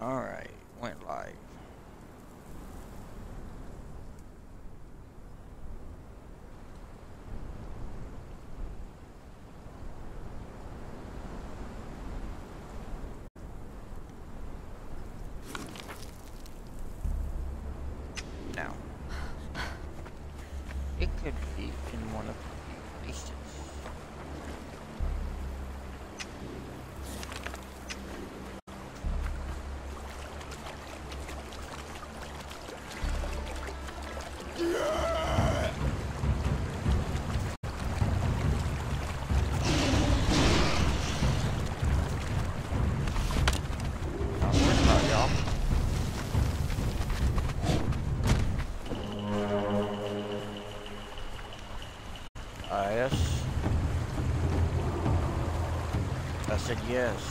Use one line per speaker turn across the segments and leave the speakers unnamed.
Alright, went live. Yes.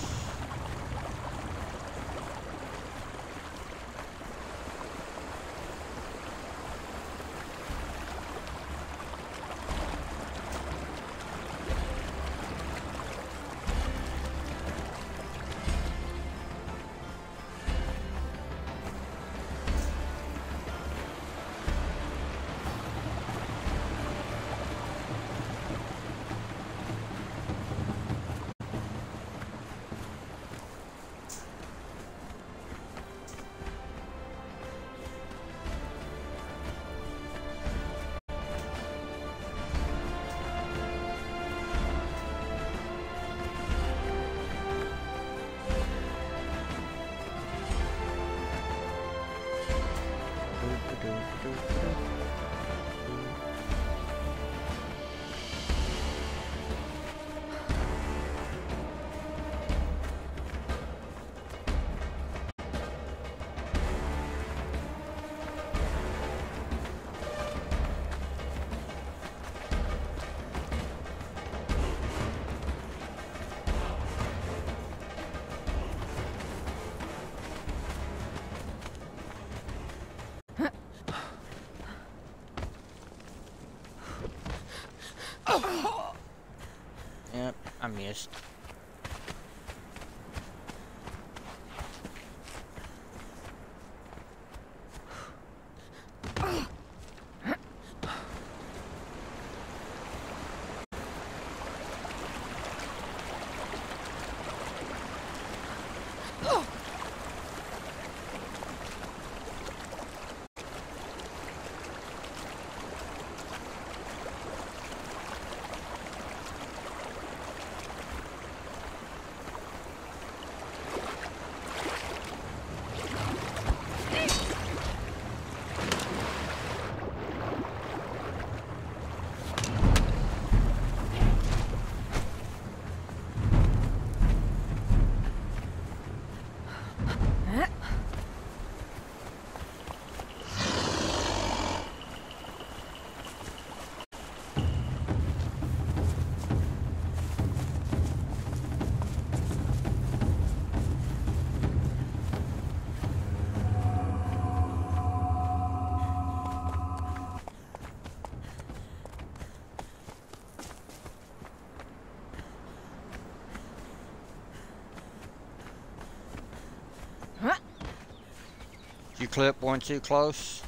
Clip one too close.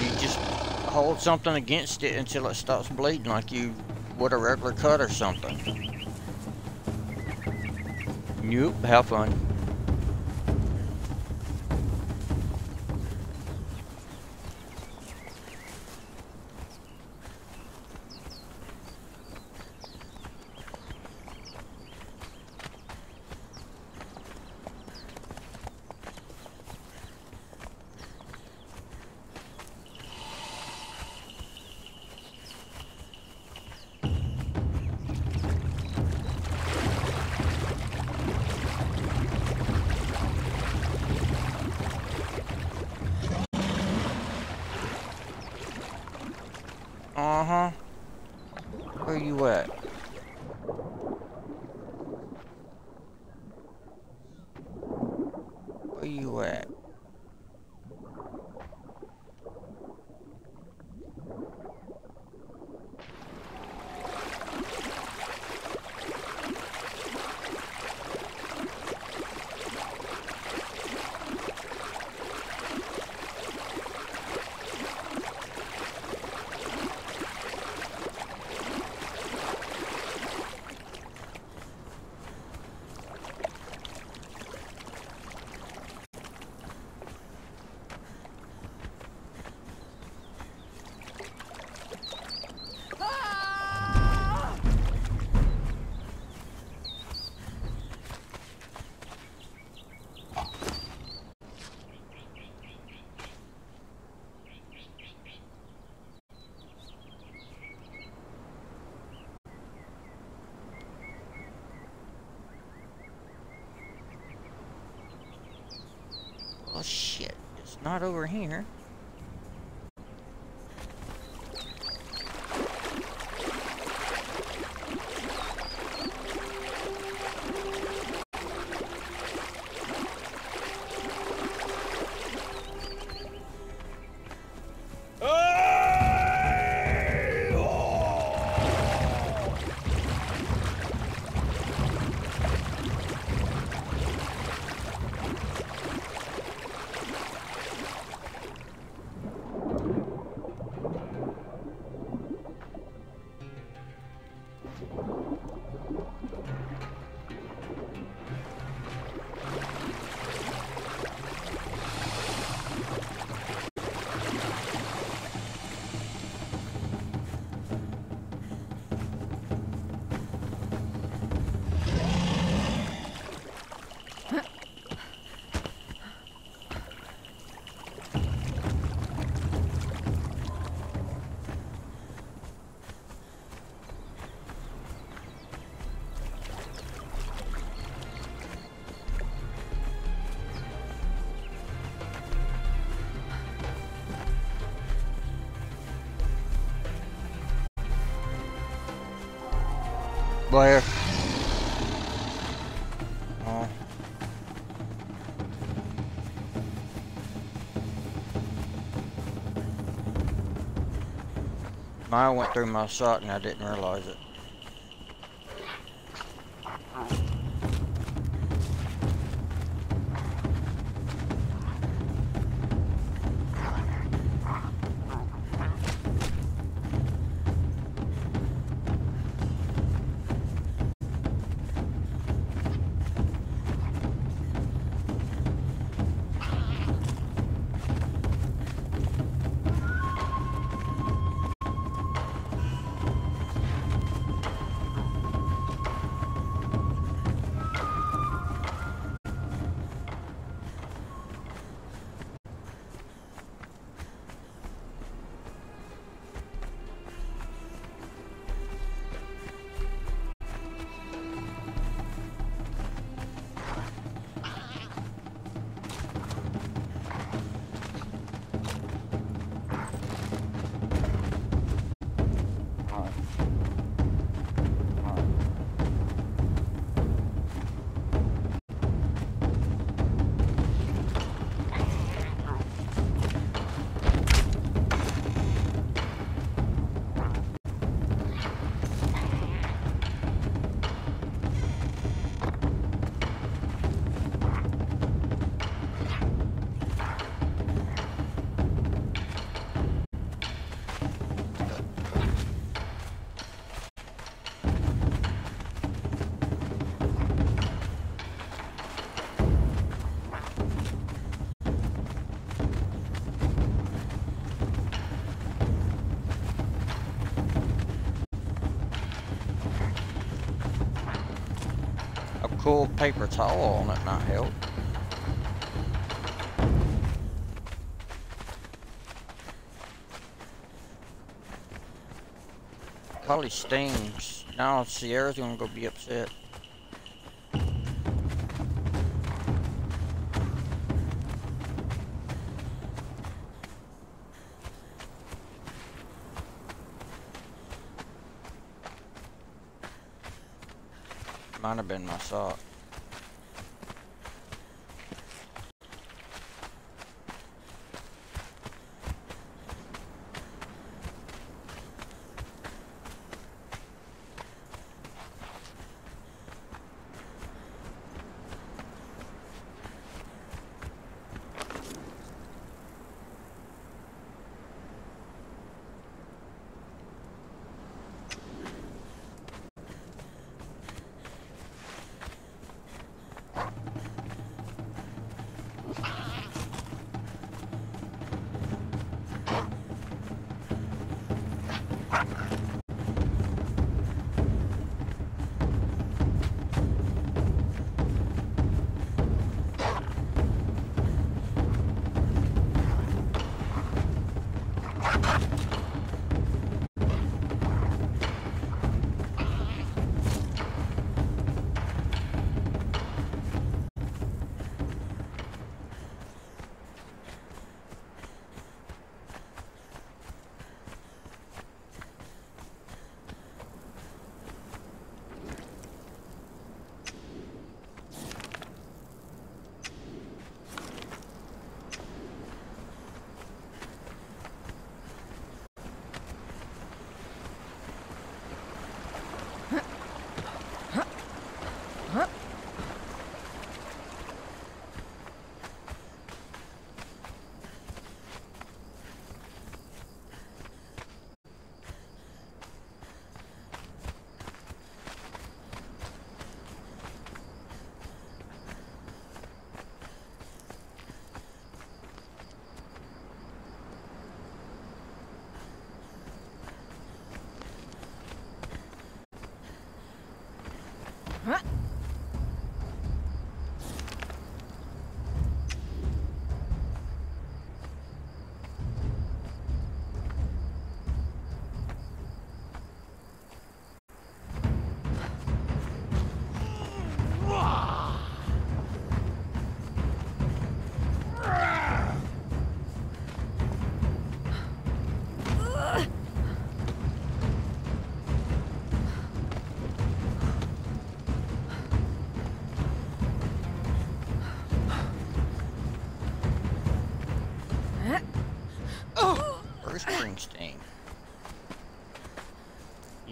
You just hold something against it until it stops bleeding like you would a regular cut or something. Nope, have fun. Uh-huh. Where you at? Where you at? Well, shit. It's not over here. Where? Oh. Went through my shot and I didn't realize it. Paper towel on it might help. Probably stings. Now Sierra's gonna go be upset. Might have been my sock.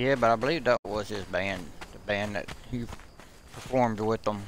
Yeah, but I believe that was his band, the band that he performed with them.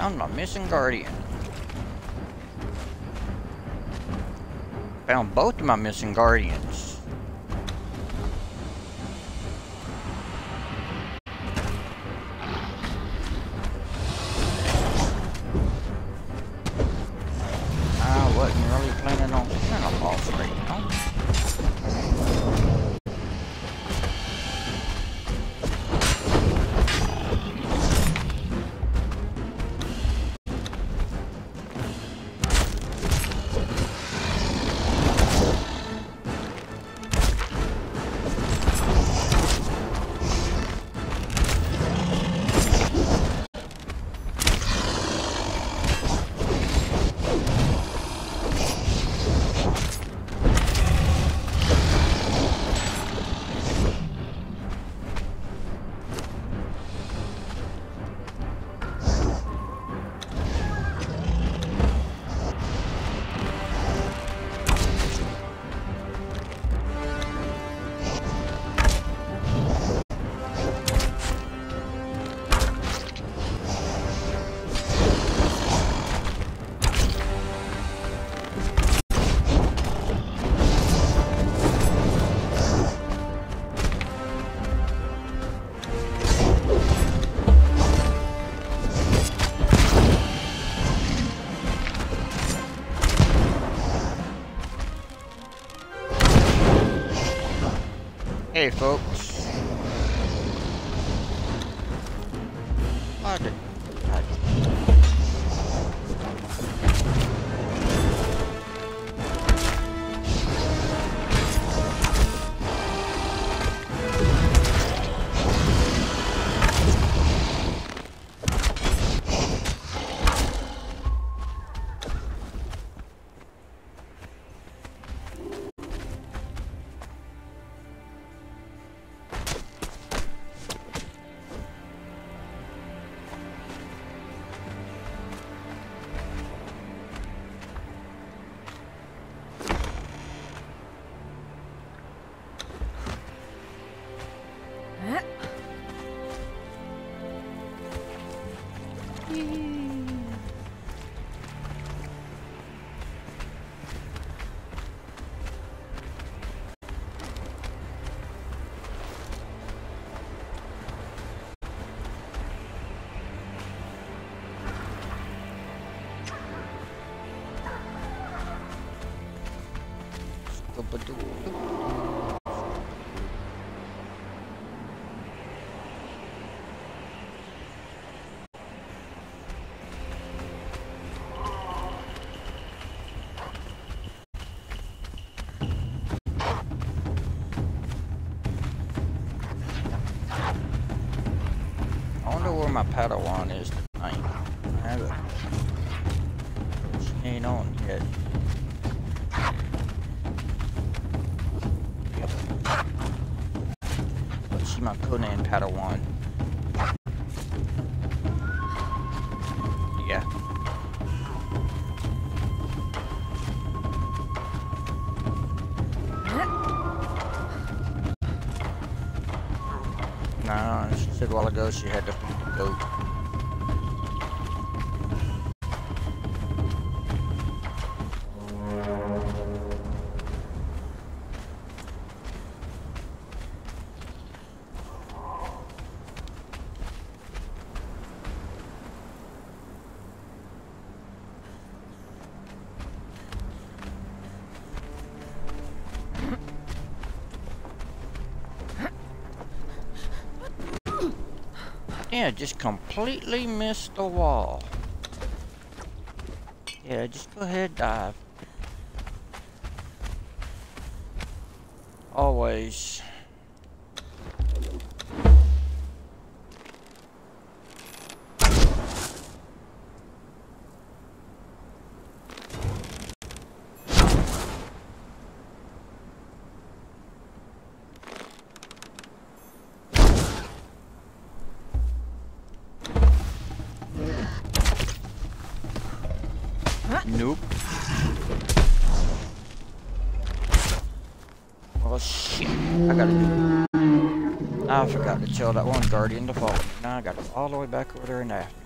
Found my missing guardian. Found both of my missing guardians. Hey, folks. Where my Padawan is tonight. I have it. She ain't on yet. But she my Conan Padawan. Yeah. Nah, she said a while ago she had to feed Yeah, just completely missed the wall. Yeah, just go ahead, dive. Always. Tell that one guardian to follow. Now I gotta all the way back over there and after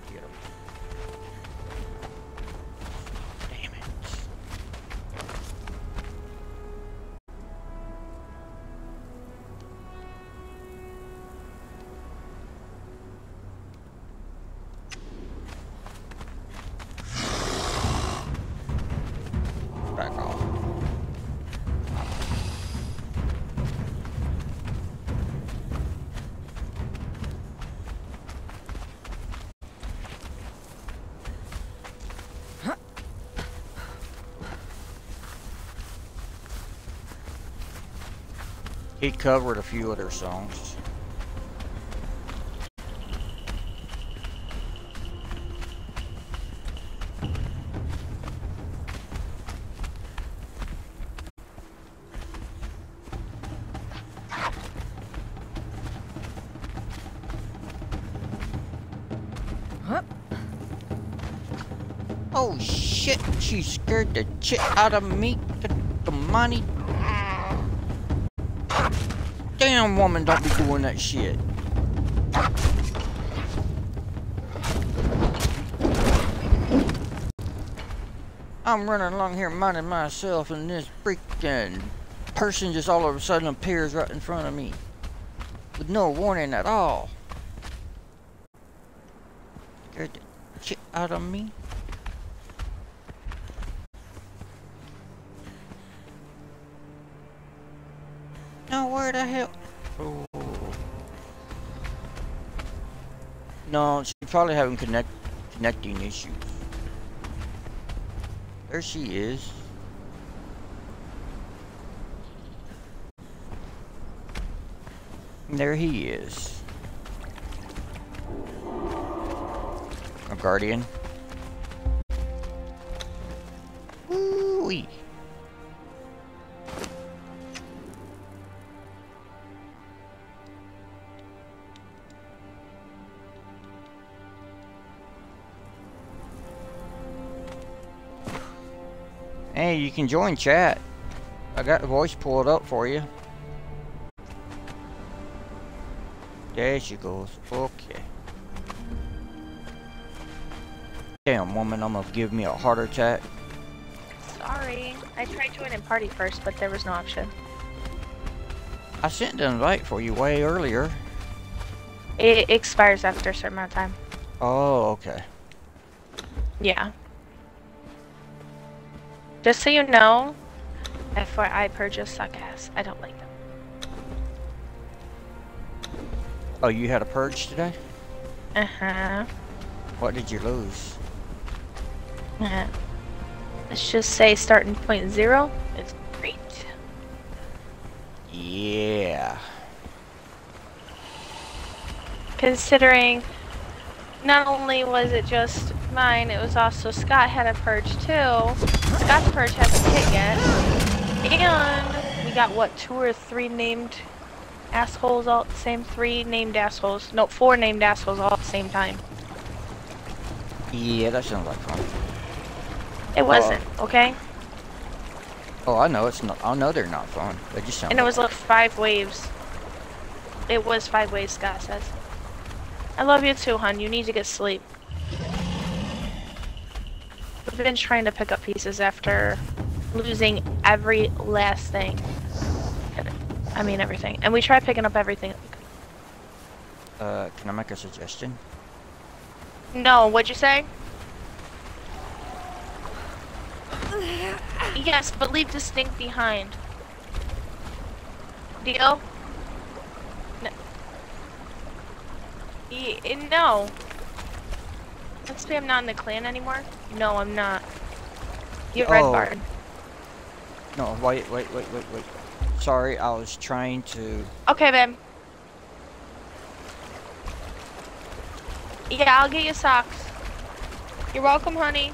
covered a few of their songs. Oh shit, she scared the shit out of me. The, the money. Damn woman, don't be doing that shit. I'm running along here minding myself and this freaking person just all of a sudden appears right in front of me. With no warning at all. Get the shit out of me. No, she's probably having connect connecting issues. There she is. There he is. A guardian. Can join chat. I got the voice pulled up for you. There she goes. Okay. Damn, woman, I'm gonna give me a heart attack.
Sorry. I tried joining party first, but there was no option.
I sent an invite for you way earlier.
It expires after a certain amount of time.
Oh, okay.
Yeah. Just so you know, FYI, purges suck ass. I don't like them.
Oh, you had a purge today?
Uh huh.
What did you lose?
Uh, let's just say starting point zero is great.
Yeah.
Considering not only was it just mine, it was also Scott had a purge too. Scott's purge hasn't hit yet. And we got what, two or three named assholes all at the same three named assholes. No, four named assholes all at the same time.
Yeah, that sounds like fun.
It oh. wasn't, okay?
Oh, I know it's not. I know they're not fun. They just sound.
And it was like five waves. It was five waves, Scott says. I love you too, hun. You need to get sleep. We've been trying to pick up pieces after losing every last thing. I mean everything. And we try picking up everything.
Uh, can I make a suggestion?
No, what'd you say? Yes, but leave the stink behind. Deal? No.
Y no. Let's say I'm not in the clan anymore. No, I'm not. You're Red
Oh.
Barn.
No, wait, wait, wait, wait, wait. Sorry, I was trying to.
Okay, babe. Yeah, I'll get you socks. You're welcome, honey.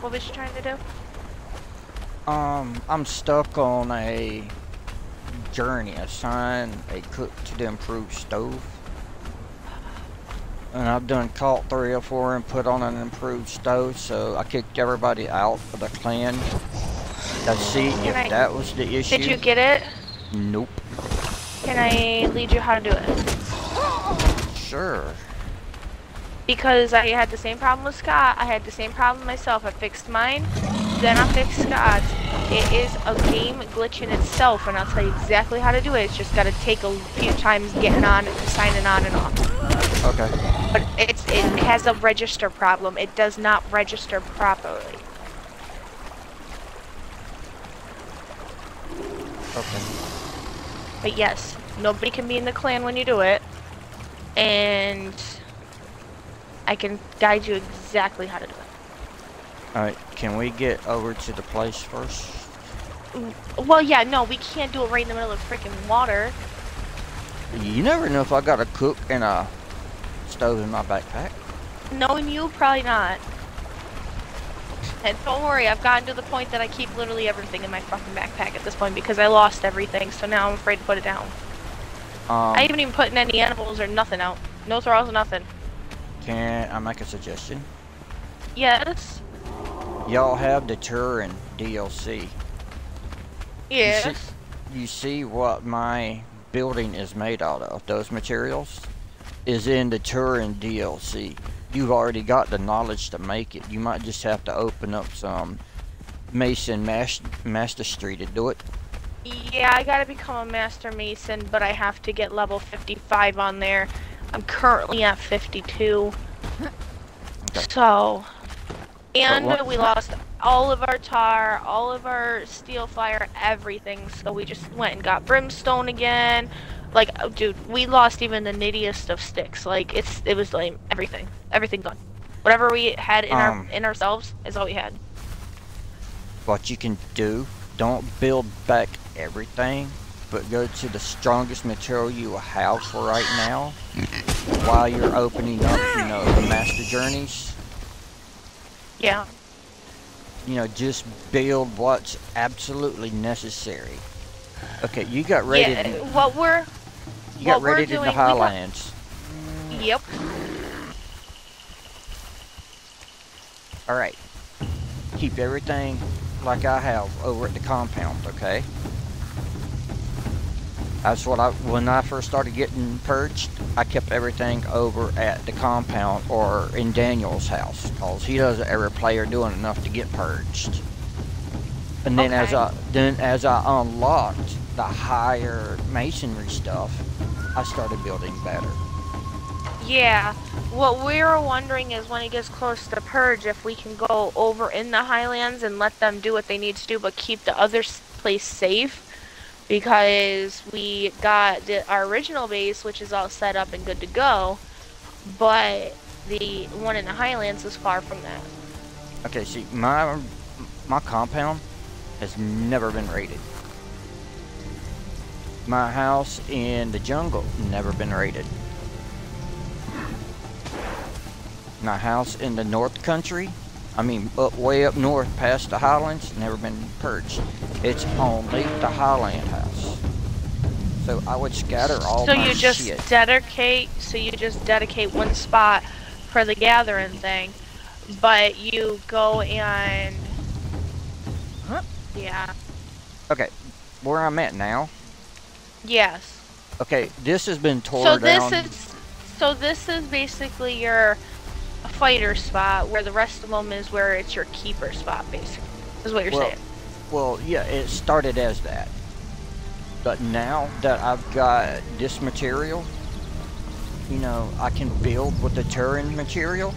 What was you trying to do?
Um, I'm stuck on a journey, assign a cook to the improved stove. And I've done caught three or four and put on an improved stove, so I kicked everybody out of the clan. To see if
I-
that was the issue.
Did you get it?
Nope.
Can I lead you how to do it?
Sure.
Because I had the same problem with Scott. I had the same problem myself. I fixed mine, then I fixed Scott's. It is a game glitch in itself, and I'll tell you exactly how to do it. It's just got to take a few times getting on, signing on and off.
Okay.
But it's it has a register problem. It does not register properly.
Okay.
But yes, nobody can be in the clan when you do it. And I can guide you exactly how to do it.
Alright, can we get over to the place first?
Mm, well, yeah, no, we can't do it right in the middle of freaking water.
You never know if I got a cook and a stove in my backpack.
Knowing you, probably not. And don't worry, I've gotten to the point that I keep literally everything in my fucking backpack at this point because I lost everything, so now I'm afraid to put it down.
Um,
I haven't even put any animals or nothing out. No thralls, nothing.
can I make a suggestion?
Yes.
Y'all have the Turan DLC.
Yes.
You see what my building is made out of? Those materials is in the Turan DLC. You've already got the knowledge to make it. You might just have to open up some Mason Mas- Master Street to do it.
Yeah, I gotta become a master mason, but I have to get level 55 on there. I'm currently at 52.
Okay.
So, and we lost all of our tar, all of our steel fire, everything. So we just went and got brimstone again. Like, oh, dude, we lost even the nittiest of sticks. Like, it's it was like everything, everything gone. Whatever we had in our
Um.
in ourselves is all we had.
What you can do, don't build back everything, but go to the strongest material you have for right now while you're opening up, you know, the master journeys.
Yeah.
You know, just build what's absolutely necessary. Okay, you got ready.
yeah. What we're
you got ready in
doing-
the
we got-
highlands.
yep.
All right. Keep everything like I have over at the compound, okay? That's what I when I first started getting purged. I kept everything over at the compound or in Daniel's house, cause he doesn't ever play or doing enough to get purged. And then as I then as I unlocked the higher masonry stuff, I started building better.
Yeah. What we're wondering is when it gets close to purge, if we can go over in the highlands and let them do what they need to do, but keep the other place safe. Because we got the, our original base, which is all set up and good to go, but the one in the highlands is far from that.
Okay, see, my my compound has never been raided. My house in the jungle never been raided. My house in the North Country, I mean, up way up north past the Highlands, never been purged. It's only the Highland house. So I would scatter all
so you just
shit.
dedicate so you just dedicate one spot for the gathering thing but you go and
Huh?
yeah
Okay, where I'm at now.
Yes
Okay, this has been torn
so this is so this is basically your fighter spot where the rest of them is where it's your keeper spot basically is what you're
Well,
saying
Well, yeah, it started as that. But now that I've got this material, you know, I can build with the Turan material.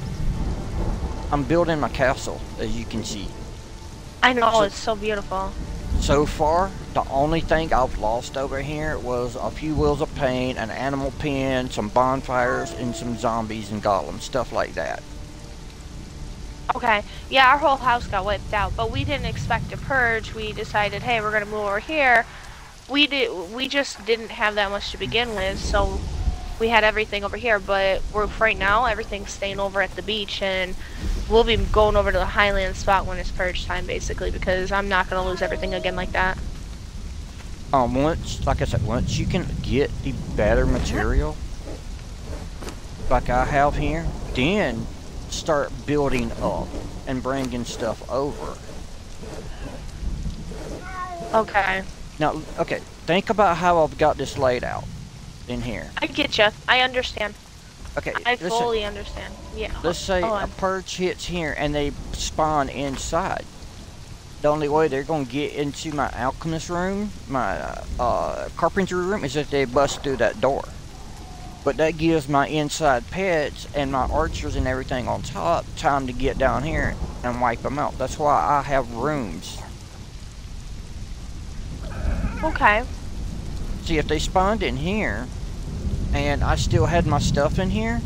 I'm building my castle, as you can see.
i know
so-
it's so beautiful
so far, the only thing I've lost over here was a few wheels of paint, an animal pen, some bonfires, and some zombies and golems, stuff like that.
Okay. Yeah, our whole house got wiped out, but we didn't expect a purge. We decided, hey, we're gonna move over here. We did. We just didn't have that much to begin with, so we had everything over here. But we're right now, everything's staying over at the beach, and we'll be going over to the Highland spot when it's purge time, basically, because I'm not gonna lose everything again like that.
Um, once, like I said, once you can get the better material, like I have here, then start building up and bringing stuff over.
Okay.
Now, okay, think about how I've got this laid out in here.
I get you. I understand.
Okay,
I
listen,
fully understand. Yeah.
let's say a purge hits here and they spawn inside. The only way they're gonna get into my alchemist room, my uh, uh, carpentry room, is if they bust through that door. But that gives my inside pets and my archers and everything on top time to get down here and wipe them out. That's why I have rooms.
Okay.
See, if they spawned in here and I still had my stuff in here,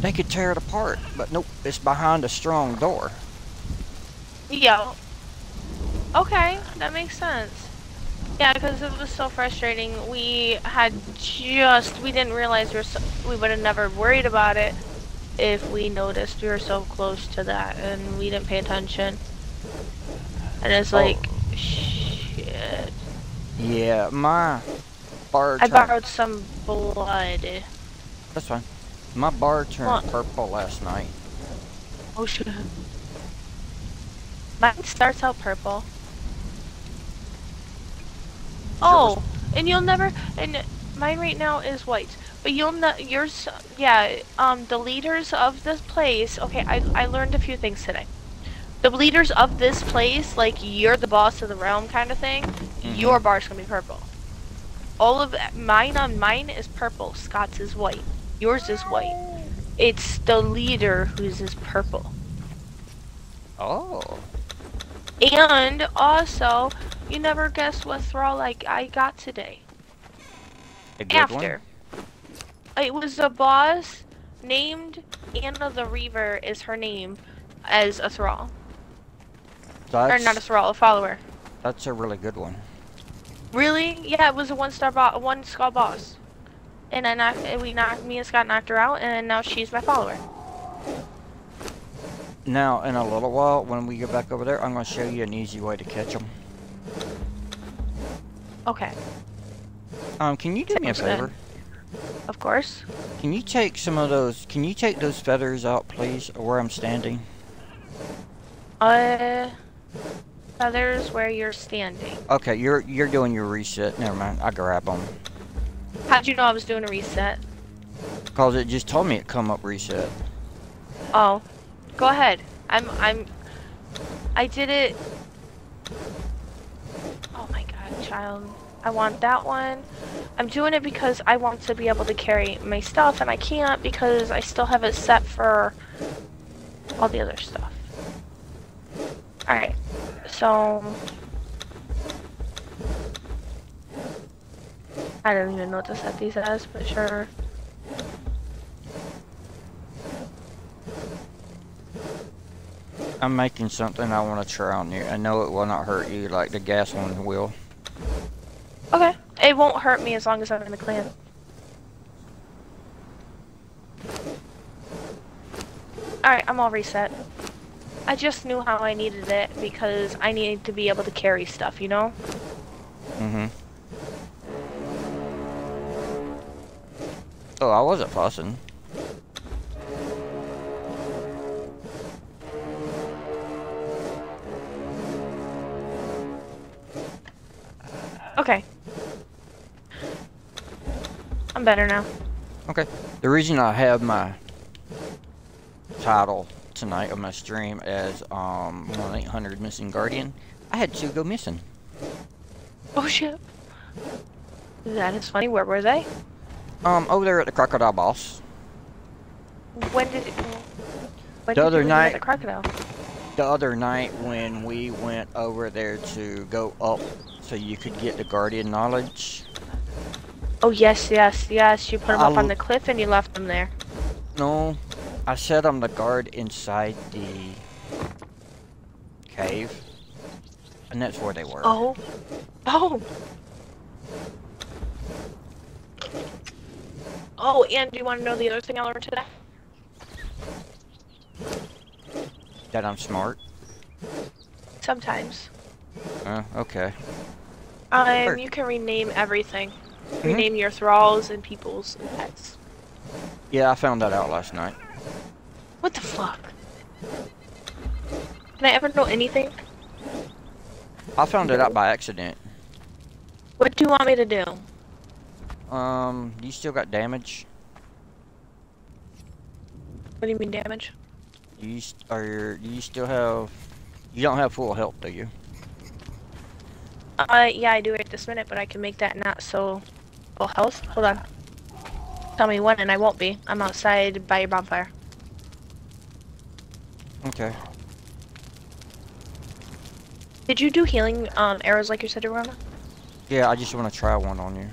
they could tear it apart. But nope, it's behind a strong door.
Yeah. Okay, that makes sense. Yeah, because it was so frustrating. We had just we didn't realize we were so, we would have never worried about it if we noticed we were so close to that and we didn't pay attention. And it's
Oh.
like shit.
Yeah, my bar
I
turned.
borrowed some blood.
That's fine. My bar turned
What?
purple last night.
Oh shit. Mine starts out purple. Oh, and you'll never. And mine right now is white, but you'll not. Yours, yeah. Um, the leaders of this place. Okay, I I learned a few things today. The leaders of this place, like you're the boss of the realm, kind of thing.
Mhm.
Your bar's gonna be purple. All of mine on mine is purple. Scott's is white. Yours is white. It's the leader whose is purple.
Oh.
And also, you never guess what thrall like I got today.
A good
After. It was a boss named Anna the Reaver is her name as a thrall.
One?
or not a thrall, a follower.
that's a really good one.
Really? Yeah, it was a one star boss, one skull boss. And I knocked, and we knocked, me and Scott knocked her out, and now she's my follower.
Now, in a little while, when we get back over there, I'm going to show you an easy way to catch them.
Okay,
Um, can you do me a
good.
favor?
of course.
Can you take some of those, can you take those feathers out, please, where I'm standing?
Uh, feathers where you're standing.
Okay, you're you're doing your reset. Never mind, I grab them.
How'd you know I was doing a reset?
Because it just told me it come up reset.
Oh, go ahead. I'm I'm I did it. Oh my god, child. I want that one. I'm doing it because I want to be able to carry my stuff and I can't because I still have it set for all the other stuff. Alright. So I don't even know what to set these as, but sure.
I'm making something I want to try on you. I know it will not hurt you like the gas one will.
Okay. It won't hurt me as long as I'm in the clan. Alright, I'm all reset. I just knew how I needed it because I needed to be able to carry stuff, you know?
Mm-hmm. Oh, I wasn't fussing.
Okay. I'm better now.
Okay. The reason I have my title tonight of my stream as um 1-800 Missing Guardian, I had two go missing.
Oh shit. That is funny. Where were they?
Um, over there at the Crocodile Boss.
When did it, when
The
did
other night-
the crocodile?
the other night when we went over there to go up so you could get the guardian knowledge.
Oh yes, yes, yes. You put them up on the cliff and you left them there.
No, I said I'm the guard inside the cave, and that's where they were.
Oh. Oh. Oh, and do you want to know the other thing I learned today?
That I'm smart.
Sometimes.
Uh, okay.
Um,
Sure.
you can rename everything.
Mhm.
Rename your thralls and peoples and pets.
Yeah, I found that out last night.
What the fuck? Can I ever know anything?
I found it out by accident.
What do you want me to do?
Um, you still got damage?
What do you mean damage?
You st- are your, you still have you don't have full health, do you?
Uh, yeah, I do right this minute, but I can make that not so full health. Hold on. Tell me when, and I won't be. I'm outside by your bonfire.
Okay.
Did you do healing um, arrows like you said you were gonna?
Yeah, I just want to try one on you.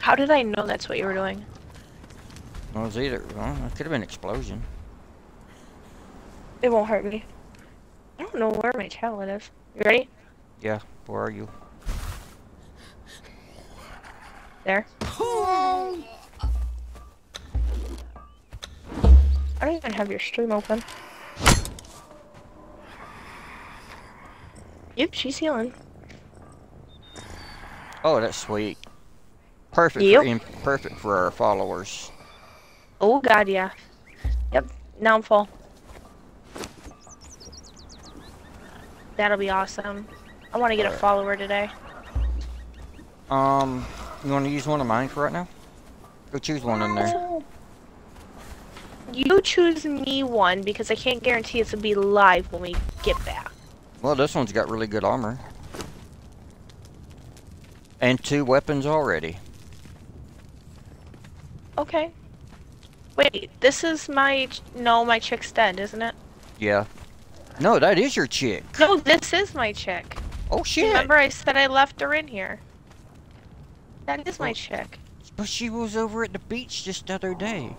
How did I know that's what you were doing?
Well, it was either well, it could have been explosion.
It won't hurt me. I don't know where my tablet is. You ready?
Yeah, where are you?
There. I don't even have your stream open. Yep, she's healing.
Oh, that's sweet. Perfect
Yep.
for perfect for our followers.
Oh god, yeah. Yep, now I'm full. That'll be awesome. I want to get a follower today.
Um, you want to use one of mine for right now? Go choose one in there.
You choose me one because I can't guarantee it's gonna be live when we get back.
Well, this one's got really good armor. And two weapons already.
Okay. Wait, this is my no, my chick's dead, isn't it?
Yeah. No, that is your chick.
No, this is my chick.
Oh shit!
Remember I said I left her in here. That is my
Oh.
chick.
But she was over at the beach just the other day.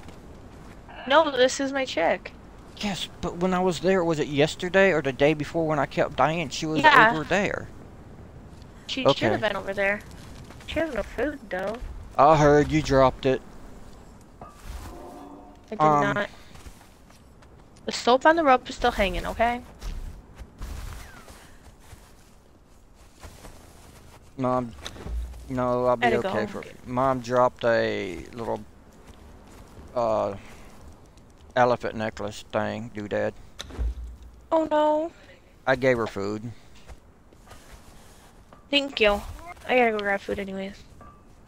No, this is my chick.
Yes, but when I was there, was it yesterday or the day before when I kept dying? She was
Yeah.
over there.
She
Okay.
should have been over there. She has no food though.
I heard you dropped it.
I did
Um,
not. The soap on the rope is still hanging, okay?
Mom, no, I'll be okay
go.
for. Mom dropped a little, uh, elephant necklace thing, doodad.
Oh no.
I gave her food.
Thank you. I gotta go grab food anyways.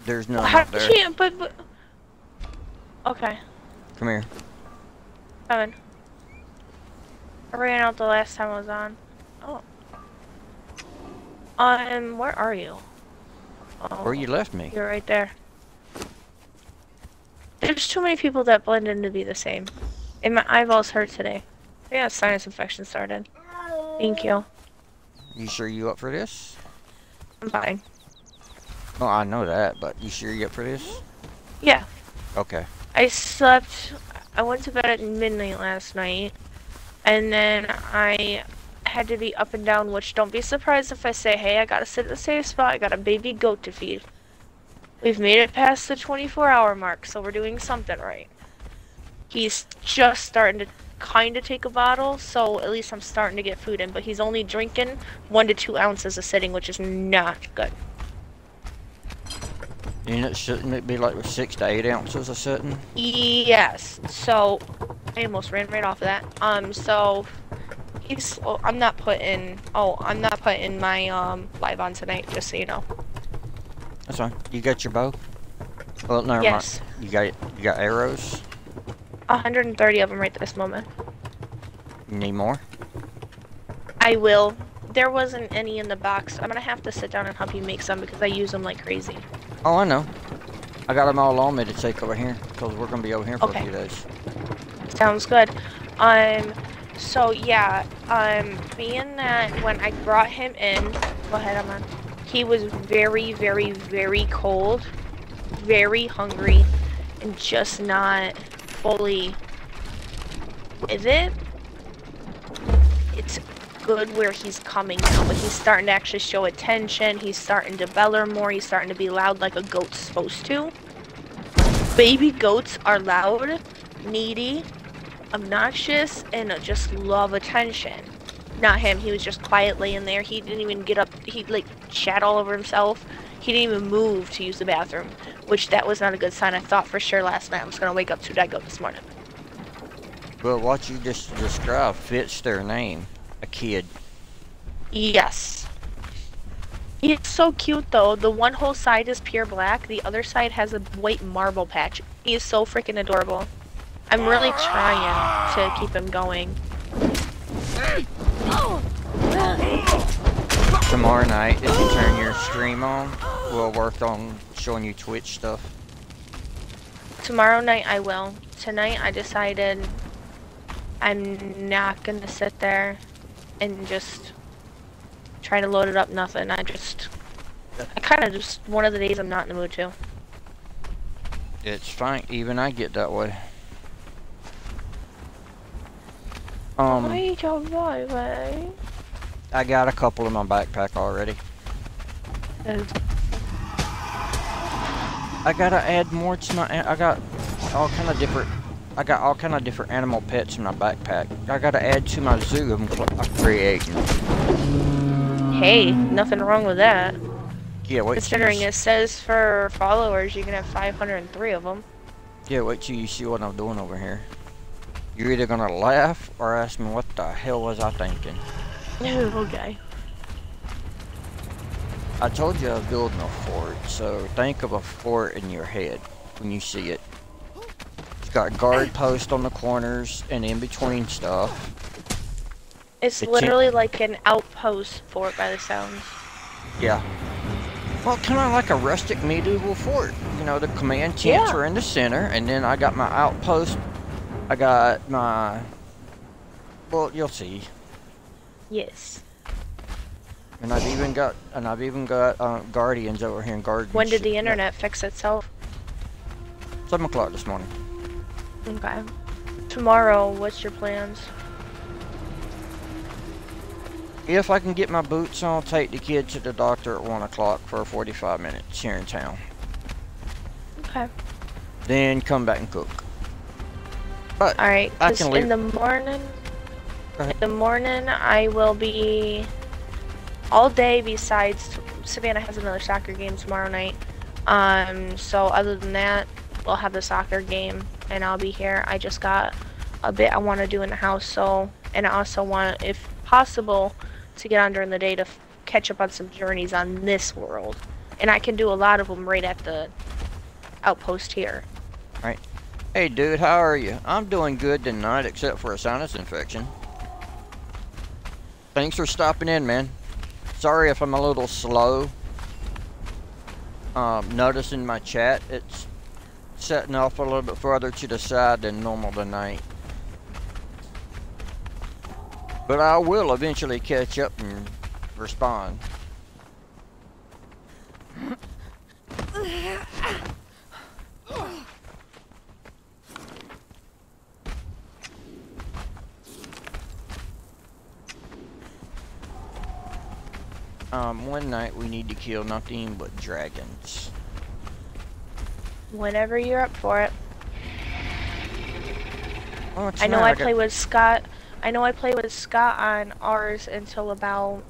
There's none
How
up there.
she? But, but. Okay,
Come here.
coming. I ran out the last time I was on. Oh. Um, where are you? Oh,
Where you left me?
You're right there. There's too many people that blend in to be the same. And my eyeballs hurt today. I got a sinus infection started. Thank you.
You sure you up for this?
I'm fine.
Well, I know that, but you sure you up for this?
Yeah.
Okay.
I slept. I went to bed at midnight last night, and then I had to be up and down. Which don't be surprised if I say, "Hey, I gotta sit in the safe spot. I got a baby goat to feed." We've made it past the 24-hour mark, so we're doing something right. He's just starting to kind of take a bottle, so at least I'm starting to get food in. But he's only drinking one to two ounces a sitting, which is not good.
And it shouldn't it be like six to eight ounces of sitting?
Yes. So I almost ran right off of that. Um. So he's. I'm not putting. Oh, I'm not putting my um live on tonight. Just so you know.
That's fine. You got your bow? Well, never
Yes.
mind. You got you got arrows.
130 of them right this moment.
Need more?
I will. There wasn't any in the box. I'm gonna have to sit down and help you make some because I use them like crazy.
Oh, I know. I got them all on me to take over here because we're gonna be over here for
Okay.
a few days.
Sounds good. Um, So yeah, um, being that when I brought him in, go ahead, Aman. He was very, very, very cold, very hungry, and just not fully with it. It's good where he's coming now, but he's starting to actually show attention. He's starting to bellow more. He's starting to be loud like a goat's supposed to. Baby goats are loud, needy, obnoxious, and just love attention. Not him. He was just quiet laying there. He didn't even get up. He'd like chat all over himself. He didn't even move to use the bathroom, which that was not a good sign. I thought for sure last night I was gonna wake up to that goat this morning.
But what you just described fits their name. A kid.
Yes. It's so cute though. The one whole side is pure black. The other side has a white marble patch. He is so freaking adorable. I'm really trying to keep him going. Oh!
Tomorrow night, if you turn your stream on, we'll work on showing you Twitch stuff.
Tomorrow night I will. Tonight I decided I'm not gonna sit there and just try to load it up nothing. I just I kinda just one of the days I'm not in the mood to.
It's fine. Even I get that way. Um,
minute.
I got a couple in my backpack already. I gotta add more to my. I got all kind of different. I got all kind of different animal pets in my backpack. I gotta add to my zoo I'm creating.
Hey, nothing wrong with that.
Yeah, wait.
Considering it says for followers you can have 503 of them.
Yeah, wait till you see what I'm doing over here. You're either gonna laugh or ask me what the hell was I thinking.
okay.
I told you I was building a fort, so think of a fort in your head when you see it. It's got guard posts on the corners and in between stuff.
It's
It's in-
literally like an outpost fort by the sounds.
Yeah. Well, kind of like a rustic medieval fort. You know, the command tents
Yeah.
are in the center, and then I got my outpost. I got my. Well, you'll see.
Yes.
And I've even got, and I've even got uh, guardians over here in guardians.
When did the internet fix itself?
Seven o'clock this morning.
Okay. Tomorrow, what's your plans?
If I can get my boots on, take the kid to the doctor at one o'clock for 45 minutes here in town.
Okay.
Then come back and cook. But
Alright,
I
'cause
can
in the morning,
Go ahead.
in the morning, I will be all day besides Savannah has another soccer game tomorrow night. Um, so other than that, we'll have the soccer game and I'll be here. I just got a bit I want to do in the house, so, and I also want, if possible, to get on during the day to f- catch up on some journeys on this world. And I can do a lot of them right at the outpost here. Right.
Hey, dude, how are you? I'm doing good tonight, except for a sinus infection. Thanks for stopping in, man. Sorry if I'm a little slow. Um, noticing my chat, it's setting off a little bit further to the side than normal tonight. But I will eventually catch up and respond. Um, one night we need to kill nothing but dragons.
Whenever you're up for it.
Oh,
I know I play with Scott. I know I play with Scott on ours until about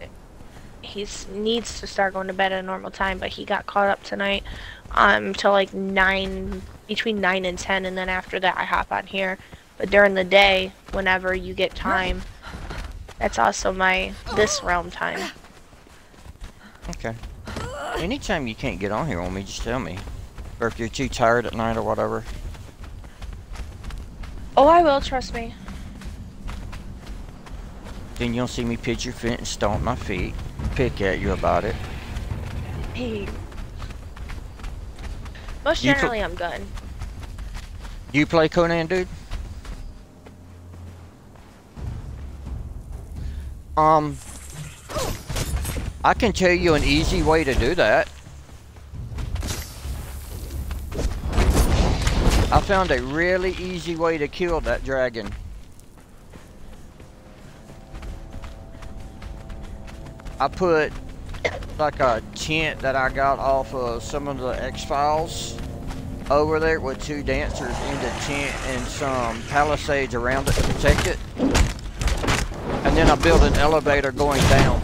he needs to start going to bed at a normal time, but he got caught up tonight um till like nine between nine and ten, and then after that I hop on here. But during the day, whenever you get time, that's also my this realm time.
Okay. Anytime you can't get on here on me, just tell me. Or if you're too tired at night or whatever.
Oh, I will. Trust me.
Then you'll see me pitch your fit and stomp my feet. Pick at you about it.
Hey. Most generally, I'm good.
Do you play Conan, dude? Um, I can tell you an easy way to do that. I found a really easy way to kill that dragon. I put like a tent that I got off of some of the X-Files over there with two dancers in the tent and some palisades around it to protect it. And then I built an elevator going down.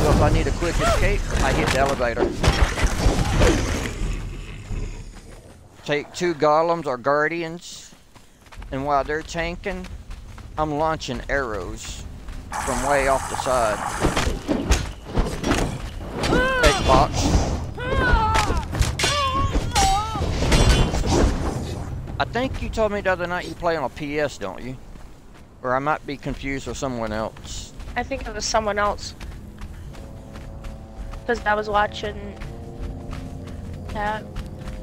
So if I need a quick escape, I hit the elevator. Take two golems or guardians, and while they're tanking, I'm launching arrows from way off the side. Xbox. I think you told me the other night you play on a PS, don't you? Or I might be confused with someone else.
I think it was someone else. Because I was watching that.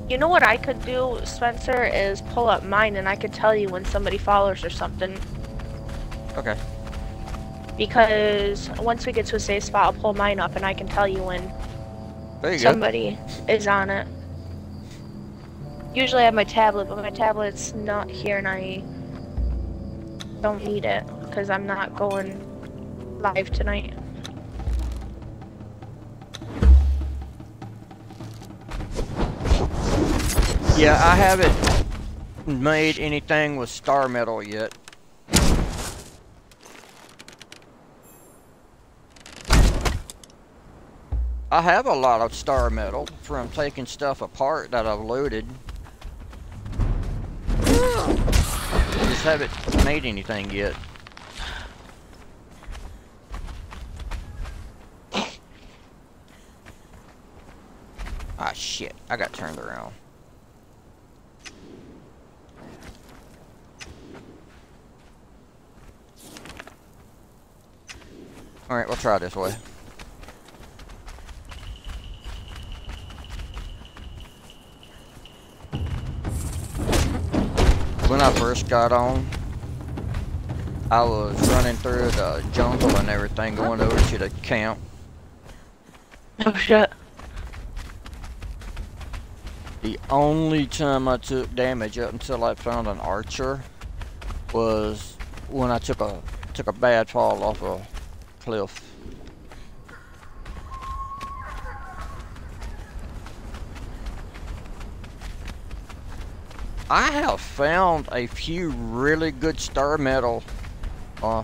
You know what I could do, Spencer, is pull up mine and I could tell you when somebody follows or something.
Okay.
Because once we get to a safe spot, I'll pull mine up and I can tell you when
There you go.
somebody is on it. Usually I have my tablet, but my tablet's not here and I don't need it because I'm not going live tonight.
Yeah, I haven't made anything with star metal yet. I have a lot of star metal from taking stuff apart that I've looted. I Just haven't made anything yet. Ah shit, I got turned around. Alright, we'll try this way. When I first got on, I was running through the jungle and everything, going over to the camp.
Oh shit.
The only time I took damage up until I found an archer was when I took a took a bad fall off a cliff. I have found a few really good star metal. Uh,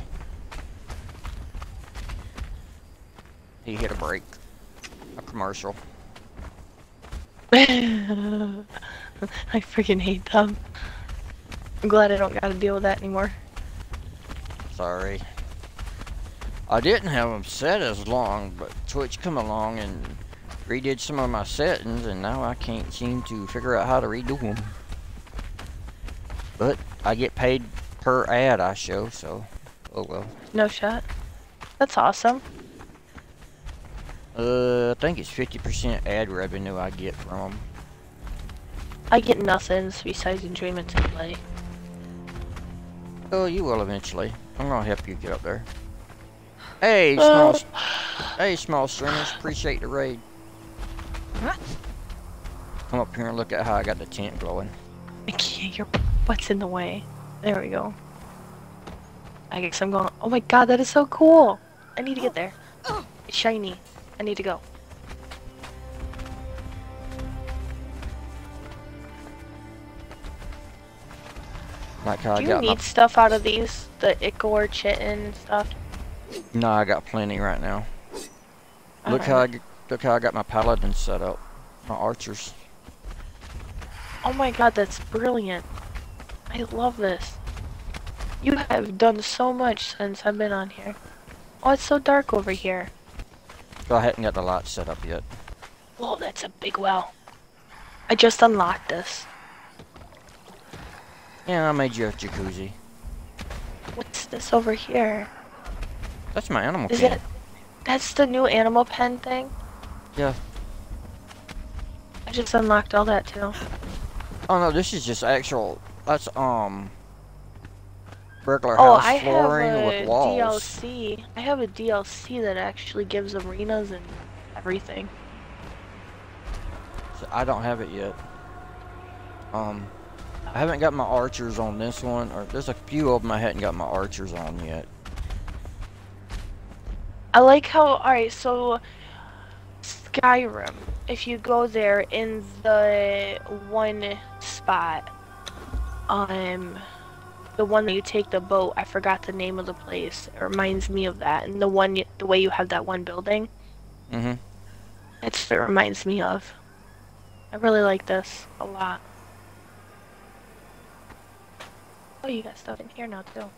he hit a break. A commercial.
I freaking hate them. I'm glad I don't gotta deal with that anymore.
Sorry. I didn't have them set as long, but Twitch come along and redid some of my settings, and now I can't seem to figure out how to redo them. But I get paid per ad I show, so oh well.
No shot. That's awesome.
Uh, I think it's 50% ad revenue I get from 'em.
I get nothing besides enjoyment to play.
Oh, you will eventually. I'm gonna help you get up there. Hey, small,
Uh,
hey, small streamers, appreciate the raid. Come up here and look at how I got the tent glowing.
I can't. Your butt's in the way. There we go. I guess I'm going. Oh my god, that is so cool. I need to get there. It's shiny. I need to go.
Like how I
Do you
got
need stuff out of these? The Ichor, Chitin, stuff?
No, I got plenty right now. Look how I, look how I got my paladins set up. My archers.
Oh my god, that's brilliant. I love this. You have done so much since I've been on here. Oh, it's so dark over here.
So I hadn't got the lights set up yet.
Whoa, that's a big well. I just unlocked this.
Yeah, I made you a jacuzzi.
What's this over here?
That's my animal
Is
pen.
it? That's the new animal pen thing?
Yeah.
I just unlocked all that too.
Oh no, this is just actual. That's um. regular
Oh,
house
I have a
with walls.
DLC. I have a DLC that actually gives arenas and everything.
So I don't have it yet. Um, I haven't got my archers on this one, or there's a few of them I hadn't got my archers on yet.
I like how, alright, so Skyrim, if you go there in the one spot, um, the one that you take the boat, I forgot the name of the place. It reminds me of that. And the one, the way you have that one building,
Mm-hmm.
it's what it reminds me of. I really like this a lot. Oh, you got stuff in here now too.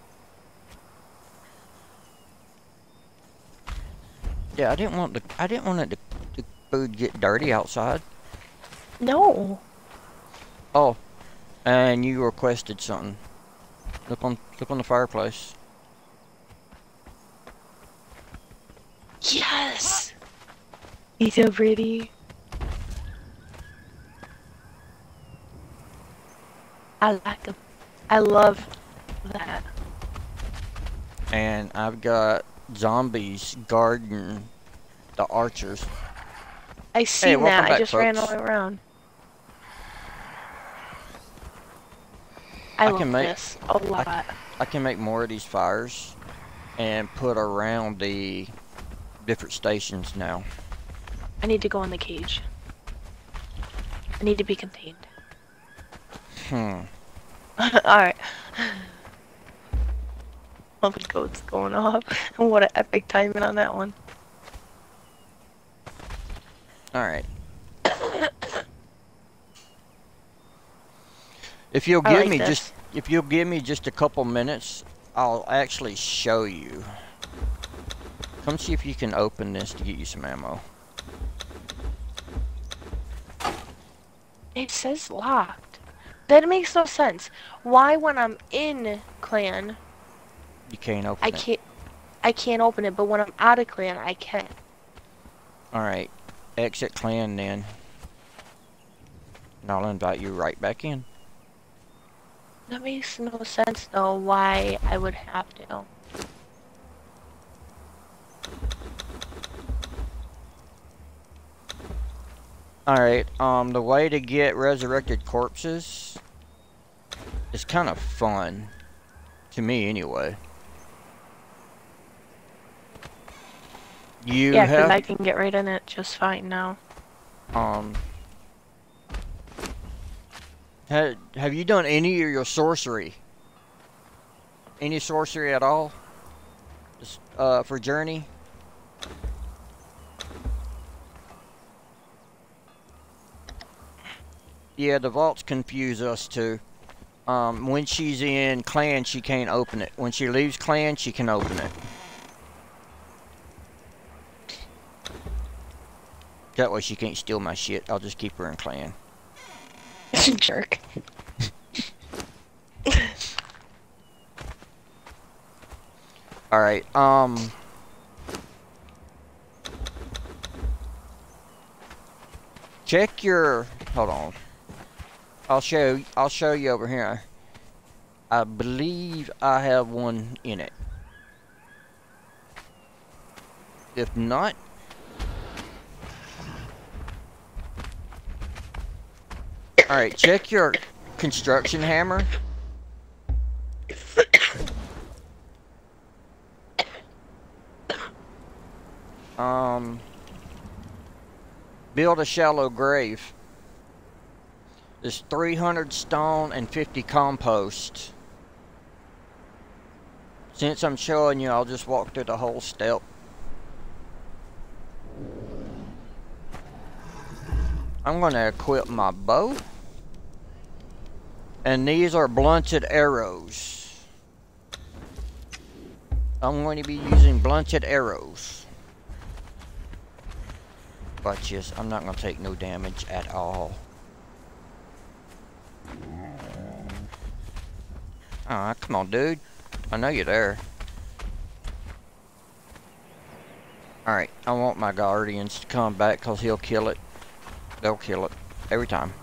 Yeah, I didn't want the I didn't want it to, the food get dirty outside.
No.
Oh, and you requested something. Look on look on the fireplace.
Yes. He's so pretty. I like him. I love that.
And I've got zombies guarding the archers.
I seen
welcome
that. I
back,
just ran all the way around. I,
I can make-
this a lot.
I can make more of these fires and put around the different stations now.
I need to go in the cage. I need to be contained.
Hmm.
Alright. Goats going off. what an epic timing on that one.
Alright. If you'll
I
give
like
me
this.
just if you'll give me just a couple minutes, I'll actually show you. Come see if you can open this to get you some ammo.
It says locked. That makes no sense. Why, when I'm in clan,
You can't open
I
it.
can't, I can't open it, but when I'm out of clan, I can.
Alright. Exit clan then. And I'll invite you right back in.
That makes no sense though. Why I would have to.
Alright, um, the way to get resurrected corpses is kind of fun. To me, anyway. You
yeah, because
have,
I can get right in it just fine now.
um... Ha have you done any of your sorcery? Any sorcery at all? Just, uh, for Journey? Yeah, the vaults confuse us too. Um, when she's in clan, she can't open it. When she leaves clan, she can open it. That way she can't steal my shit. I'll just keep her in clan.
Jerk.
Alright, um... Check your... Hold on. I'll show, I'll show you over here. I believe I have one in it. If not... Alright, check your construction hammer. Um, build a shallow grave. There's 300 stone and 50 compost. Since I'm showing you, I'll just walk through the whole step. I'm to equip my bow. And these are blunted arrows. I'm going to be using blunted arrows. But yes, I'm not going to take no damage at all. Alright, come on, dude. I know you're there. Alright, I want my guardians to come back because he'll kill it. They'll kill it. Every time.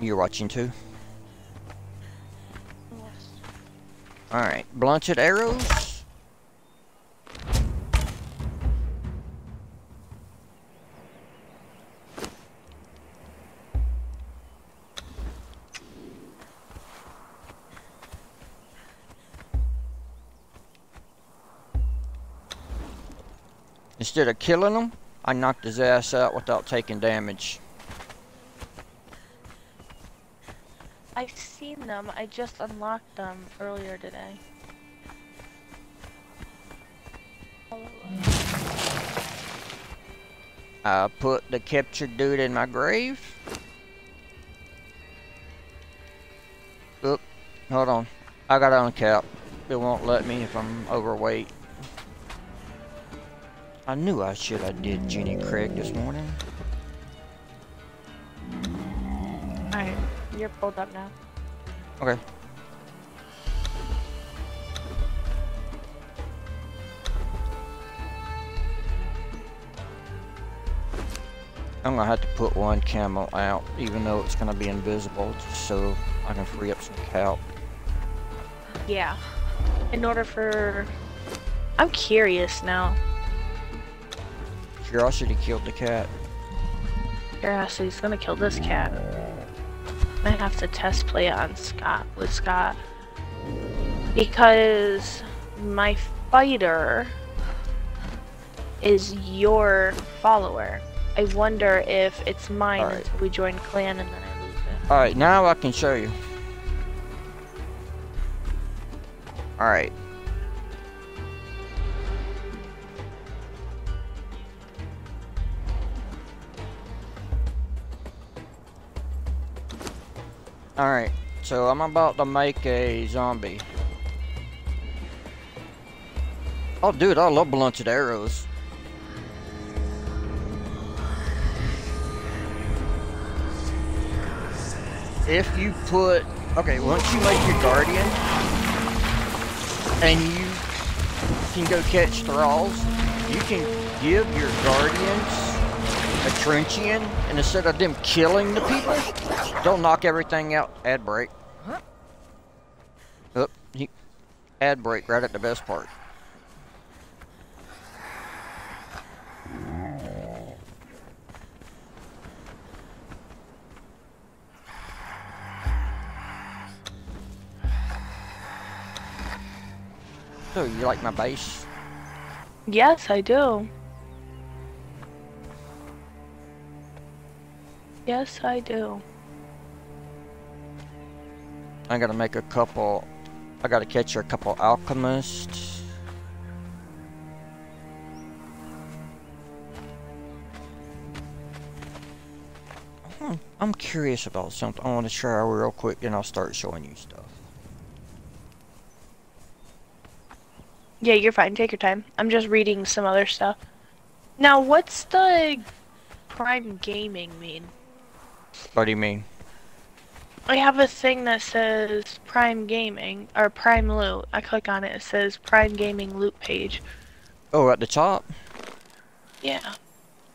You're watching too? Alright, blunted arrows. Instead of killing him, I knocked his ass out without taking damage.
I've seen them. I just unlocked them earlier today.
I put the captured dude in my grave. Oop, hold on. I got on cap. It won't let me if I'm overweight. I knew I should have did Jenny Craig this morning.
Alright, you're pulled up now.
Okay. I'm gonna have to put one camel out, even though it's gonna be invisible, just so I can free up some kelp.
Yeah. In order for... I'm curious now.
Curiosity killed the cat.
Curiosity's gonna kill this cat. I have to test play it on Scott with Scott. Because my fighter is your follower. I wonder if it's mine
Alright.
until we join clan and then I lose it.
Alright, now I can show you. Alright. Alright, so I'm about to make a zombie. Oh dude, I love blunted arrows. if you put okay once you make your guardian and you can go catch thralls you can give your guardians a truncheon and instead of them killing the people they'll knock everything out. Ad break. Oop, he, ad break right at the best part. So you like my base
Yes, I do. Yes, I do.
I gotta make a couple. I gotta catch a couple alchemists. Hmm, I'm curious about something. I want to try real quick, and I'll start showing you stuff.
Yeah, you're fine. Take your time. I'm just reading some other stuff. Now, what's the Prime Gaming mean?
What do you mean?
I have a thing that says Prime Gaming or Prime Loot. I click on it. It says Prime Gaming Loot page.
Oh, at the top.
Yeah.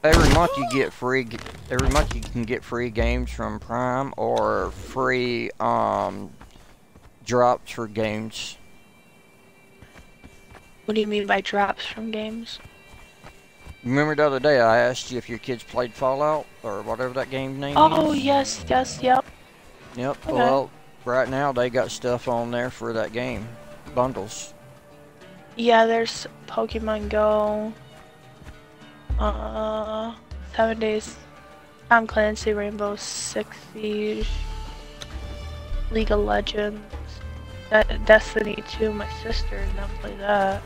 Every month you get free. Every month you can get free games from Prime or free um drops for games.
What do you mean by drops from games?
Remember the other day I asked you if your kids played Fallout or whatever that game name
Oh,
is?
yes, yes, yep.
Yep.
Okay.
Well, right now they got stuff on there for that game. Bundles.
Yeah, there's Pokemon Go. Uh, Seven Days. Tom Clancy, Rainbow Six Siege. League of Legends. De- Destiny 2, my sister and them play that.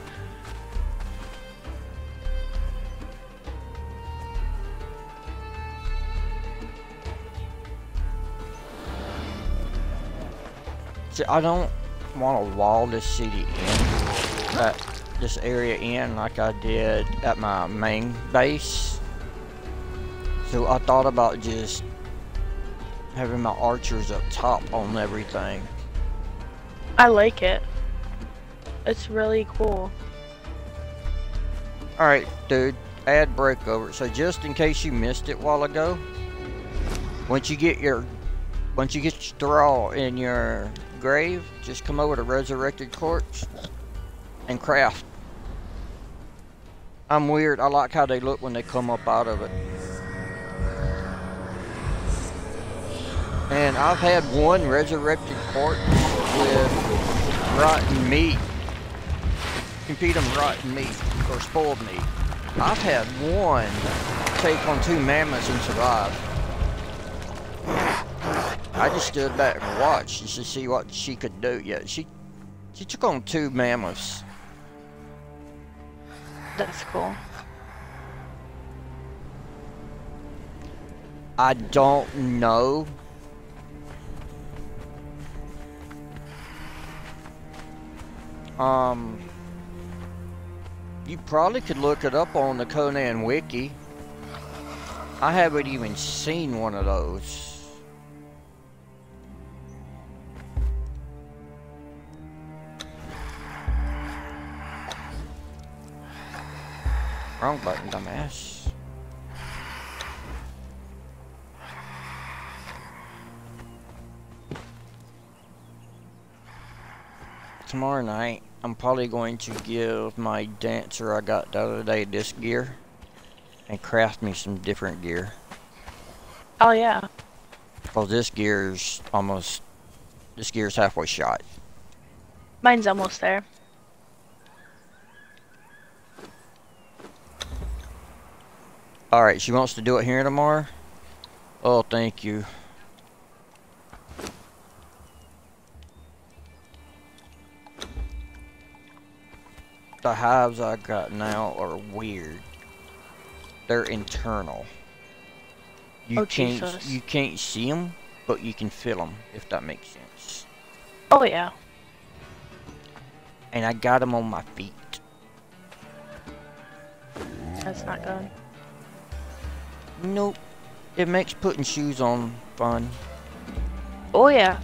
See, I don't want to wall this city in, uh, this area in like I did at my main base. So I thought about just having my archers up top on everything.
I like it. It's really cool.
Alright, dude. add breakover. So just in case you missed it while ago, once you get your once you get your thrall in your grave, just come over to resurrected corpse and craft. I'm weird. I like how they look when they come up out of it. And I've had one resurrected corpse with rotten meat. Feed them rotten meat or spoiled meat. I've had one take on two mammoths and survive. I just stood back and watched just to see what she could do. Yeah, she she took on two mammoths.
That's cool.
I don't know. Um, you probably could look it up on the Conan Wiki. I haven't even seen one of those. Wrong button, dumbass. Tomorrow night, I'm probably going to give my dancer I got the other day this gear and craft me some different gear.
Oh yeah.
Because this gear's almost, this gear's halfway shot.
Mine's almost there.
Alright, she wants to do it here tomorrow? Oh, thank you. The hives I got now are weird. They're internal. You
Oh,
can't
Jesus.
you can't see them, but you can feel them if that makes sense.
Oh yeah.
And I got them on my feet.
That's not good.
Nope. It makes putting shoes on fun.
Oh yeah.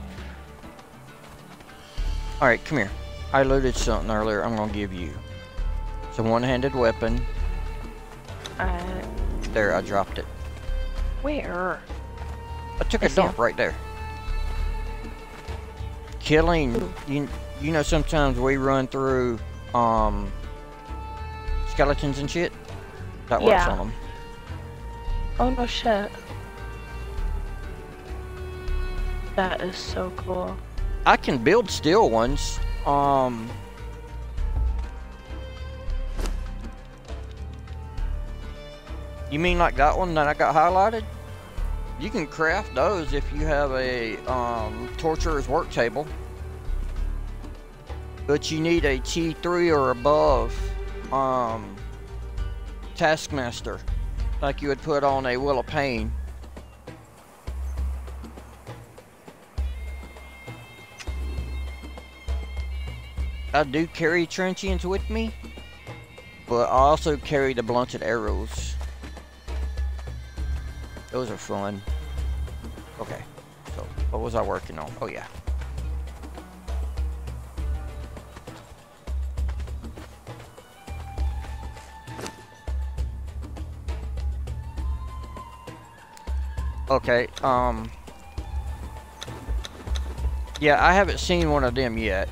Alright, come here. I looted something earlier I'm gonna give you. It's a one-handed weapon.
Uh,
There, I dropped it.
where?
I took
I
a dump right there. Killing,
Ooh.
you, you know sometimes we run through, um, skeletons and shit? That works on them.
Oh no shit. That is so cool.
I can build steel ones. Um, you mean like that one that I got highlighted? You can craft those if you have a um, torturer's work table. But you need a T3 or above um, taskmaster, like you would put on a Wheel of Pain. I do carry truncheons with me, but I also carry the blunted arrows. Those are fun. Okay, so what was I working on? Oh yeah. Okay, um... Yeah, I haven't seen one of them yet.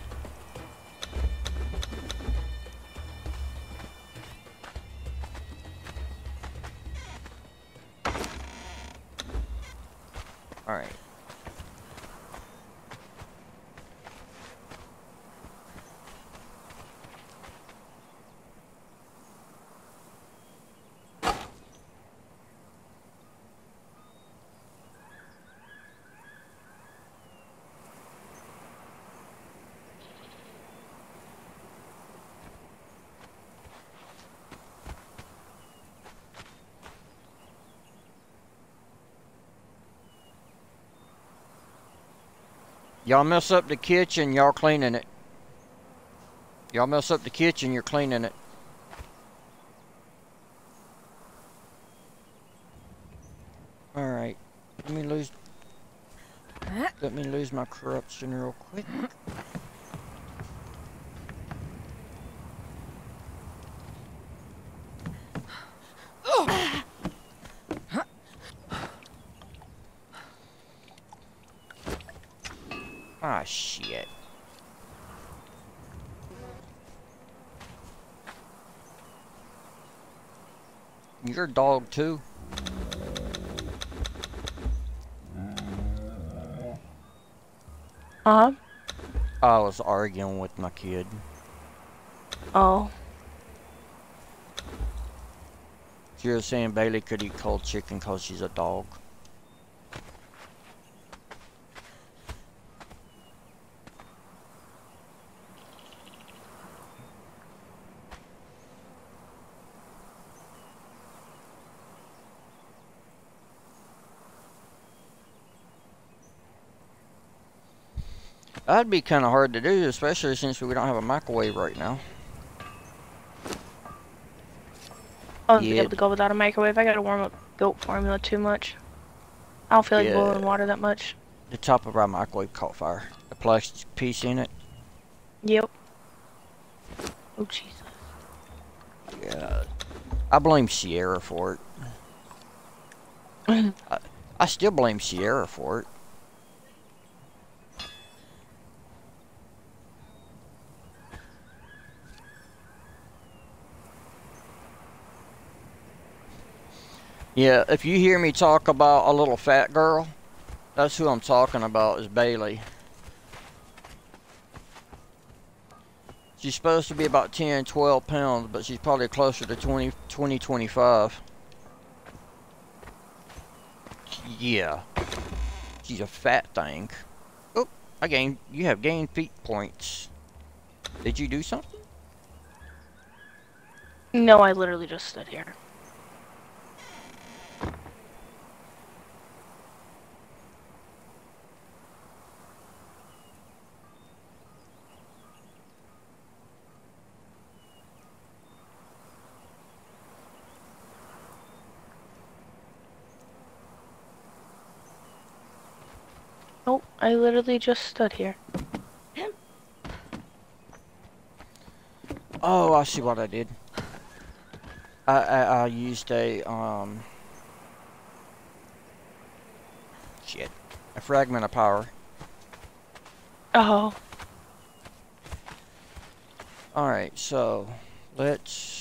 Alright. Y'all mess up the kitchen, y'all cleaning it. Y'all mess up the kitchen, you're cleaning it. Alright. Let me lose let me lose my corruption real quick. Ah, shit. You're dog too?
Huh?
I was arguing with my kid.
Oh.
Was saying Bailey could eat cold chicken because she's a dog. That'd be kind of hard to do, especially since we don't have a microwave right now.
I won't be able to go without a microwave. I gotta warm up goat formula too much. I don't feel like
Yeah.
boiling water that much.
The top of our microwave caught fire. The plastic piece in it.
Yep. Oh Jesus.
Yeah. I blame Sierra for it. I, I still blame Sierra for it. Yeah, if you hear me talk about a little fat girl, that's who I'm talking about is Bailey. She's supposed to be about 10, 12 pounds, but she's probably closer to 20, 20 25. Yeah. She's a fat thing. Oh, I gained, you have gained feat points. Did you do something?
No, I literally just stood here. Nope, I literally just stood here.
Oh, I see what I did. I, I, I used a, um... Shit. A fragment of power.
Oh,
Alright, so... Let's...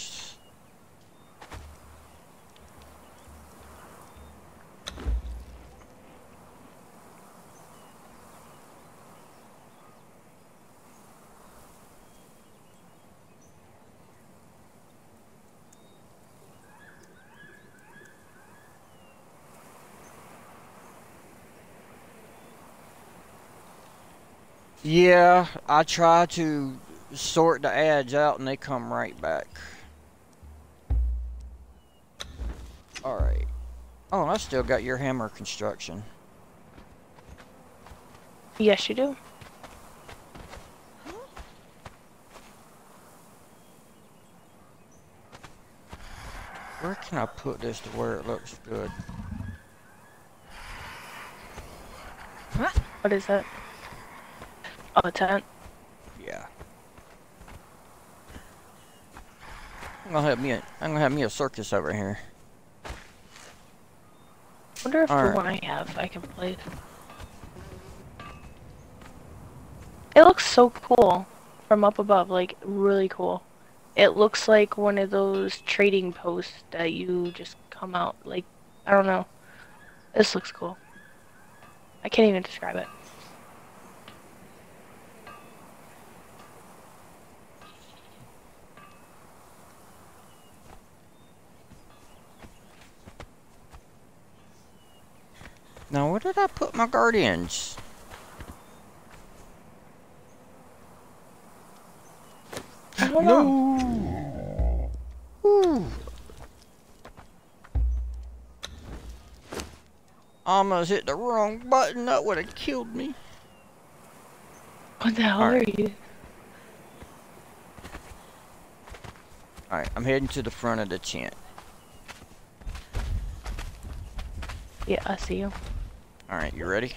Yeah, I try to sort the ads out and they come right back. Alright. Oh, I still got your hammer construction.
yes you do.
Where can I put this to where it looks good?
What is that? Oh, a tent.
Yeah. I'm gonna have me a, I'm gonna have me a circus over here.
wonder if the
Alright.
one I have I can play. It looks so cool from up above, like really cool. It looks like one of those trading posts that you just come out like I don't know. This looks cool. I can't even describe it.
Now where did I put my guardians?
I don't.
Ooh. Almost hit the wrong button. That would have killed me.
What the hell
Alright.
are you?
Alright, I'm heading to the front of the tent.
Yeah, I see you.
Alright, you ready?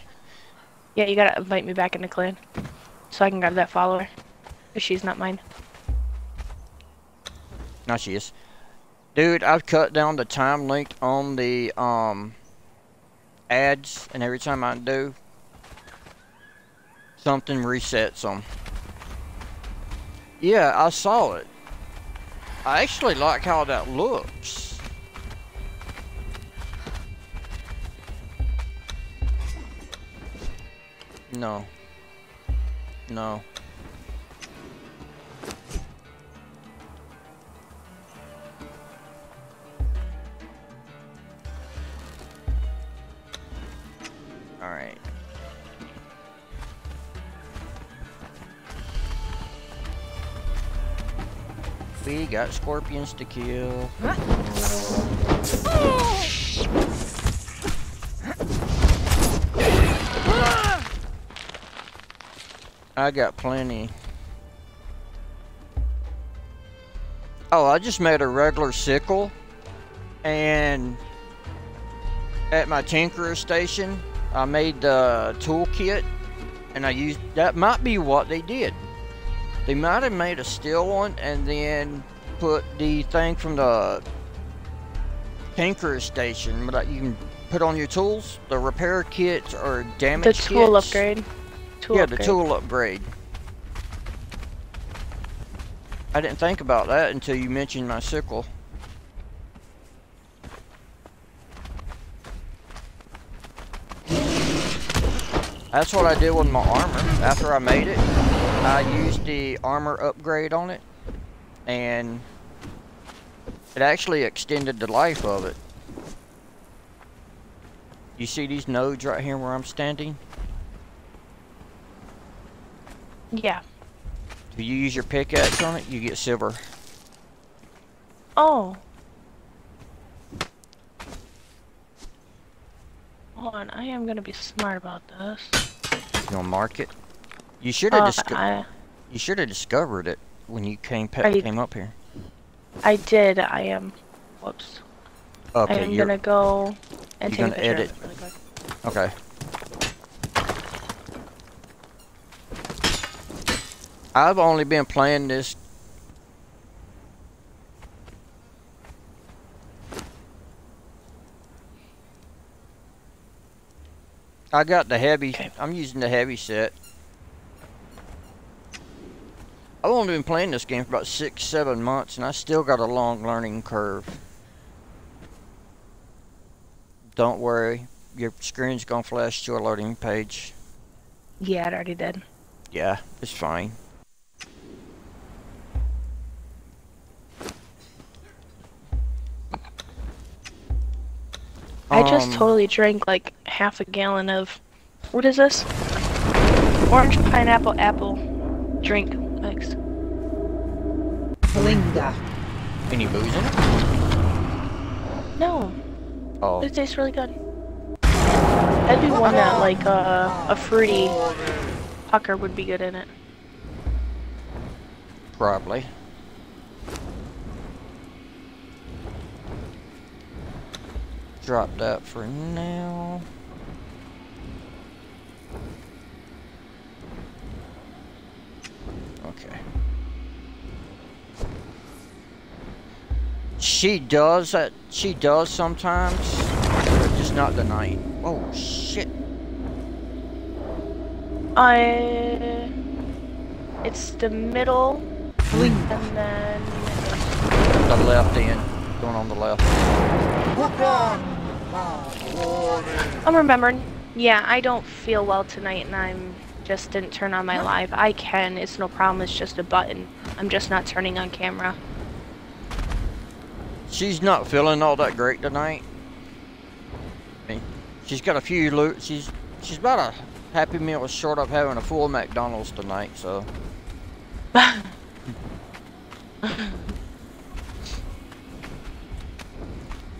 Yeah, you gotta invite me back into clan. So I can grab that follower. If she's not mine.
Now she is. Dude, I've cut down the time link on the um ads and every time I do Something resets them. Yeah, I saw it. I actually like how that looks. No. No. Alright. We got scorpions to kill. Oh. I got plenty. Oh, I just made a regular sickle. And at my tinkerer station, I made the toolkit. And I used, that might be what they did. They might have made a steel one and then put the thing from the tinkerer station that uh, you can put on your tools. The repair kits or damage
The tool
kits.
upgrade. Tool
yeah,
upgrade.
the tool upgrade. I didn't think about that until you mentioned my sickle. That's what I did with my armor. After I made it, I used the armor upgrade on it, and it actually extended the life of it. You see these nodes right here where I'm standing?
Yeah.
If you use your pickaxe on it, you get silver.
Oh. Hold on, I am gonna be smart about this.
You gonna mark it? You should have
Uh,
disco-
I,
you should have discovered it when you came pe-
I-
came up here.
I did. I am. Whoops. I'm
you're
gonna go and take
gonna edit.
it really quick.
okay. I've only been playing this. I got the heavy.
Okay.
I'm using the heavy set. I've only been playing this game for about six, seven months, and I still got a long learning curve. Don't worry, your screen's gonna flash to a loading page.
Yeah, it already did.
Yeah, it's fine.
I just
Um,
totally drank like half a gallon of. What is this? Orange pineapple apple drink mix.
Kalinga.
Any booze in it?
No,
Oh,
it tastes really good. I'd be one that like uh, a fruity pucker would be good in it.
probably. Drop that for now. Okay. She does that. She does sometimes, but just not tonight. Oh shit!
I. It's the middle, and then
The left end, going on the left.
I'm remembering. Yeah, I don't feel well tonight, and I'm just didn't turn on my live. I can. It's no problem. It's just a button. I'm just not turning on camera.
She's not feeling all that great tonight. I mean, she's got a few lo- she's she's about a happy meal short of having a full McDonald's tonight, so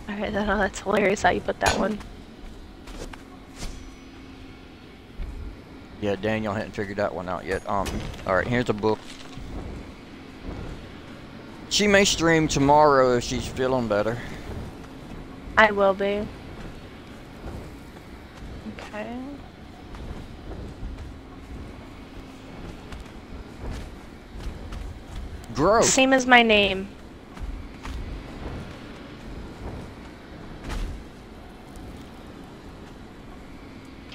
Alright, that, oh, that's hilarious how you put that one.
yeah, Daniel hadn't figured that one out yet. Um alright, here's a book. She may stream tomorrow if she's feeling better.
I will be. Okay.
Grow.
Same as my name.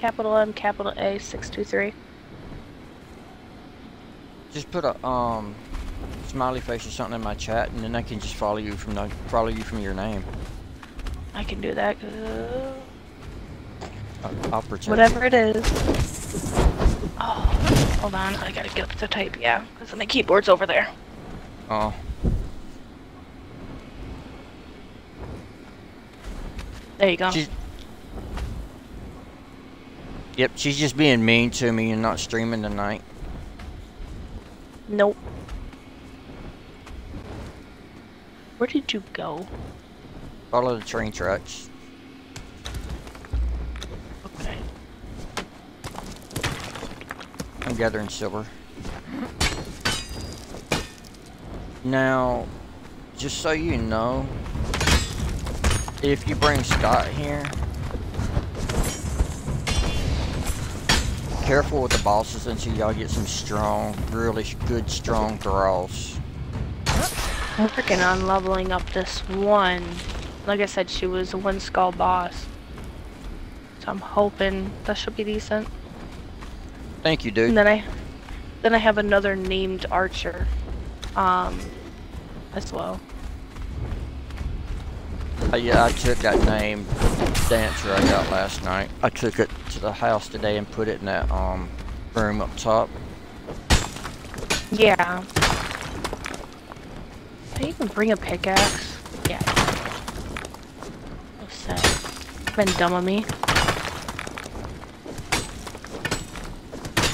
Capital M, capital A, 623.
Just put a um smiley face or something in my chat, and then I can just follow you from the follow you from your name.
I can do that.
I'll, I'll pretend.
whatever it is. Oh, hold on. I gotta get the type. Yeah, because my keyboard's over there.
Oh,
There you go.
she's. Yep, she's just being mean to me and not streaming tonight.
Nope. Where did you go?
Follow the train tracks.
Okay.
I'm gathering silver. Now, just so you know, if you bring Scott here, careful with the bosses until y'all get some strong, really good, strong draws.
I'm working on leveling up this one. Like I said, she was a one skull boss. So I'm hoping that should be decent.
Thank you, dude.
And then I, then I have another named archer, um, as well.
Uh, yeah, I took that name dancer I got last night. I took it to the house today and put it in that um room up top.
Yeah. Can I even bring a pickaxe? Yeah. Oh, sad. Been dumb of me.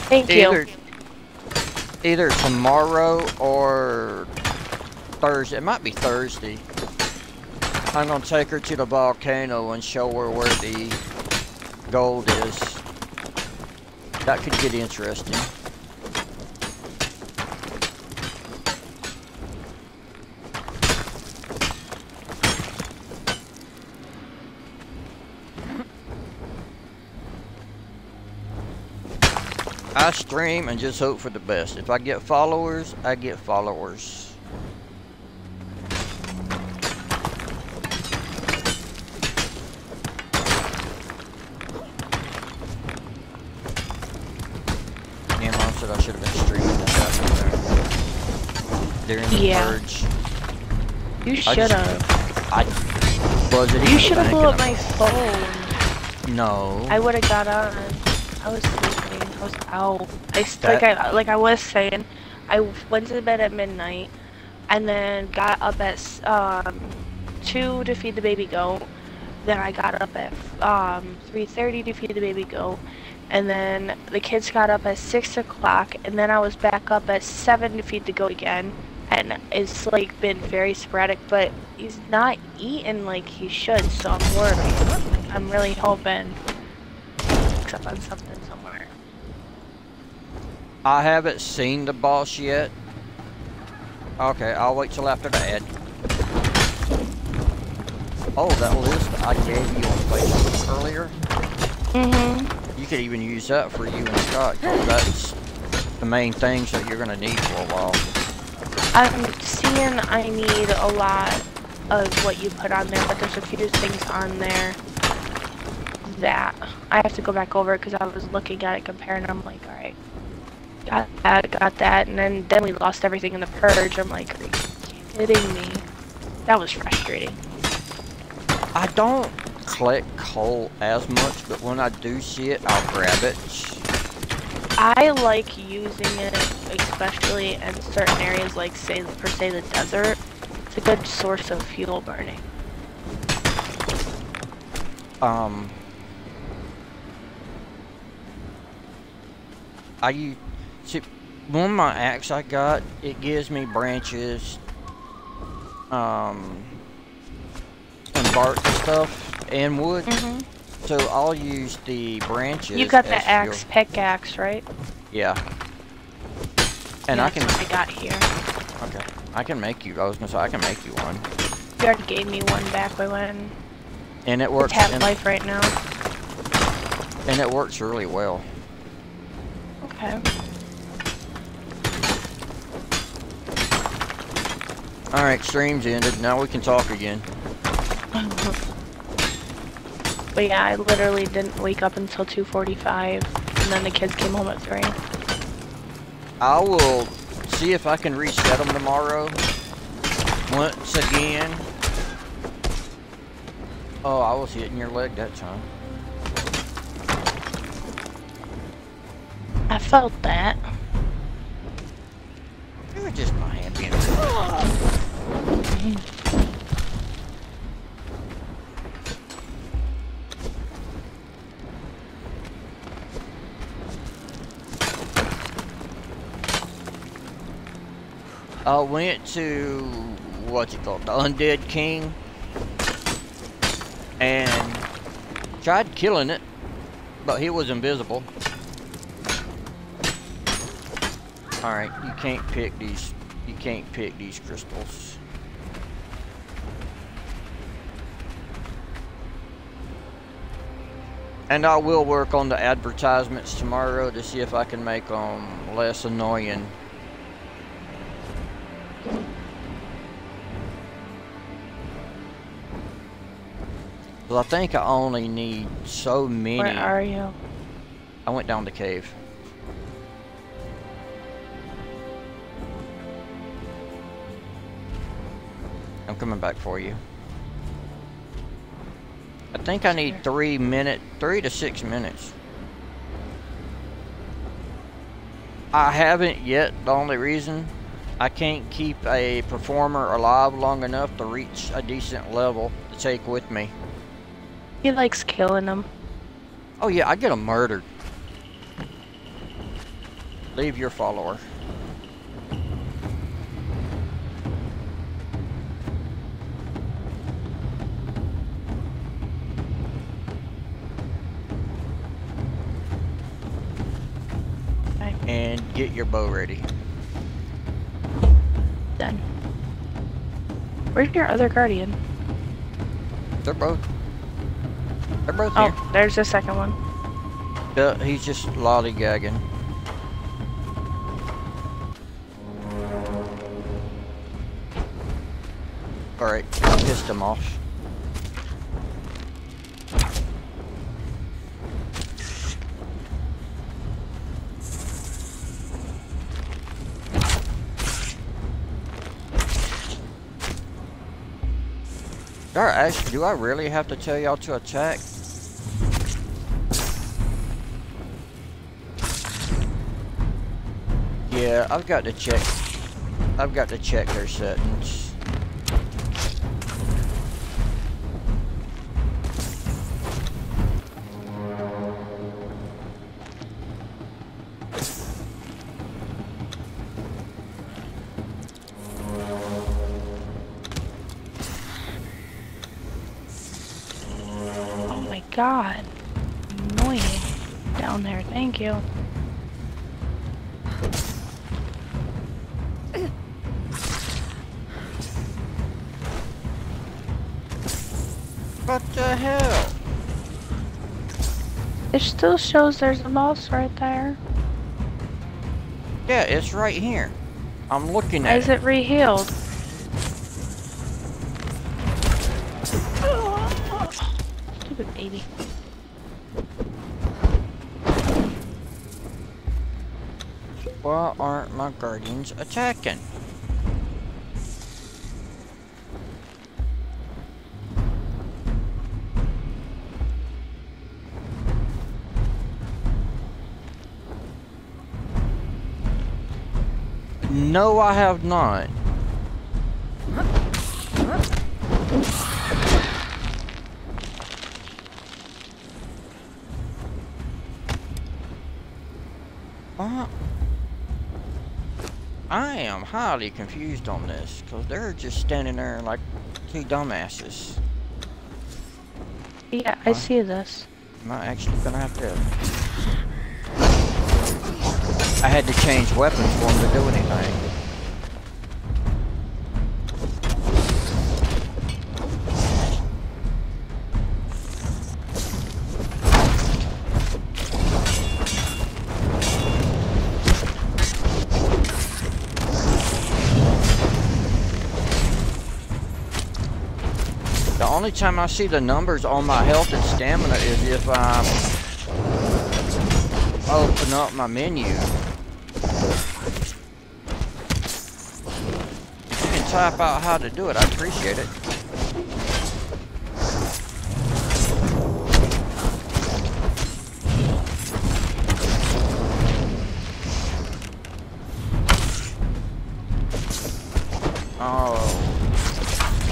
Thank
Either
you.
either tomorrow or Thursday. It might be Thursday. I'm gonna take her to the volcano and show her where the gold is. That could get interesting. I stream and just hope for the best. If I get followers, I get followers.
You should have.
I
You should have blew up my phone.
No.
I would have got on. I was sleeping. I was out. I
That-
like I like I was saying. I went to bed at midnight, and then got up at um two to feed the baby goat. Then I got up at um 3:30 to feed the baby goat, and then the kids got up at six o'clock, and then I was back up at seven to feed the goat again. And it's like been very sporadic, but he's not eating like he should, so I'm worried. I'm really hoping picks up on something somewhere.
I haven't seen the boss yet. Okay, I'll wait till after that. Oh, that list I gave you on Facebook earlier.
Mm-hmm.
You could even use that for you and Scott, 'cause that's the main things that you're gonna need for a while.
I'm seeing I need a lot of what you put on there, but there's a few things on there that I have to go back over because I was looking at it comparing. I'm like, all right, got that, got that, and then then we lost everything in the purge. I'm like, kidding me? That was frustrating.
I don't collect coal as much, but when I do see it, I'll grab it.
I like using it, especially in certain areas like, say, per se, the desert. It's a good source of fuel burning.
Um, I use see one of my axe I got. It gives me branches, um, and bark and stuff, and wood.
hmm
So I'll use the branches.
You got the axe
fuel.
pickaxe, right?
Yeah. And
Yeah,
I can.
I got here.
Okay. I can make you. I was gonna say I can make you one,
You already gave me one back when
and it works.
half life right now.
and it works really well.
Okay.
All right, stream's ended. Now we can talk again.
but yeah, I literally didn't wake up until 2:45, and then the kids came home at three.
I will see if I can reset them tomorrow. Once again. Oh, I was hitting your leg that time.
I felt that.
It was just my hand being. I went to what's it called, the Undead King, and tried killing it, but he was invisible. All right, you can't pick these. You can't pick these crystals. And I will work on the advertisements tomorrow to see if I can make them less annoying. Well, I think I only need so many.
Where are you?
I went down the cave. I'm coming back for you. I think I need three minute, three to six minutes. I haven't yet. The only reason I can't keep a performer alive long enough to reach a decent level to take with me.
He likes killing them.
Oh yeah, I get them murdered. Leave your follower.
Okay,
And get your bow ready.
done. Where's your other guardian?
They're both. They're both oh, here.
Oh, there's the second one.
Yeah, he's just lollygagging. Alright, pissed him off. Do I really have to tell y'all to attack? I've got to check. I've got to check their settings.
Oh my god. Annoying. Down there, thank you. Still shows there's a boss right there.
Yeah, it's right here. I'm looking at
is
it.
it re-healed? Stupid baby.
Why aren't my guardians attacking? No, I have not. What? I am highly confused on this, because they're just standing there like two dumbasses.
Yeah, I
What?
see this.
Am I actually gonna have to... I had to change weapons for them to do anything. Only time I see the numbers on my health and stamina is if I open up my menu. If you can type out how to do it, I'd appreciate it. Oh,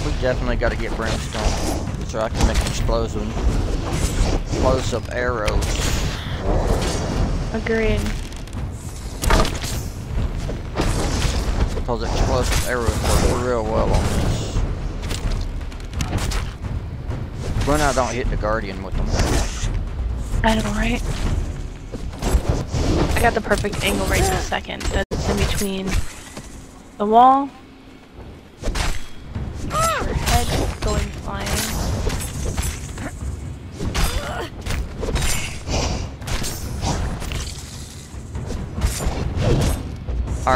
we definitely got to get brimstone so I can make explosive, explosive arrows.
Agreed.
Because explosive arrows work real well on this. When I don't hit the guardian with them.
I know, right? I got the perfect angle right this second. That's in between the wall.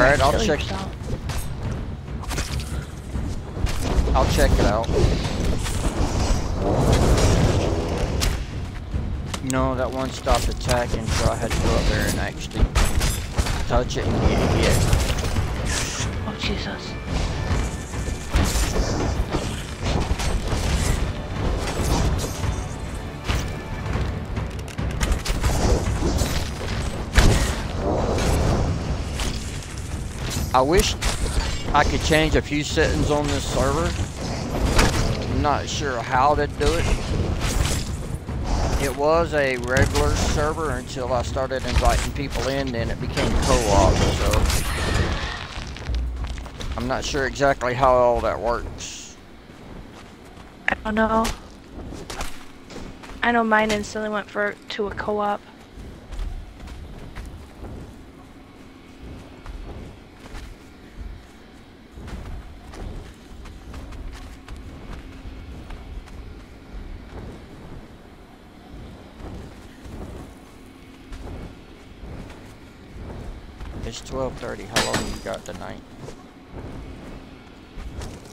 Alright, I'll check
yourself.
I'll check it out. You know, that one stopped attacking, so I had to go up there and actually touch it and get hit.
Oh, Jesus.
I wish I could change a few settings on this server. I'm not sure how to do it. It was a regular server until I started inviting people in, then it became co-op, so... I'm not sure exactly how all that works.
I don't know. I know mine instantly went for to a co-op.
12.30, how long you got tonight?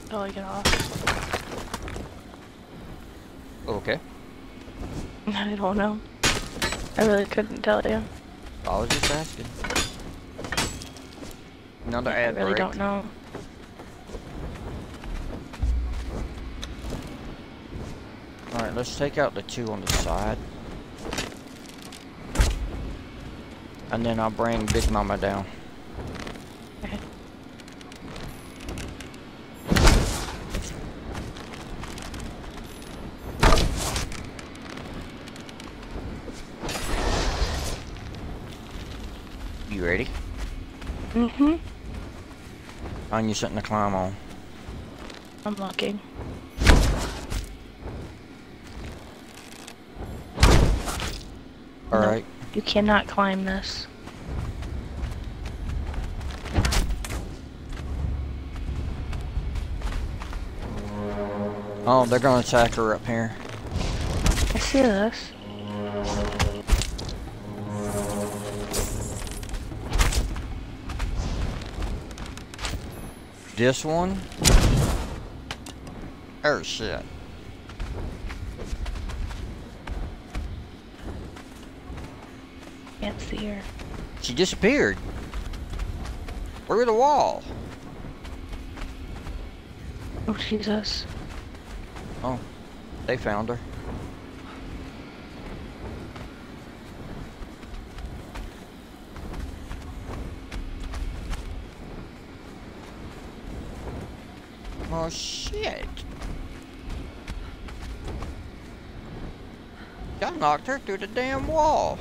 Till I get off.
Okay,
I don't know. I really couldn't tell you.
I was just asking. Another
I
ad
really
break.
don't know.
Alright, let's take out the two on the side. And then I'll bring Big Mama down.
Okay.
You ready?
Mm-hmm.
Find you something to climb on.
I'm looking. No.
Alright.
You cannot climb this.
Oh, they're gonna attack her up here.
I see this.
This one? Oh shit.
Can't see her.
She disappeared. Where the wall?
Oh, Jesus.
Oh, they found her. Oh shit. I knocked her through the damn wall.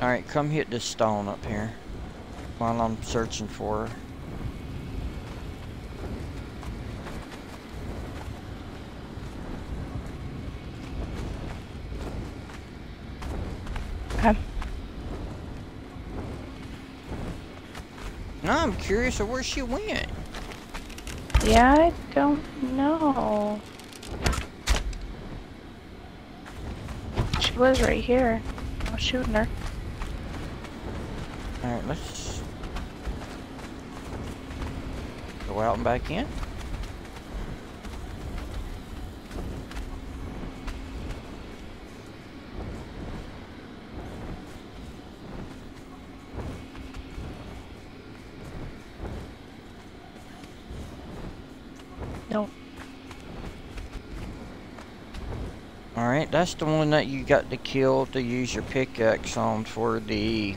Alright, come hit this stone up here while I'm searching for her.
Okay.
Now I'm curious of where she went.
Yeah, I don't know. She was right here. I was shooting her.
Alright, let's go out and back in.
Nope.
Alright, that's the one that you got to kill to use your pickaxe on for the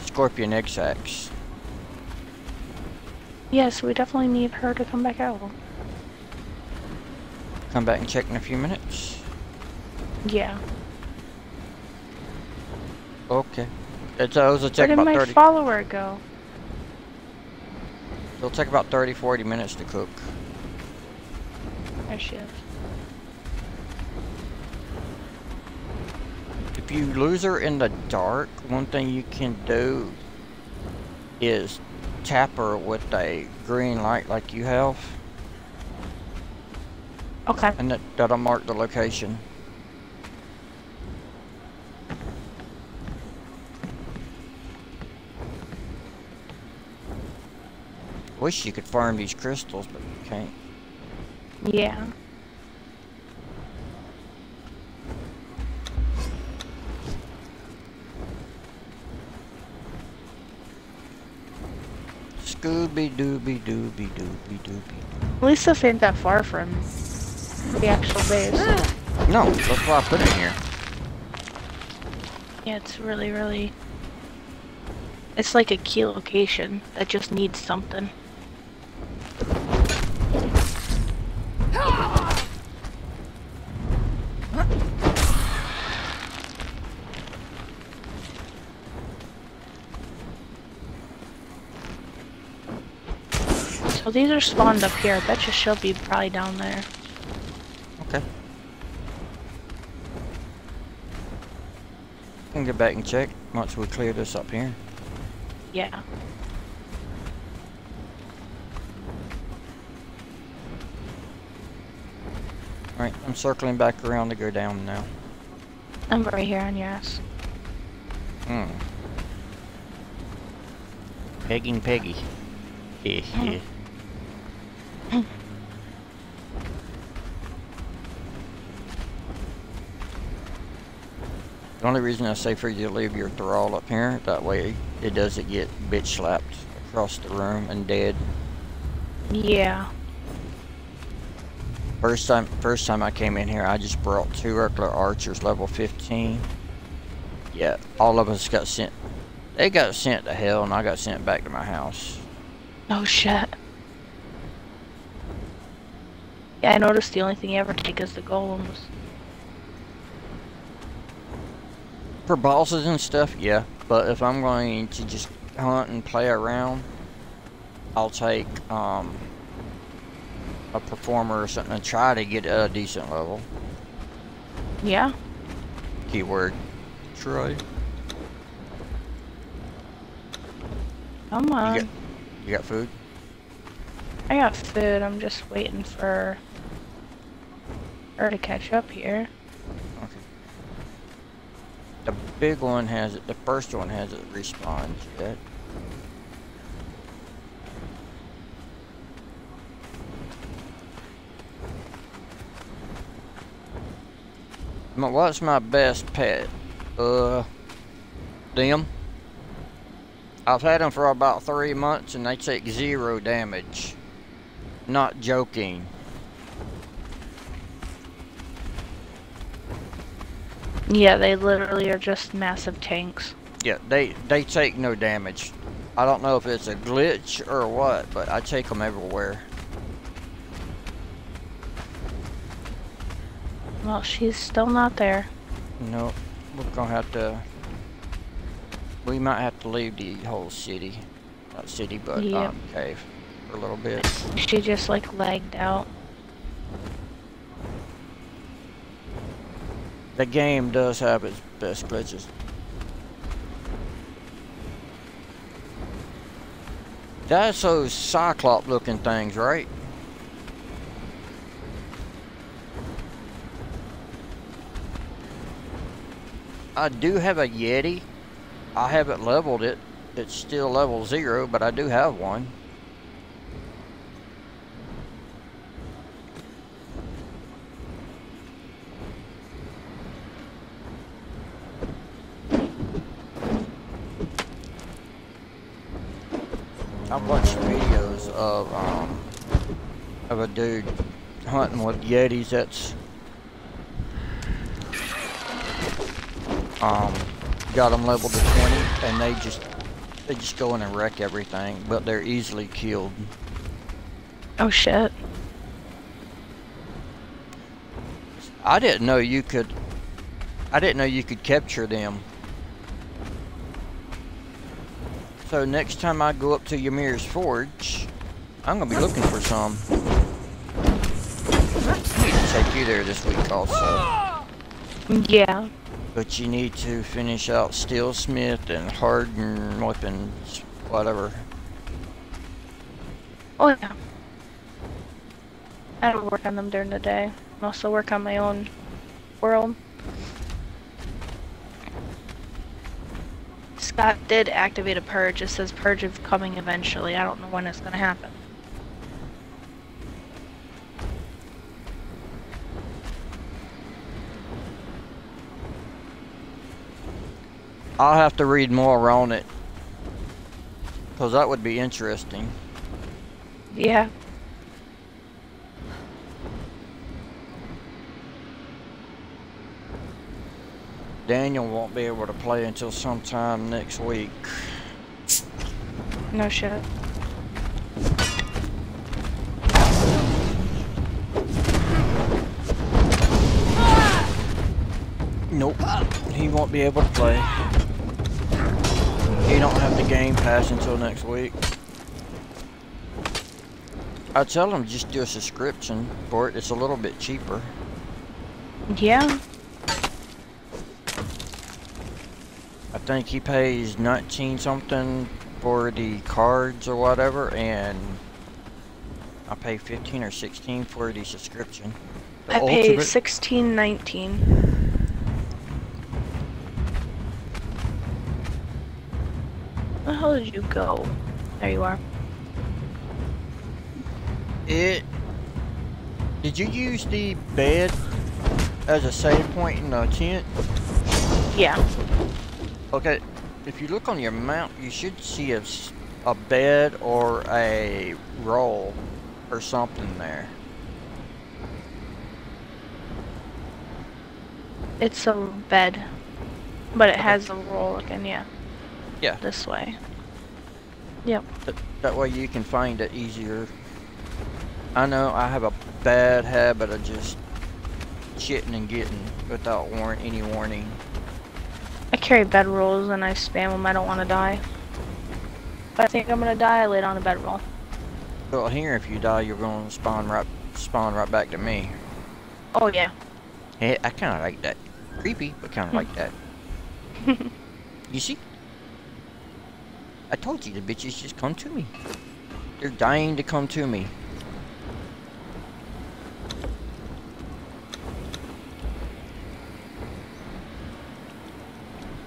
Scorpion X-Axe.
Yes, we definitely need her to come back out.
Come back and check in a few minutes.
Yeah.
Okay. It's uh, it'll
Where did
about
my
30
follower go?
it'll take about 30 40 minutes to cook.
There she is.
If you lose her in the dark, one thing you can do is tap her with a green light like you have,
Okay.
and that, that'll mark the location. Wish you could farm these crystals, but you can't.
Yeah.
Scooby Dooby Dooby Dooby Dooby.
At least this ain't that far from the actual base.
No, that's why I put it here.
Yeah, it's really, really. It's like a key location that just needs something. So these are spawned up here. I bet you she'll be probably down there.
Okay. Can get back and check once we clear this up here.
Yeah.
Alright, I'm circling back around to go down now.
I'm right here on your ass.
Hmm. Pegging Peggy. Yeah, yeah. The only reason I say for you to leave your thrall up here, that way it doesn't get bitch slapped across the room and dead.
Yeah.
First time, first time I came in here, I just brought two regular archers, level 15. Yeah, all of us got sent. They got sent to hell, and I got sent back to my house.
Oh shit. Yeah, I noticed the only thing you ever take is the golems.
For bosses and stuff, yeah. But if I'm going to just hunt and play around, I'll take um, a performer or something and try to get a decent level.
Yeah.
Keyword. Try.
Come on.
got- You got food?
I got food. I'm just waiting for her to catch up here.
Okay. The big one has it. The first one has it respawned yet. What's my best pet? Uh, them. I've had them for about three months and they take zero damage. Not joking.
Yeah, they literally are just massive tanks.
Yeah, they they take no damage. I don't know if it's a glitch or what, but I take them everywhere.
Well, she's still not there.
No, we're gonna have to. We might have to leave the whole city, not city, but
Yep.
um, cave for a little bit.
She just like lagged out.
The game does have its best glitches. That's those cyclop looking things, right? I do have a Yeti. I haven't leveled it. It's still level zero, but I do have one. I've watched videos of um, of a dude hunting with Yetis that's um got them leveled to 20 and they just they just go in and wreck everything but they're easily killed
Oh shit.
I didn't know you could I didn't know you could capture them so next time I go up to Ymir's Forge I'm gonna be looking for some to take you there this week also
Yeah.
But you need to finish out Steelsmith and harden weapons, whatever.
Oh yeah. I don't work on them during the day. I also work on my own world. Scott did activate a purge. It says purge is coming eventually. I don't know when it's gonna happen.
I'll have to read more on it. Because that would be interesting.
Yeah.
Daniel won't be able to play until sometime next week.
No shit.
Nope. He won't be able to play. He don't have the game pass until next week. I tell him just do a subscription for it. It's a little bit cheaper.
Yeah.
I think he pays 19 something for the cards or whatever, and I pay 15 or 16 for the subscription. The
I pay
ultimate-
sixteen nineteen. Where the hell did you go? There you are.
It. Did you use the bed as a save point in the tent?
Yeah.
Okay, if you look on your mount, you should see a, a bed or a roll or something there.
It's a bed. But it
Okay.
has a roll again, yeah.
Yeah.
This way.
That, that way you can find it easier. I know I have a bad habit of just shitting and getting without warn any warning.
I carry bedrolls and I spam them. I don't want to die. If I think I'm gonna die, I lay down a bedroll.
Well, here if you die, you're going to spawn right spawn right back to me.
Oh yeah.
Hey, I kind of like that. Creepy, but kind of hmm. like that. You see? I told you the bitches just come to me. They're dying to come to me.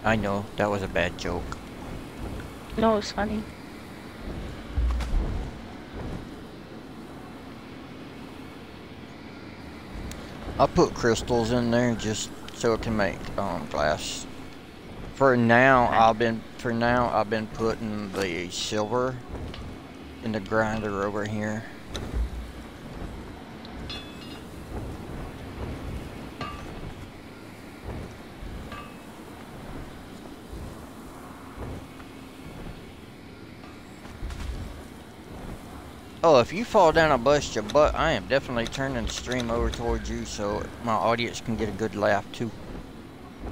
I know, that was a bad joke.
no, it's funny.
I put crystals in there just so it can make um, glass. For now, I've been for now I've been putting the silver in the grinder over here. Oh, if you fall down and bust your butt, I am definitely turning the stream over towards you so my audience can get a good laugh too.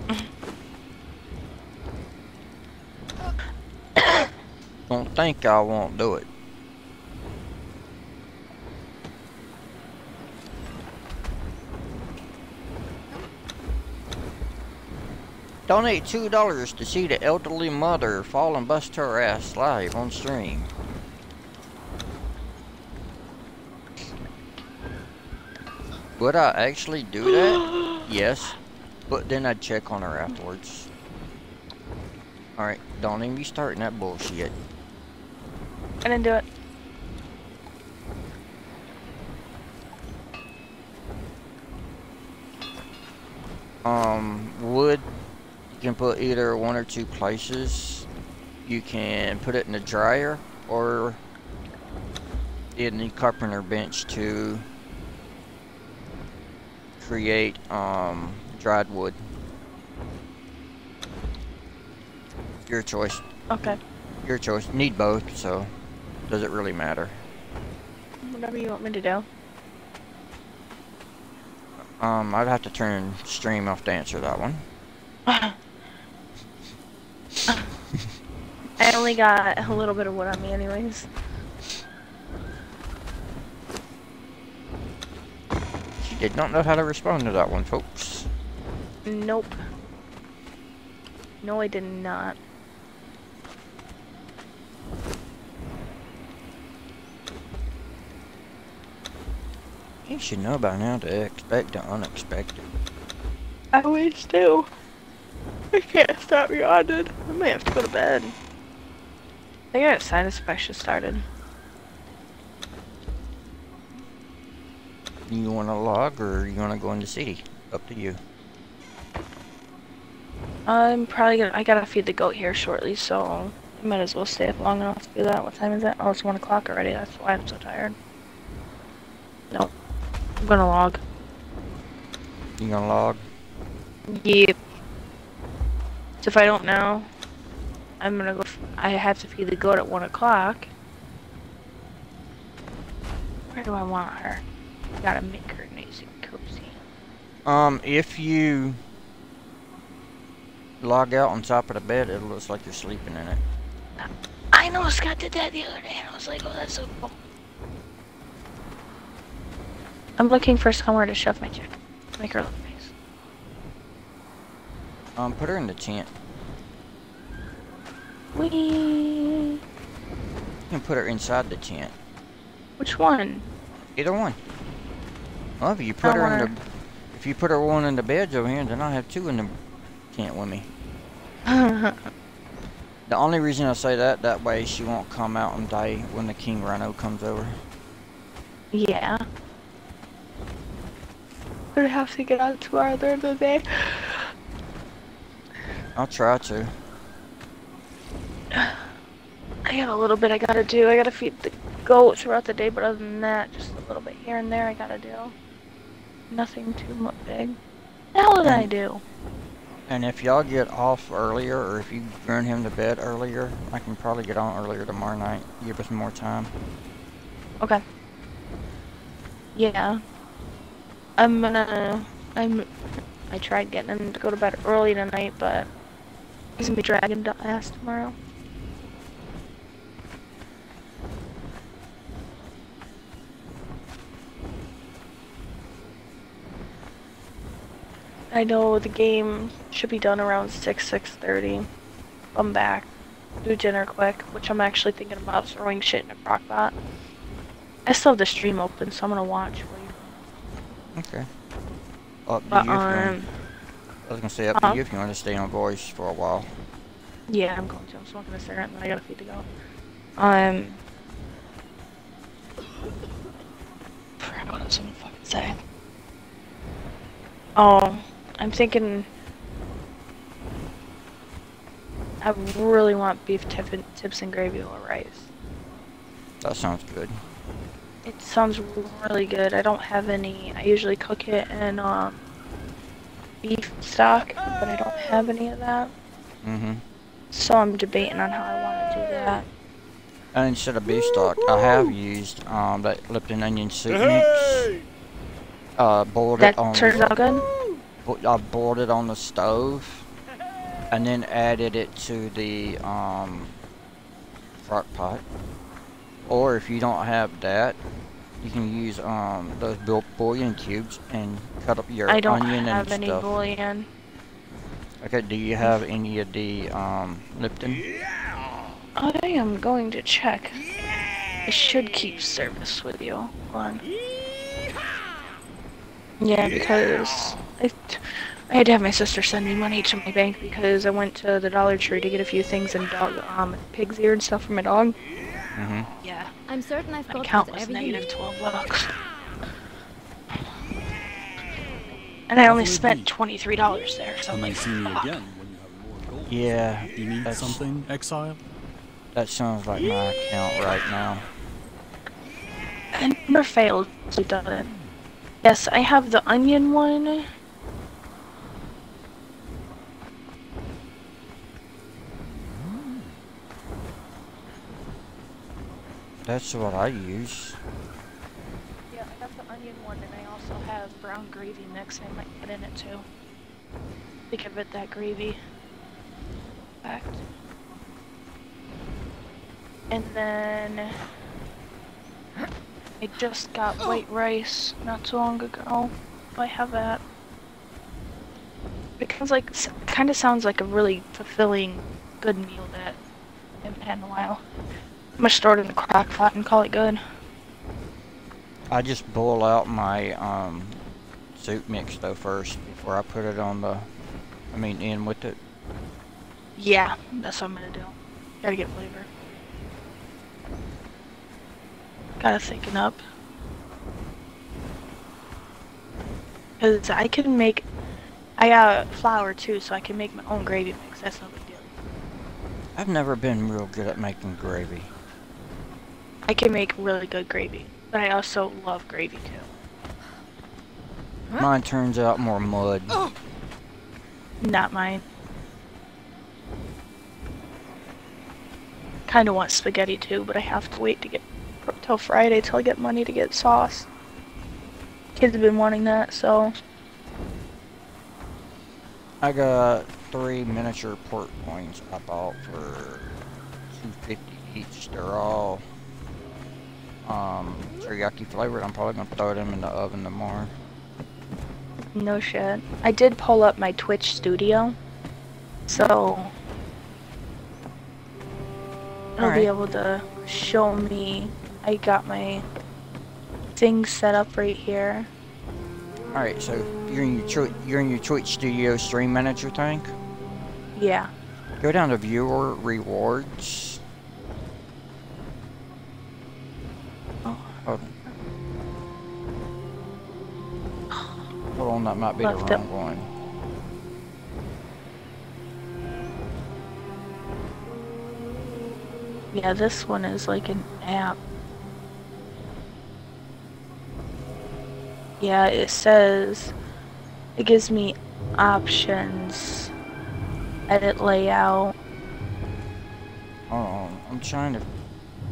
Don't think I won't do it. Donate two dollars to see the elderly mother fall and bust her ass live on stream. Would I actually do that? yes. But then I'd check on her afterwards. Alright, don't even be starting that bullshit.
I didn't do it.
Um, wood, you can put either one or two places. You can put it in the dryer, or in the carpenter bench to create um, dried wood. Your choice.
Okay.
Your choice. Need both, so does it really matter?
Whatever you want me to do.
Um, I'd have to turn stream off to answer that one.
I only got a little bit of wood on me anyways.
Did not know how to respond to that one, folks.
Nope. No, I did not.
You should know by now to expect the unexpected.
I always do. I can't stop yawning. I may have to go to bed. I think I have sinus infection started.
You want to log or you want to go in the city? Up to you.
I'm probably gonna. I gotta feed the goat here shortly, so I might as well stay up long enough to do that. What time is it? Oh, it's one o'clock already. That's why I'm so tired. Nope. I'm gonna log.
You gonna log?
Yep. So if I don't know, I'm gonna go. F I have to feed the goat at one o'clock. Where do I want her? Gotta make her nice and cozy.
Um, if you log out on top of the bed, it looks like you're sleeping in it.
I know Scott did that the other day, and I was like, oh, that's so cool. I'm looking for somewhere to shove my chick. Make her look nice.
Um, put her in the tent.
Wee.
You can put her inside the tent.
Which one?
Either one. Well, if you put her in the, if you put her one in the beds over here, then I have two in the tent with me. The only reason I say that, that way she won't come out and die when the king rhino comes over.
yeah. Gonna have to get out tomorrow during the day.
I'll try to.
I got a little bit I gotta do. I gotta feed the goat throughout the day, but other than that, just a little bit here and there I gotta do. Nothing too much big. The hell did I do?
And if y'all get off earlier, or if you burn him to bed earlier, I can probably get on earlier tomorrow night. Give us more time.
Okay. Yeah. I'm gonna. I'm. I tried getting him to go to bed early tonight, but he's gonna be dragging to ass tomorrow. I know the game should be done around six six thirty. I'm back. Do dinner quick, which I'm actually thinking about throwing shit in a crock pot. I still have the stream open, so I'm gonna watch.
Okay. Up to
But
you if you
um,
I was gonna say up
uh-huh.
to you if you want to stay on voice for a while.
yeah, I'm going to. I'm smoking a cigarette, and then I gotta feed the goat. Um, forgot what I was gonna fucking say. Oh, I'm thinking. I really want beef tip tips and gravy or rice.
That sounds good.
It sounds really good. I don't have any. I usually cook it in um, beef stock, but I don't have any of that.
Mm-hmm.
So I'm debating on how I want to do that.
And instead of beef stock, I have used um that Lipton onion soup mix. Uh, boiled
That
it on.
turns out good.
Bo- I boiled it on the stove, and then added it to the um crock pot. Or if you don't have that, you can use um those bou- bouillon cubes and cut up your onion and stuff.
I don't
onion
have
and
any
stuff.
bouillon.
Okay, do you have any of the um Lipton?
I am going to check. I should keep service with you. Hold on. Yeah, because I, I had to have my sister send me money to my bank because I went to the Dollar Tree to get a few things and dog, um, pig's ear and stuff for my dog.
Mm-hmm.
Yeah,
I'm certain I've
my
got
account was
everything you
negative
need.
12 bucks. And I only spent $23 there, so I'm
may
like,
see me
fuck.
again when you have more gold.
Yeah,
You need
that's-
something, Exile?
that sounds like my account right now.
it never failed It doesn't. Yes, I have the onion one.
That's what I use.
Yeah, I got the onion one, and I also have brown gravy mix. I might put in it too. To give it that gravy effect. And then I just got oh. white rice not too long ago. I have that. It kind of like kind of sounds like a really fulfilling, good meal that I haven't had in a while. I'm gonna store it in the crock pot and call it good.
I just boil out my um, soup mix though first before I put it on the, I mean in with it.
Yeah, that's what I'm gonna do. Gotta get flavor. Gotta thicken up. Cause I can make, I got flour too, so I can make my own gravy mix. That's no big deal.
I've never been real good at making gravy.
I can make really good gravy, but I also love gravy too.
Mine turns out more mud.
Not mine. Kind of want spaghetti too, but I have to wait to get till Friday till I get money to get sauce. Kids have been wanting that, so
I got three miniature pork coins I bought for 250 each. They're all um, teriyaki flavored. I'm probably gonna throw them in the oven tomorrow.
no shit. I did pull up my Twitch studio, so it'll
Alright.
be able to show me. I got my thing set up right here.
All right, so you're in your you're in your Twitch studio stream manager thing.
Yeah.
Go down to viewer rewards.
Oh.
Hold on. Hold on, that might be the
Left it.
wrong one.
Yeah, this one is like an app. Yeah, it says it gives me options, edit layout.
Hold on, I'm trying to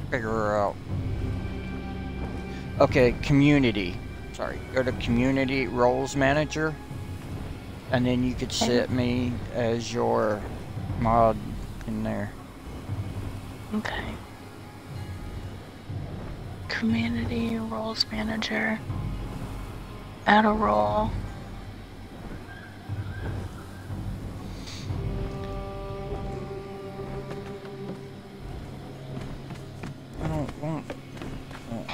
figure out. Okay, community. Sorry, go to community roles manager, and then you could set me as your mod in there.
Okay. Community roles manager. Add a role.
I don't want.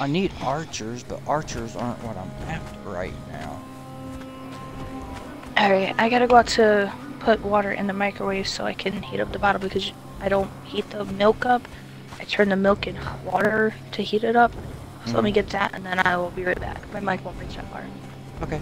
I need archers, but archers aren't what I'm after right now.
Alright, I gotta go out to put water in the microwave so I can heat up the bottle because I don't heat the milk up. I turn the milk in hot water to heat it up. So let me
Mhm.
get that and then I will be right back. My mic won't reach that far.
Okay.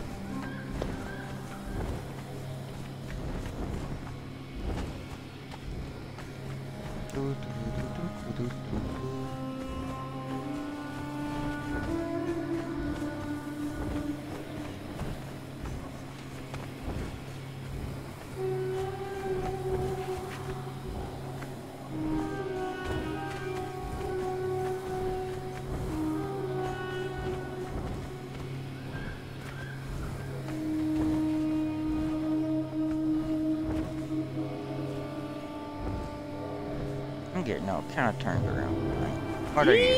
Kind of turned around. What are you?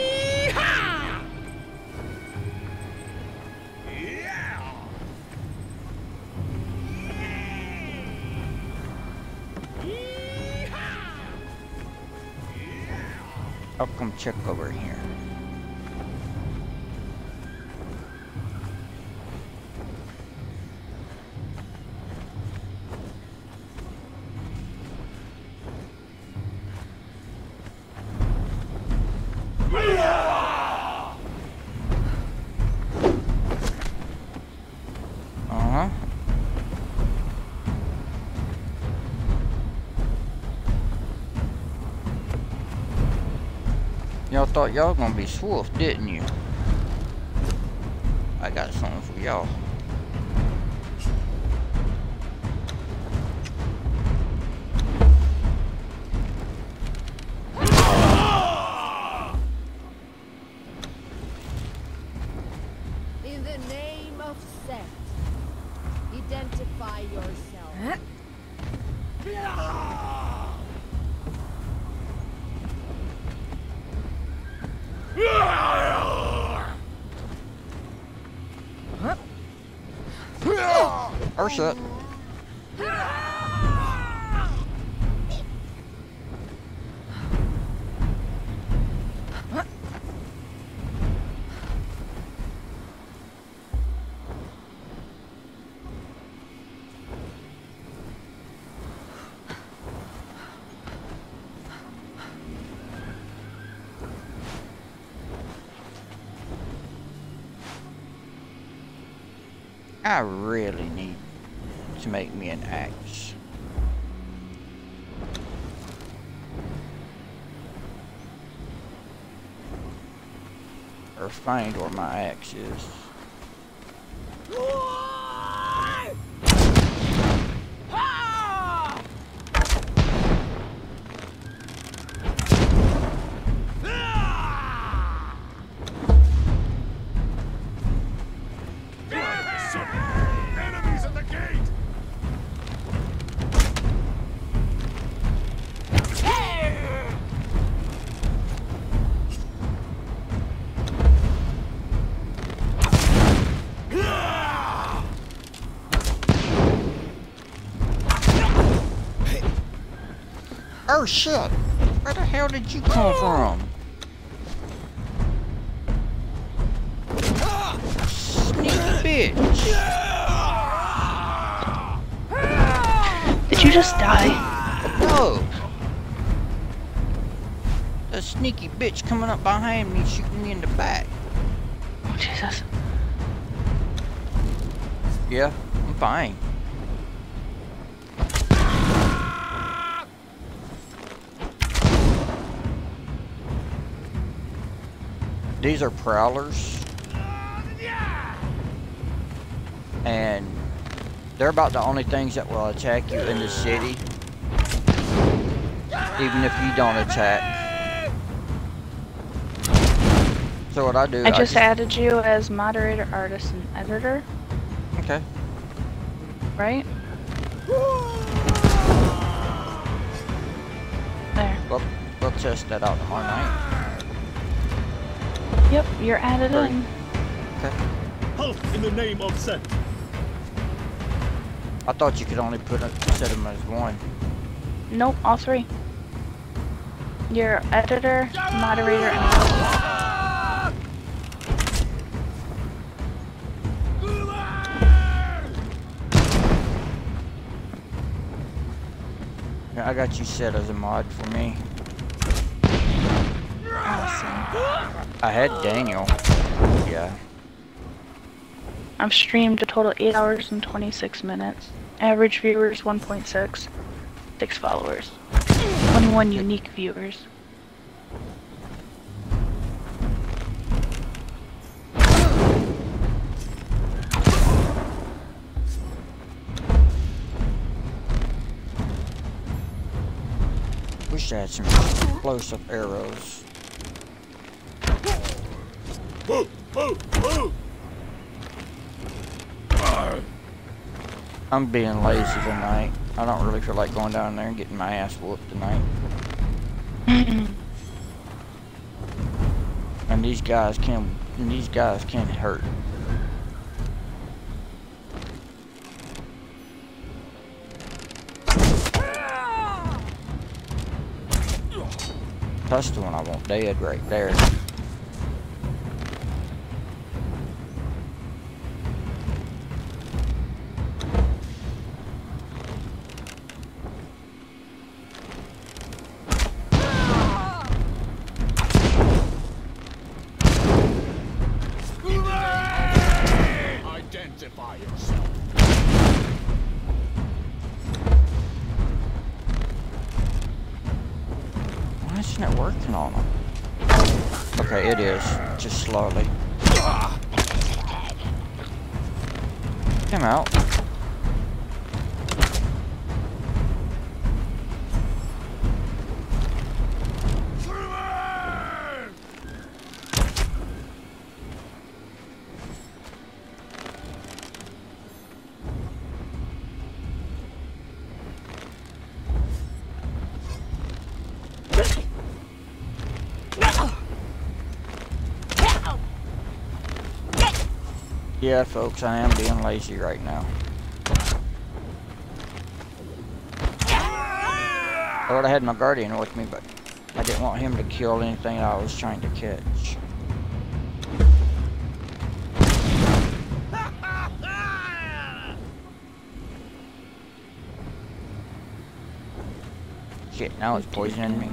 I'll come check over here. thought y'all gonna be swift, didn't you? I got something for y'all. I really need to make me an axe. Or find where my axe is. Oh shit! Where the hell did you come from? Sneaky bitch!
Did you just die?
No! The sneaky bitch coming up behind me shooting me in the back.
Oh, Jesus.
Yeah, I'm fine. These are prowlers. And they're about the only things that will attack you in the city. Even if you don't attack. So what I do,
I just added you as moderator, artist, and editor,
Okay.
right? There.
Well, we'll test that out tomorrow night.
Yep, you're added
Right.
in.
Okay.
Halt in the name of Set.
I thought you could only put a, set them as one.
Nope, all three. You're editor, moderator, and.
Yeah, I got you set as a mod for me. I had Daniel. Yeah.
I've streamed a total 8 hours and 26 minutes. Average viewers 1.6. 6 followers. 21 unique viewers.
Wish I had some explosive arrows. I'm being lazy tonight. I don't really feel like going down there and getting my ass whooped tonight. And these guys can and these guys can hurt. That's the one I want dead right there. Yeah, folks, I am being lazy right now. I would have had my guardian with me, but I didn't want him to kill anything I was trying to catch. Shit, now it's poisoning me.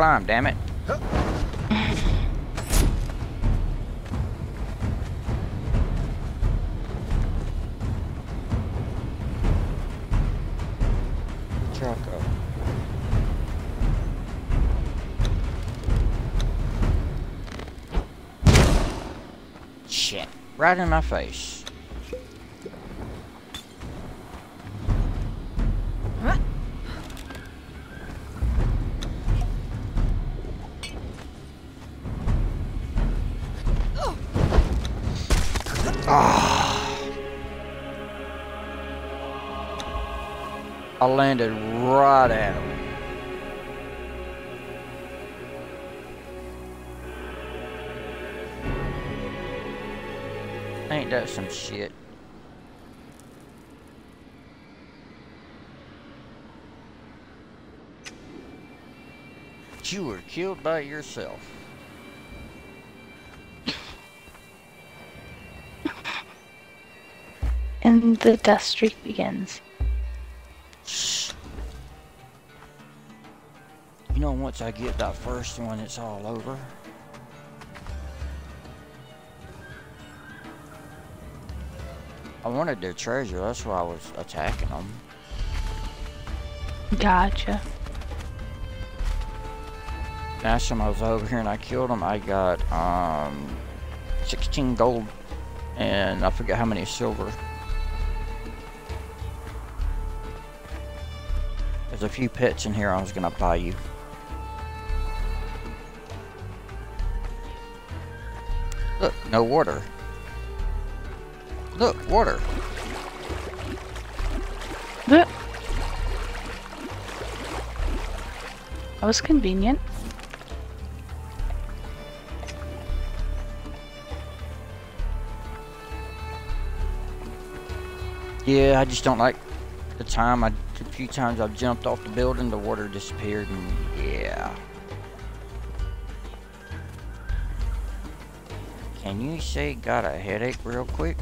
Climb, damn it. Shit. Right in my face. Landed right at him. Ain't that some shit? You were killed by yourself.
And the death streak begins.
Once I get that first one, it's all over. I wanted their treasure, that's why I was attacking them.
Gotcha.
Last time I was over here and I killed them, I got um, 16 gold and I forget how many silver. There's a few pets in here I was gonna buy you. No water. Look, water.
That was convenient.
Yeah, I just don't like the time. I, a few times I've jumped off the building, the water disappeared, and yeah. Say got a headache real quick?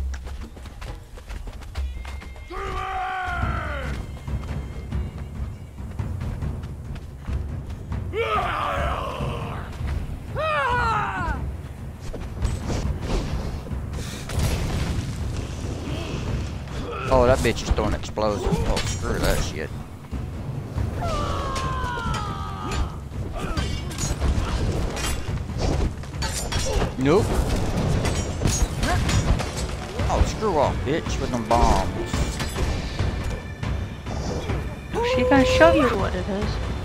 Oh, that bitch is throwing explosives. With them bombs.
She gonna show you what it is.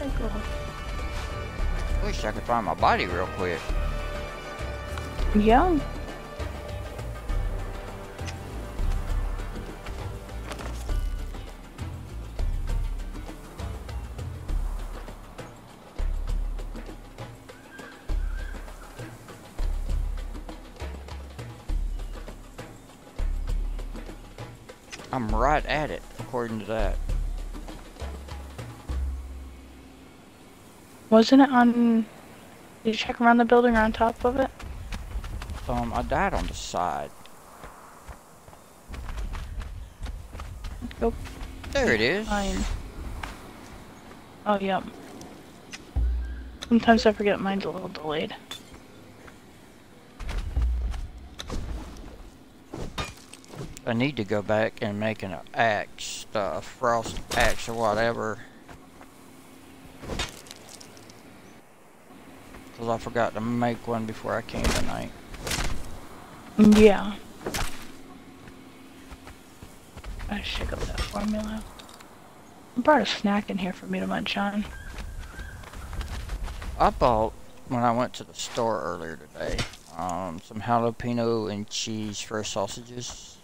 I?
Wish I could
find my body real quick.
Yeah.
I'm right at it, according to that.
Wasn't it on... Did you check around the building or on top of it?
Um, I died on the side.
Go
There it is.
Fine. Oh, yep. Sometimes I forget mine's a little delayed.
I need to go back and make an axe, uh, frost axe or whatever. Cause I forgot to make one before I came tonight.
Yeah. I should up that formula. I brought a snack in here for me to munch on.
I bought when I went to the store earlier today, um, some jalapeno and cheese fresh sausages.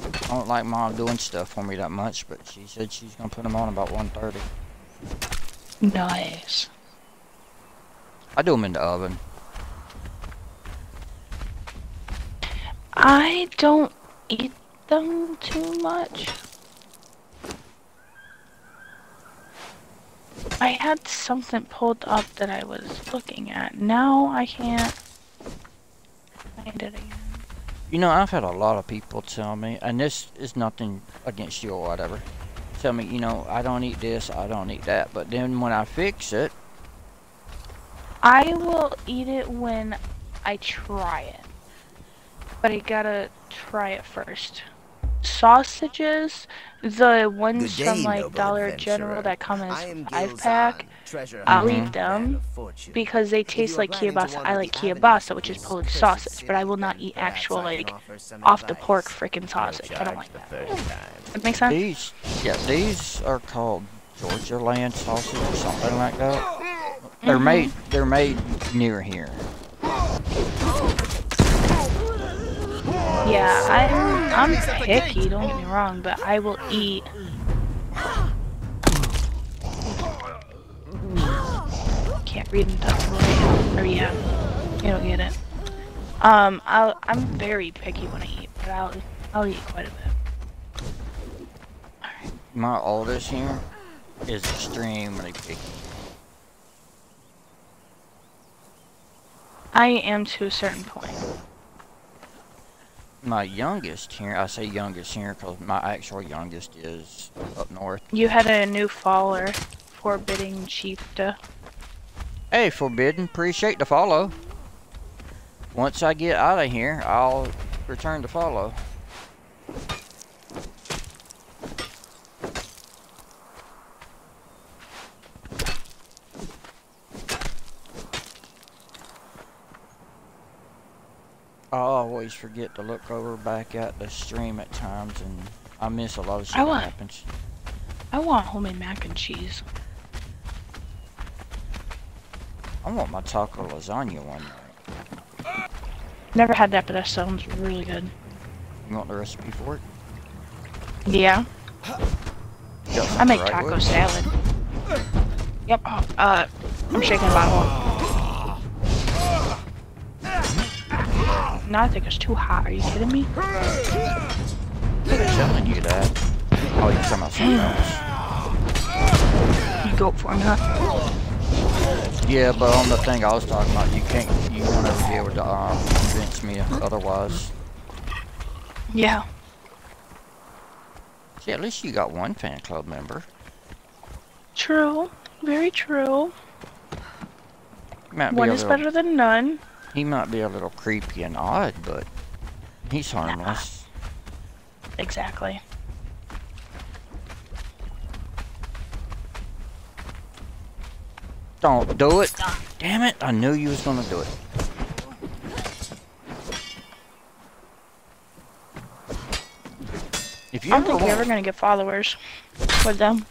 I don't like mom doing stuff for me that much, but she said she's gonna put them on about 1.30.
Nice.
I do them in the oven.
I don't eat them too much. I had something pulled up that I was looking at. Now I can't find it again.
You know, I've had a lot of people tell me, and this is nothing against you or whatever, tell me, you know, I don't eat this, I don't eat that, but then when I fix it,
I will eat it when I try it. But I gotta try it first. Sausages, the ones
Good
from like Dollar
adventurer.
General that come in five pack,
treasure
I'll eat them
man of fortune.
because they taste like
planning
kielbasa. I like
the
kielbasa, which is
this
Polish sausage, but I will not eat actual like off the pork frickin' sausage. I don't like that.
first.
That makes sense?
these, yeah, these are called Georgia land sausage or something like that. They're
Mhm.
made, they're made near here.
Yeah, I'm I'm picky. Don't get me wrong, but I will eat. Can't read and touch. Or yeah, you don't get it. Um, I'll, I'm very picky when I eat, but I'll I'll eat quite a bit.
My oldest here is extremely picky.
I am to a certain point.
My youngest here, I say youngest here because my actual youngest is up north.
You had a new follower, forbidding chiefta.
Hey, Forbidden, appreciate the follow. Once I get out of here, I'll return to follow. I always forget to look over back at the stream at times, and I miss a lot of stuff
I
that
want-
happens.
I want homemade mac and cheese.
I want my taco lasagna one night.
Never had that, but that sounds really good.
You want the recipe for it?
Yeah, I make
right
taco
with?
salad. Yep. Uh, I'm shaking the bottle. No, I think it's too hot. Are you kidding me?
I'm telling you that. Oh, you're talking about something else.
You go for me, huh?
Yeah, but on the thing I was talking about, you can't, you won't ever be able to um, convince me otherwise.
Yeah.
See, at least you got one fan club member.
True. Very true.
Be
One is better than none.
He might be a little creepy and odd, but he's harmless.
Exactly.
Don't do it. Damn it, I knew you was gonna do it. If you
I don't think you're ever gonna get followers with them.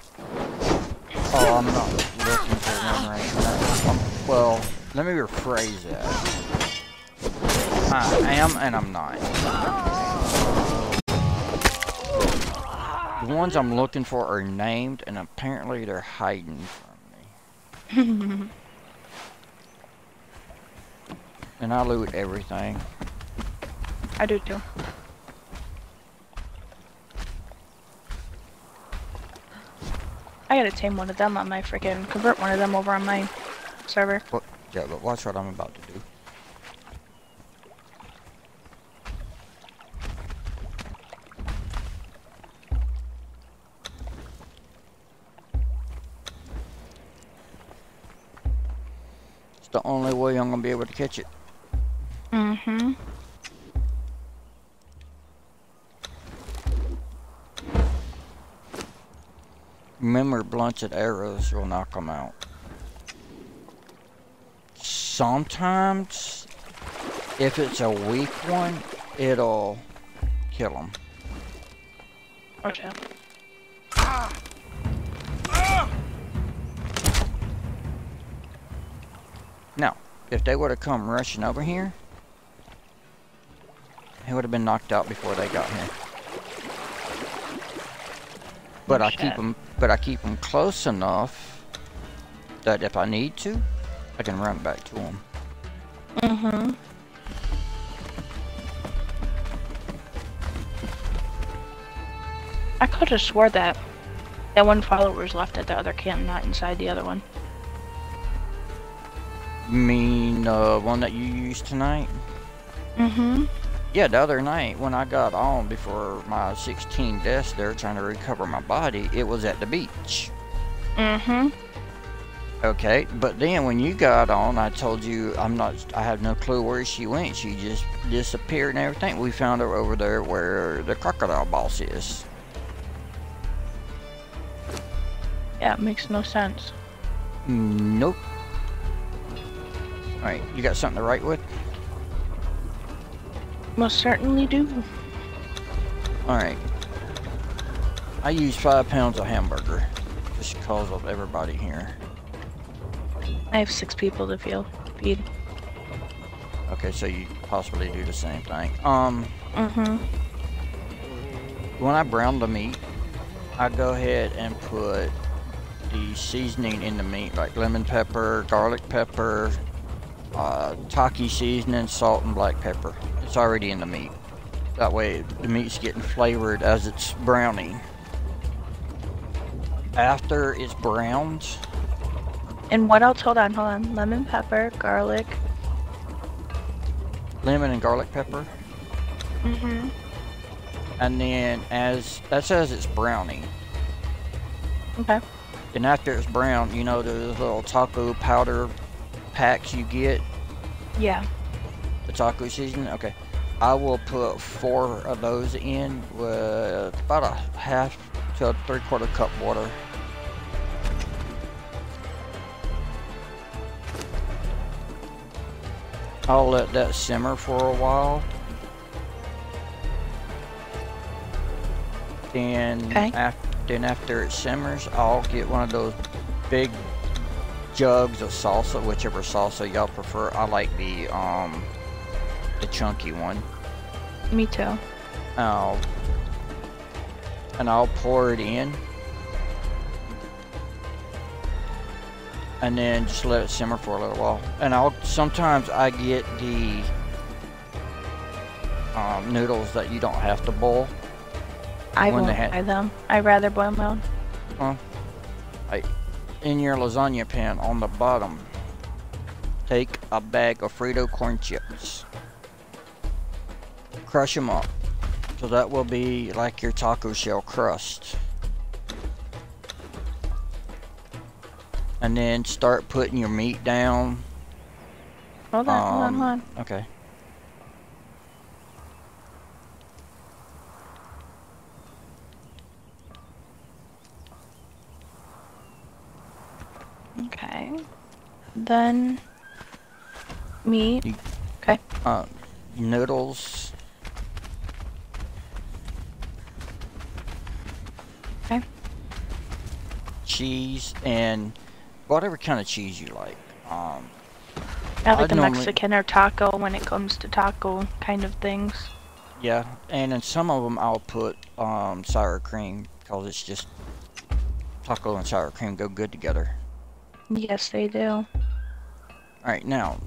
Oh, I'm not looking for one right now. Um, well, let me rephrase that. I am and I'm not. The ones I'm looking for are named, and apparently they're hiding from me. and I loot everything.
I do too. I gotta tame one of them on my freaking convert one of them over on my server.
Yeah, but watch what I'm about to do. The only way I'm gonna be able to catch it.
Mm-hmm.
Remember, blunted arrows will knock them out. Sometimes, if it's a weak one, it'll kill them.
Watch out.
Now, if they would have come rushing over here, he would have been knocked out before they got here. But I keep them, but I keep them close enough that if I need to, I can run back to them.
Mm-hmm. I could have swore that that one follower was left at the other camp, not inside the other one.
Mean uh, one that you used tonight?
Mm-hmm.
Yeah, the other night when I got on before my 16 deaths there trying to recover my body, it was at the beach.
Mm-hmm.
Okay, but then when you got on, I told you I'm not. I have no clue where she went. She just disappeared and everything. We found her over there where the crocodile boss is.
Yeah, it makes no sense.
Nope. All right, you got something to write with?
Most certainly do.
All right. I use five pounds of hamburger just because of everybody here.
I have six people to feel feed.
Okay, so you possibly do the same thing. Um,
Mm-hmm.
when I brown the meat, I go ahead and put the seasoning in the meat, like lemon pepper, garlic pepper, uh, taki seasoning, salt, and black pepper. It's already in the meat. That way, the meat's getting flavored as it's browning. After it's browned,
And what else? Hold on, hold on. Lemon pepper, garlic.
lemon and garlic pepper,
Mm-hmm.
and then as that says it's browning.
Okay.
And after it's brown, you know those little taco powder packs you get,
Yeah.
the taco seasoning. Okay, I will put four of those in with about a half to a three quarter cup water. I'll let that simmer for a while. Then,
Okay.
af- then after it simmers, I'll get one of those big jugs of salsa, whichever salsa y'all prefer. I like the um the chunky one.
Me too.
I'll and I'll pour it in. And then just let it simmer for a little while. And I'll sometimes I get the um, noodles that you don't have to boil.
I won't buy them. I'd rather boil my own.
In your lasagna pan on the bottom, take a bag of Frito corn chips. Crush them up. So that will be like your taco shell crust. And then start putting your meat down.
Hold on, hold on,
Um,
hold on.
Okay.
Okay. Then meat.
You-
Okay.
Uh, noodles.
Okay.
cheese and whatever kind of cheese you like. Um,
I like
I'd
a
normally-
Mexican or taco when it comes to taco kind of things.
yeah, and in some of them I'll put um, sour cream because it's just taco and sour cream go good together.
Yes, they do.
All right, now,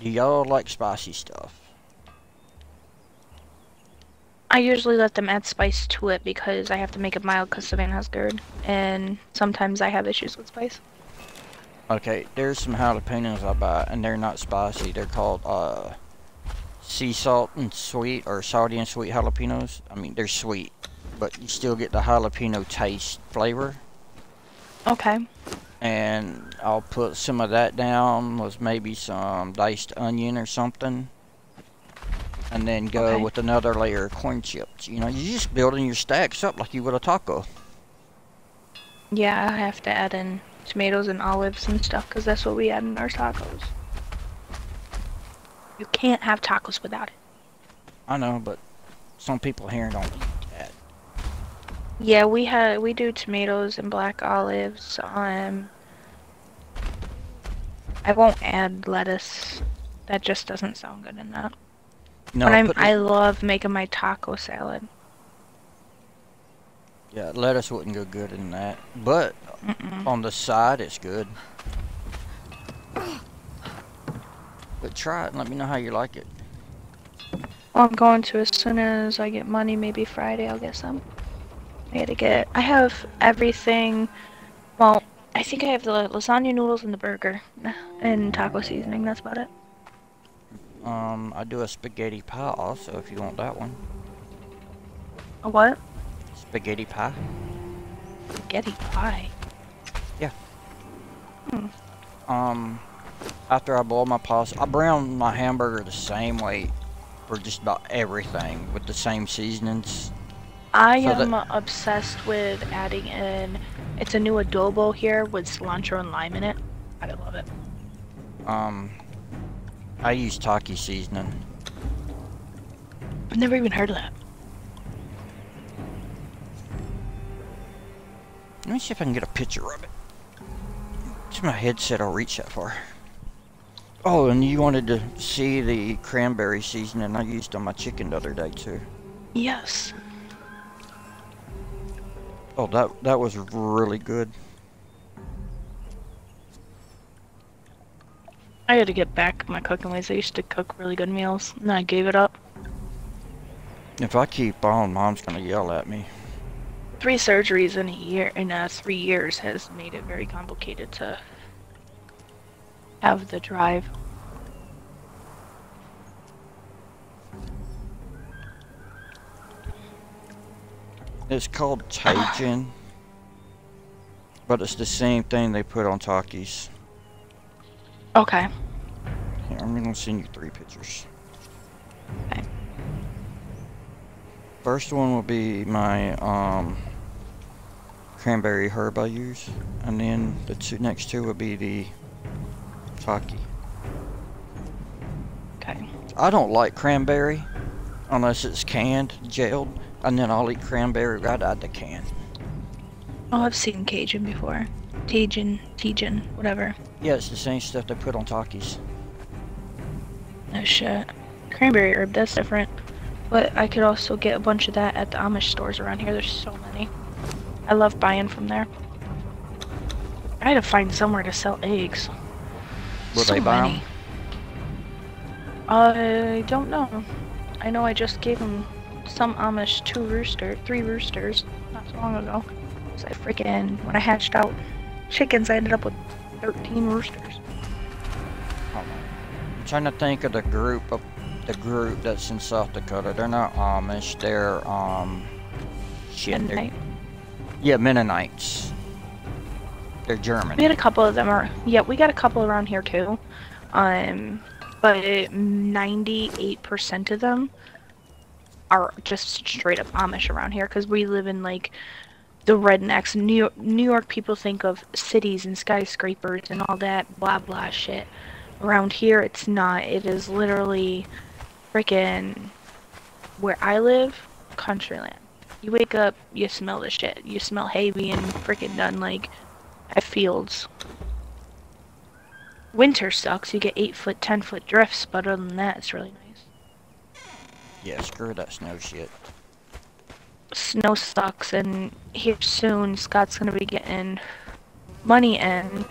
do y'all like spicy stuff?
I usually let them add spice to it because I have to make it mild because Savannah's GERD, and sometimes I have issues with spice.
Okay, there's some jalapenos I buy, and they're not spicy. They're called uh, sea salt and sweet, or salty and sweet jalapenos. I mean, they're sweet, but you still get the jalapeno taste flavor.
Okay.
And I'll put some of that down with maybe some diced onion or something. And then go
Okay.
with another layer of corn chips. You know, you're just building your stacks up like you would a taco.
Yeah, I have to add in tomatoes and olives and stuff because that's what we add in our tacos. You can't have tacos without it.
I know, but some people here don't.
Yeah, we have we do tomatoes and black olives. Um, I won't add lettuce. That just doesn't sound good in that.
No,
but I'm I love making my taco salad.
yeah, lettuce wouldn't go good in that. But
Mm-mm.
on the side, it's good. But try it and let me know how you like it.
Well, I'm going to as soon as I get money. Maybe Friday I'll get some. I gotta get. I have everything. Well, I think I have the lasagna noodles and the burger and taco seasoning. That's about it.
Um, I do a spaghetti pie also if you want that one.
A what?
Spaghetti pie.
Spaghetti pie. Yeah. Hmm.
Um, after I boil my pasta, I brown my hamburger the same way for just about everything with the same seasonings.
I
So that-
am obsessed with adding in. It's a new adobo here with cilantro and lime in it. I love it.
Um, I use Taki seasoning.
I've never even heard of that.
Let me see if I can get a picture of it. It's my headset, I'll reach that far. Oh, and you wanted to see the cranberry seasoning I used on my chicken the other day too.
Yes.
Oh, that that was really good.
I had to get back my cooking ways. I used to cook really good meals, and I gave it up.
If I keep on, Mom's gonna yell at me.
Three surgeries in a year, in uh, three years, has made it very complicated to have the drive.
It's called Tajin, but it's the same thing they put on Takis.
Okay.
Here, I'm gonna send you three pictures.
Okay.
First one will be my um, cranberry herb I use, and then the two next two will be the Taki.
Okay.
I don't like cranberry unless it's canned, jailed, and then I'll eat cranberry right out the can.
Oh, I've seen Cajun before. Tajin, Tajin, whatever.
Yeah, it's the same stuff they put on Takis.
No shit. Cranberry herb, that's different. But I could also get a bunch of that at the Amish stores around here. There's so many. I love buying from there. I had to find somewhere to sell eggs.
Will
so
they buy
many. I don't know. I know I just gave them some Amish two rooster, three roosters not so long ago. So I freaking when I hatched out chickens, I ended up with 13 roosters.
I'm trying to think of the group of the group that's in South Dakota. They're not Amish. They're um, shit. they're-
Mennonite.
Yeah, Mennonites. They're German.
We had a couple of them. Are yeah, we got a couple around here too. Um, but 98% of them are just straight up Amish around here because we live in like the rednecks. New York, New York people think of cities and skyscrapers and all that blah blah shit. Around here, it's not. It is literally freaking where I live, country land. You wake up, you smell the shit. You smell hay being freaking done like have fields. Winter sucks. You get eight foot, ten foot drifts, but other than that, it's really nice.
Yeah, screw that snow shit.
Snow sucks, and here soon, Scott's gonna be getting money in,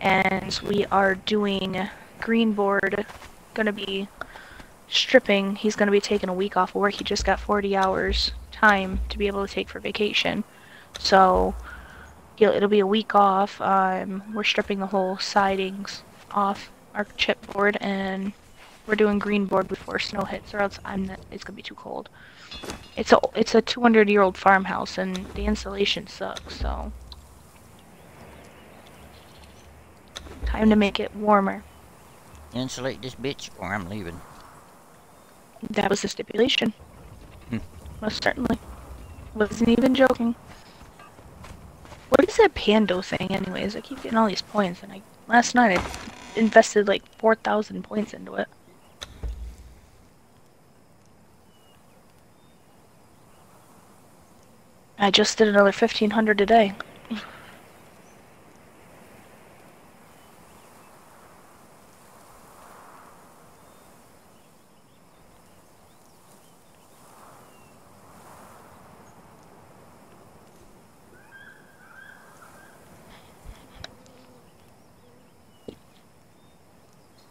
and we are doing green board. Gonna be stripping. He's gonna be taking a week off of work. He just got 40 hours time to be able to take for vacation, so it'll be a week off. Um, we're stripping the whole sidings off our chipboard, and we're doing green board before snow hits, or else I'm not, it's gonna be too cold. It's a it's a 200 year old farmhouse, and the insulation sucks. So time to make it warmer.
Insulate this bitch or I'm leaving.
That was the stipulation.
Hmm.
Most certainly. Wasn't even joking. What is that Pando thing, anyways? I keep getting all these points, and I last night I invested like 4,000 points into it. I just did another 1,500 today.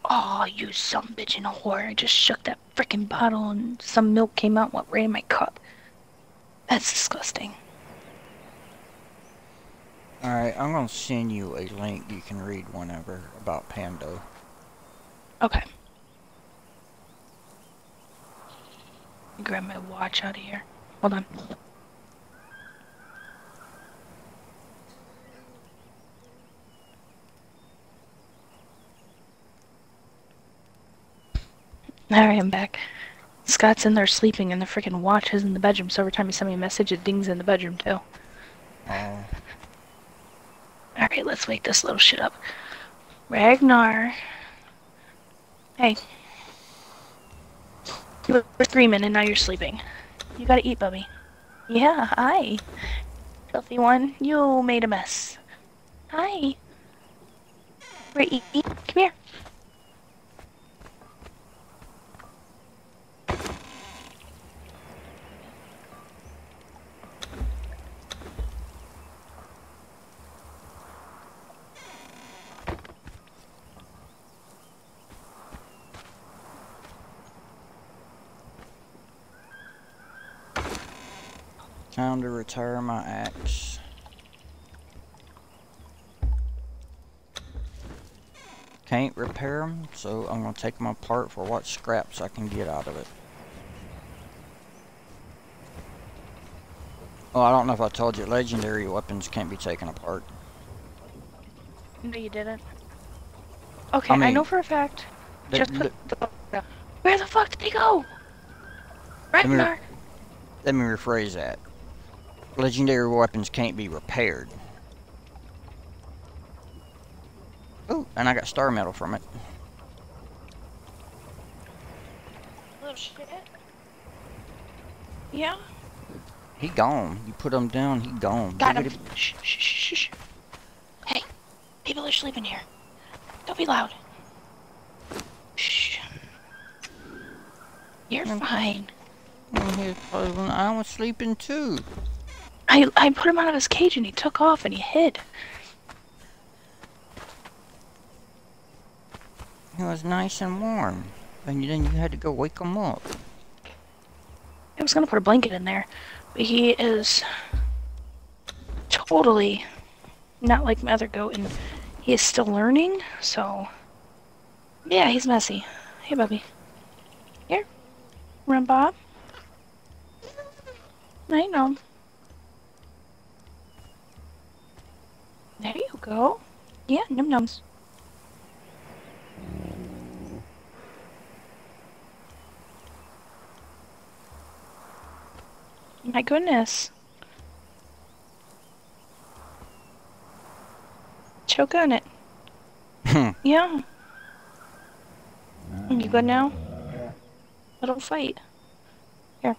Oh, you some bitch and a whore. I just shook that frickin' bottle and some milk came out and went right in my cup. That's disgusting.
Alright, I'm gonna send you a link you can read whenever about Pando.
Okay. Grab my watch out of here. Hold on. Alright, I'm back. Scott's in there sleeping and the freaking watch is in the bedroom, so every time you send me a message, it dings in the bedroom too.
Oh,
Alright, let's wake this little shit up. Ragnar. Hey. You were screaming and now you're sleeping. You gotta eat, Bubby. Yeah, hi. Filthy one, you made a mess. Hi. We're eat, eat. Come here.
Time to retire my axe. Can't repair them, so I'm gonna take them apart for what scraps I can get out of it. Oh, I don't know if I told you, legendary weapons can't be taken apart.
No, you didn't. Okay,
I
I, know for a fact.
the-
Just put the... Where the fuck did they go?
me-
Ragnar!
Let me rephrase that. Legendary weapons can't be repaired. Oh, and I got star metal from it.
Little shit. Yeah.
He gone. You put him down, he gone.
Got him. Shh, shh, shh, shh. Hey, people are sleeping here. Don't be loud. Shh. You're
Mm.
fine.
Oh, oh, I was sleeping too.
I I put him out of his cage and he took off and he hid.
He was nice and warm. And then you had to go wake him up.
I was gonna put a blanket in there, but he is totally not like my other goat, and he is still learning. So yeah, he's messy. Hey, Bubby. Here, run, Bob. I know. There you go. Yeah, num nums. My goodness. Choke on it. Hmm. yeah. You good now? Little fight. Here.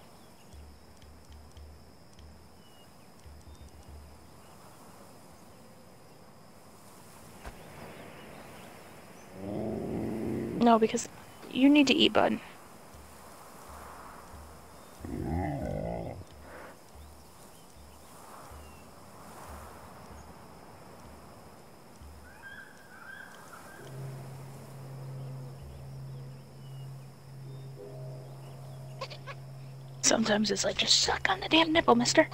No, because you need to eat, bud. Sometimes it's like, just suck on the damn nipple, mister.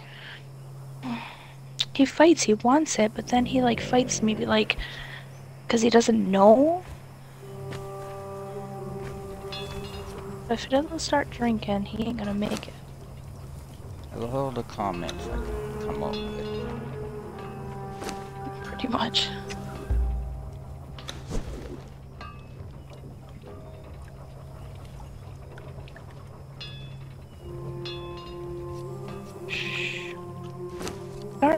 He fights, he wants it, but then he like fights maybe like, because he doesn't know. If he doesn't start drinking, he ain't gonna make it.
All the comments I can come up with.
Pretty much. Shh. All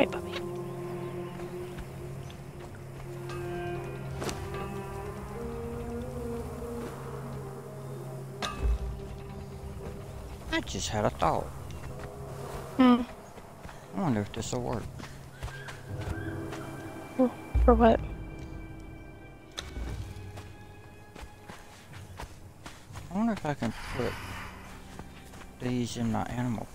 had a thought.
Hmm.
I wonder if this will work.
For what?
I wonder if I can put these in my animal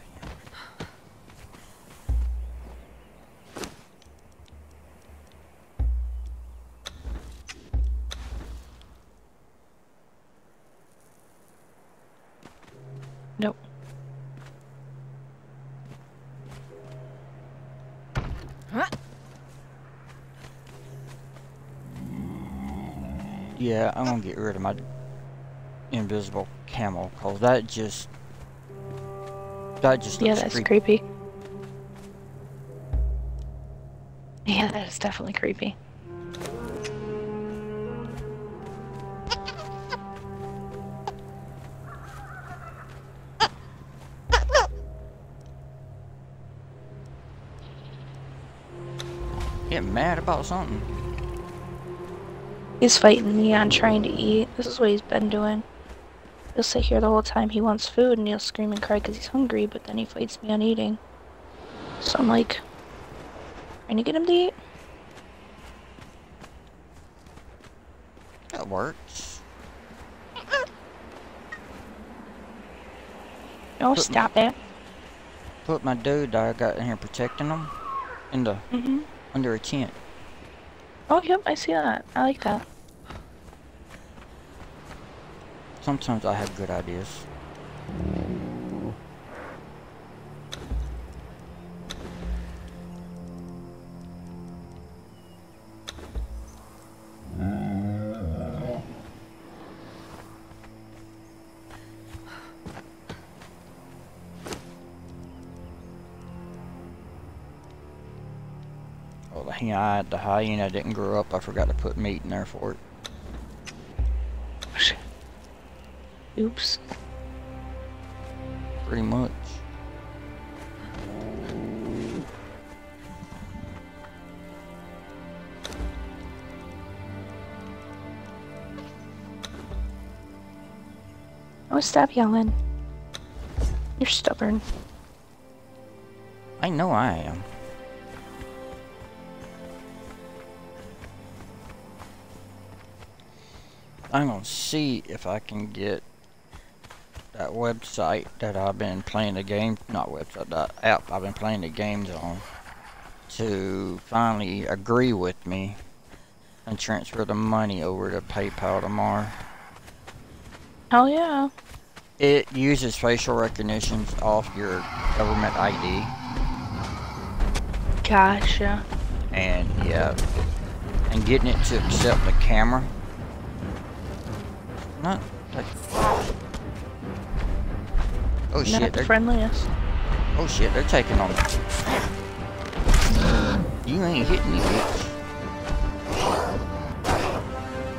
I'm gonna get rid of my invisible camel, cause that just that just
Yeah, that's
creepy.
creepy. Yeah, that is definitely creepy.
Get mad about something.
He's fighting me on trying to eat. This is what he's been doing. He'll sit here the whole time he wants food and he'll scream and cry because he's hungry, but then he fights me on eating. So I'm like, trying to get him to eat.
That works.
No,
Put-
stop it.
Put my dude that I got in here protecting him in the
hmm
under a tent.
Oh, yep, I see that. I like that.
Sometimes I have good ideas. The hyena, the hyena didn't grow up. I forgot to put meat in there for it.
Oops.
Pretty much.
Oh, stop yelling. You're stubborn.
I know I am. I'm gonna see if I can get that website that I've been playing the game, not website, that app I've been playing the games on, to finally agree with me and transfer the money over to PayPal tomorrow.
Hell yeah.
It uses facial recognitions off your government ID.
Gotcha.
and yeah, and getting it to accept the camera. Not like. Oh shit!
the
They're,
friendliest.
oh shit! They're taking on. You ain't hitting me, bitch.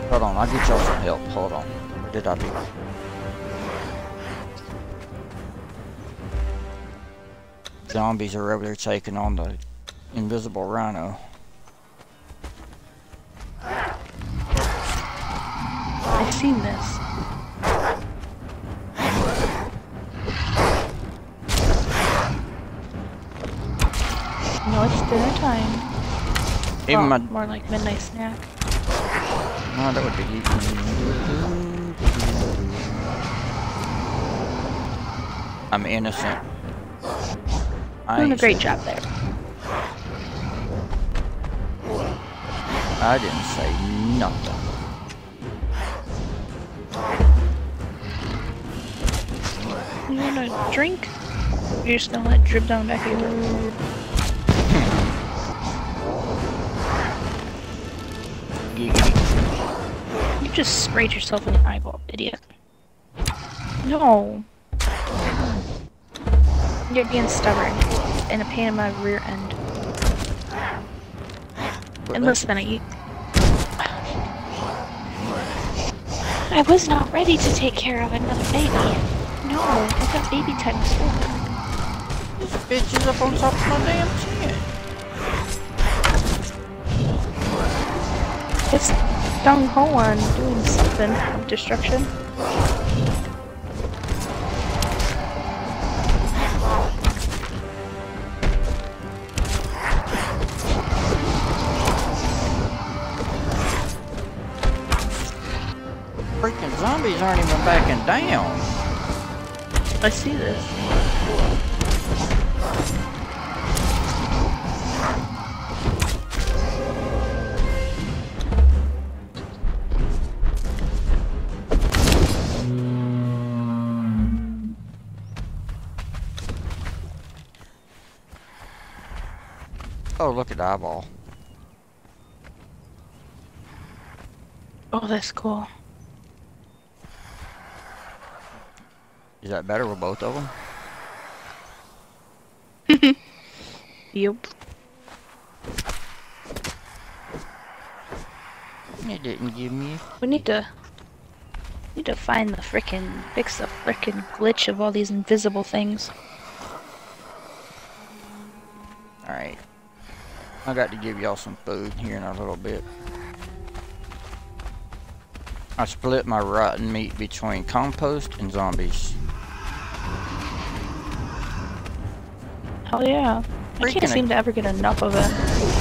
Hold on, I'll get y'all some help. Hold on. Where did I do? Zombies are over there taking on the invisible rhino.
I've seen this.
Even
oh,
my...
more like midnight snack.
Ah, that would be. I'm innocent. I
Doing a great job there.
I didn't say nothing.
You want a drink? You're just gonna let it drip down back here. Just sprayed yourself in the eyeball, idiot. No. You're being stubborn and a pain in my rear end. And
that's-
listen, I eat. I was not ready to take care of another baby. No, I got baby time school.
This bitch is up on top of my damn chin.
It's gung ho on doing something of destruction.
Freaking zombies aren't even backing down.
I see this.
Oh, look at the eyeball.
Oh, that's cool.
Is that better with both of them?
yep.
It didn't give me.
We need to need to find the frickin' fix the frickin' glitch of all these invisible things.
Alright. I got to give y'all some food here in a little bit. I split my rotten meat between compost and zombies.
Hell yeah. I can't seem to ever get enough of it.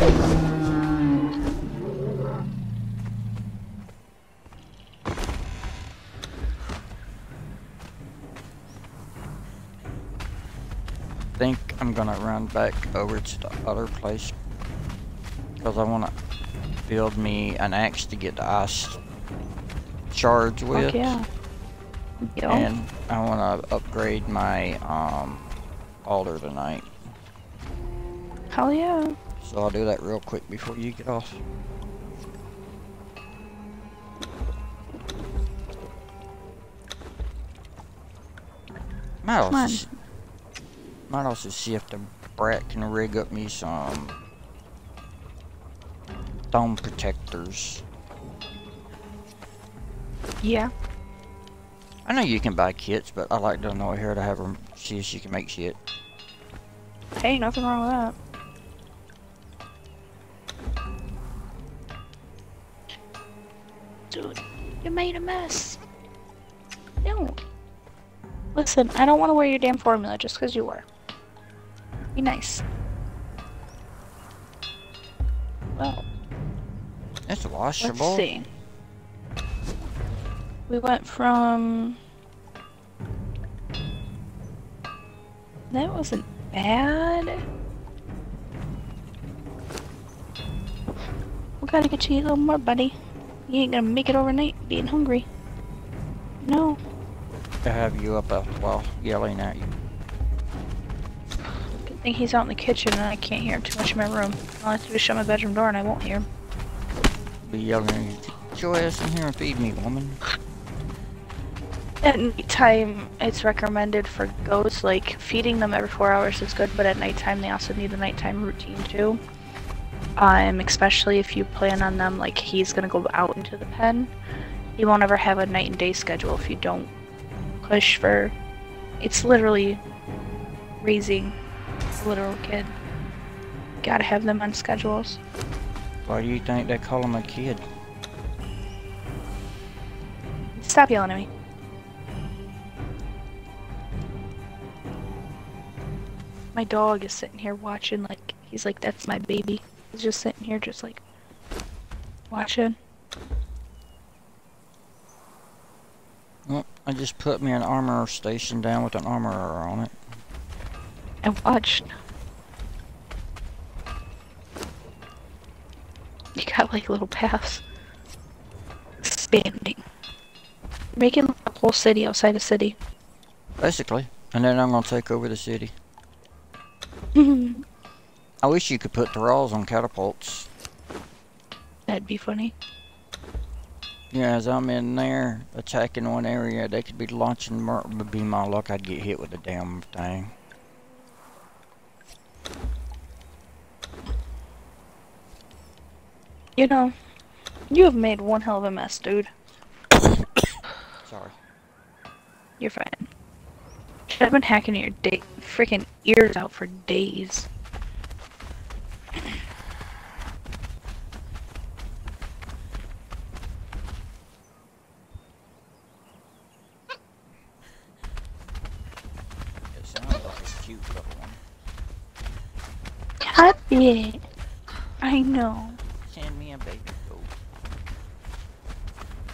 think I'm gonna run back over to the other place because I want to build me an axe to get the ice charge with,
Fuck yeah. Yo.
and I want to upgrade my um altar tonight.
Hell yeah.
So I'll do that real quick before you get off. Might
Come on.
also, s- might also see if the brat can rig up me some thumb protectors.
Yeah.
I know you can buy kits, but I like to know here to have her see if she can make shit.
Hey, nothing wrong with that. Dude, you made a mess. No. Listen, I don't want to wear your damn formula just because you were. Be nice. Well,
It's washable.
let's see. We went from... That wasn't bad. We gotta get you a little more, buddy. You ain't gonna make it overnight being hungry. No.
To have you up uh, while yelling at you.
Good think he's out in the kitchen and I can't hear him too much in my room. All I have to do is shut my bedroom door and I won't hear him.
Be yelling. Get your ass in here and feed me, woman.
At nighttime, it's recommended for goats, like feeding them every four hours is good, but at nighttime they also need the nighttime routine too. Um, especially if you plan on them, like he's gonna go out into the pen. He won't ever have a night and day schedule if you don't push for. It's literally raising literal kid. Gotta have them on schedules.
Why do you think they call him a kid?
Stop yelling at me. My dog is sitting here watching like he's like that's my baby. He's just sitting here just like watching.
Well, I just put me an armor station down with an armorer on it.
I watched. You got like little paths. Expanding. Making a whole city outside a city.
Basically. And then I'm gonna take over the city. I wish you could put thralls on catapults.
That'd be funny.
Yeah, as I'm in there attacking one area, they could be launching. Mer- would be my luck. I'd get hit with the damn thing.
You know, you have made one hell of a mess, dude.
Sorry.
You're fine. I've been hacking your day freaking ears out for days.
It sounds like a cute little one.
It. I know.
Send me a baby goat.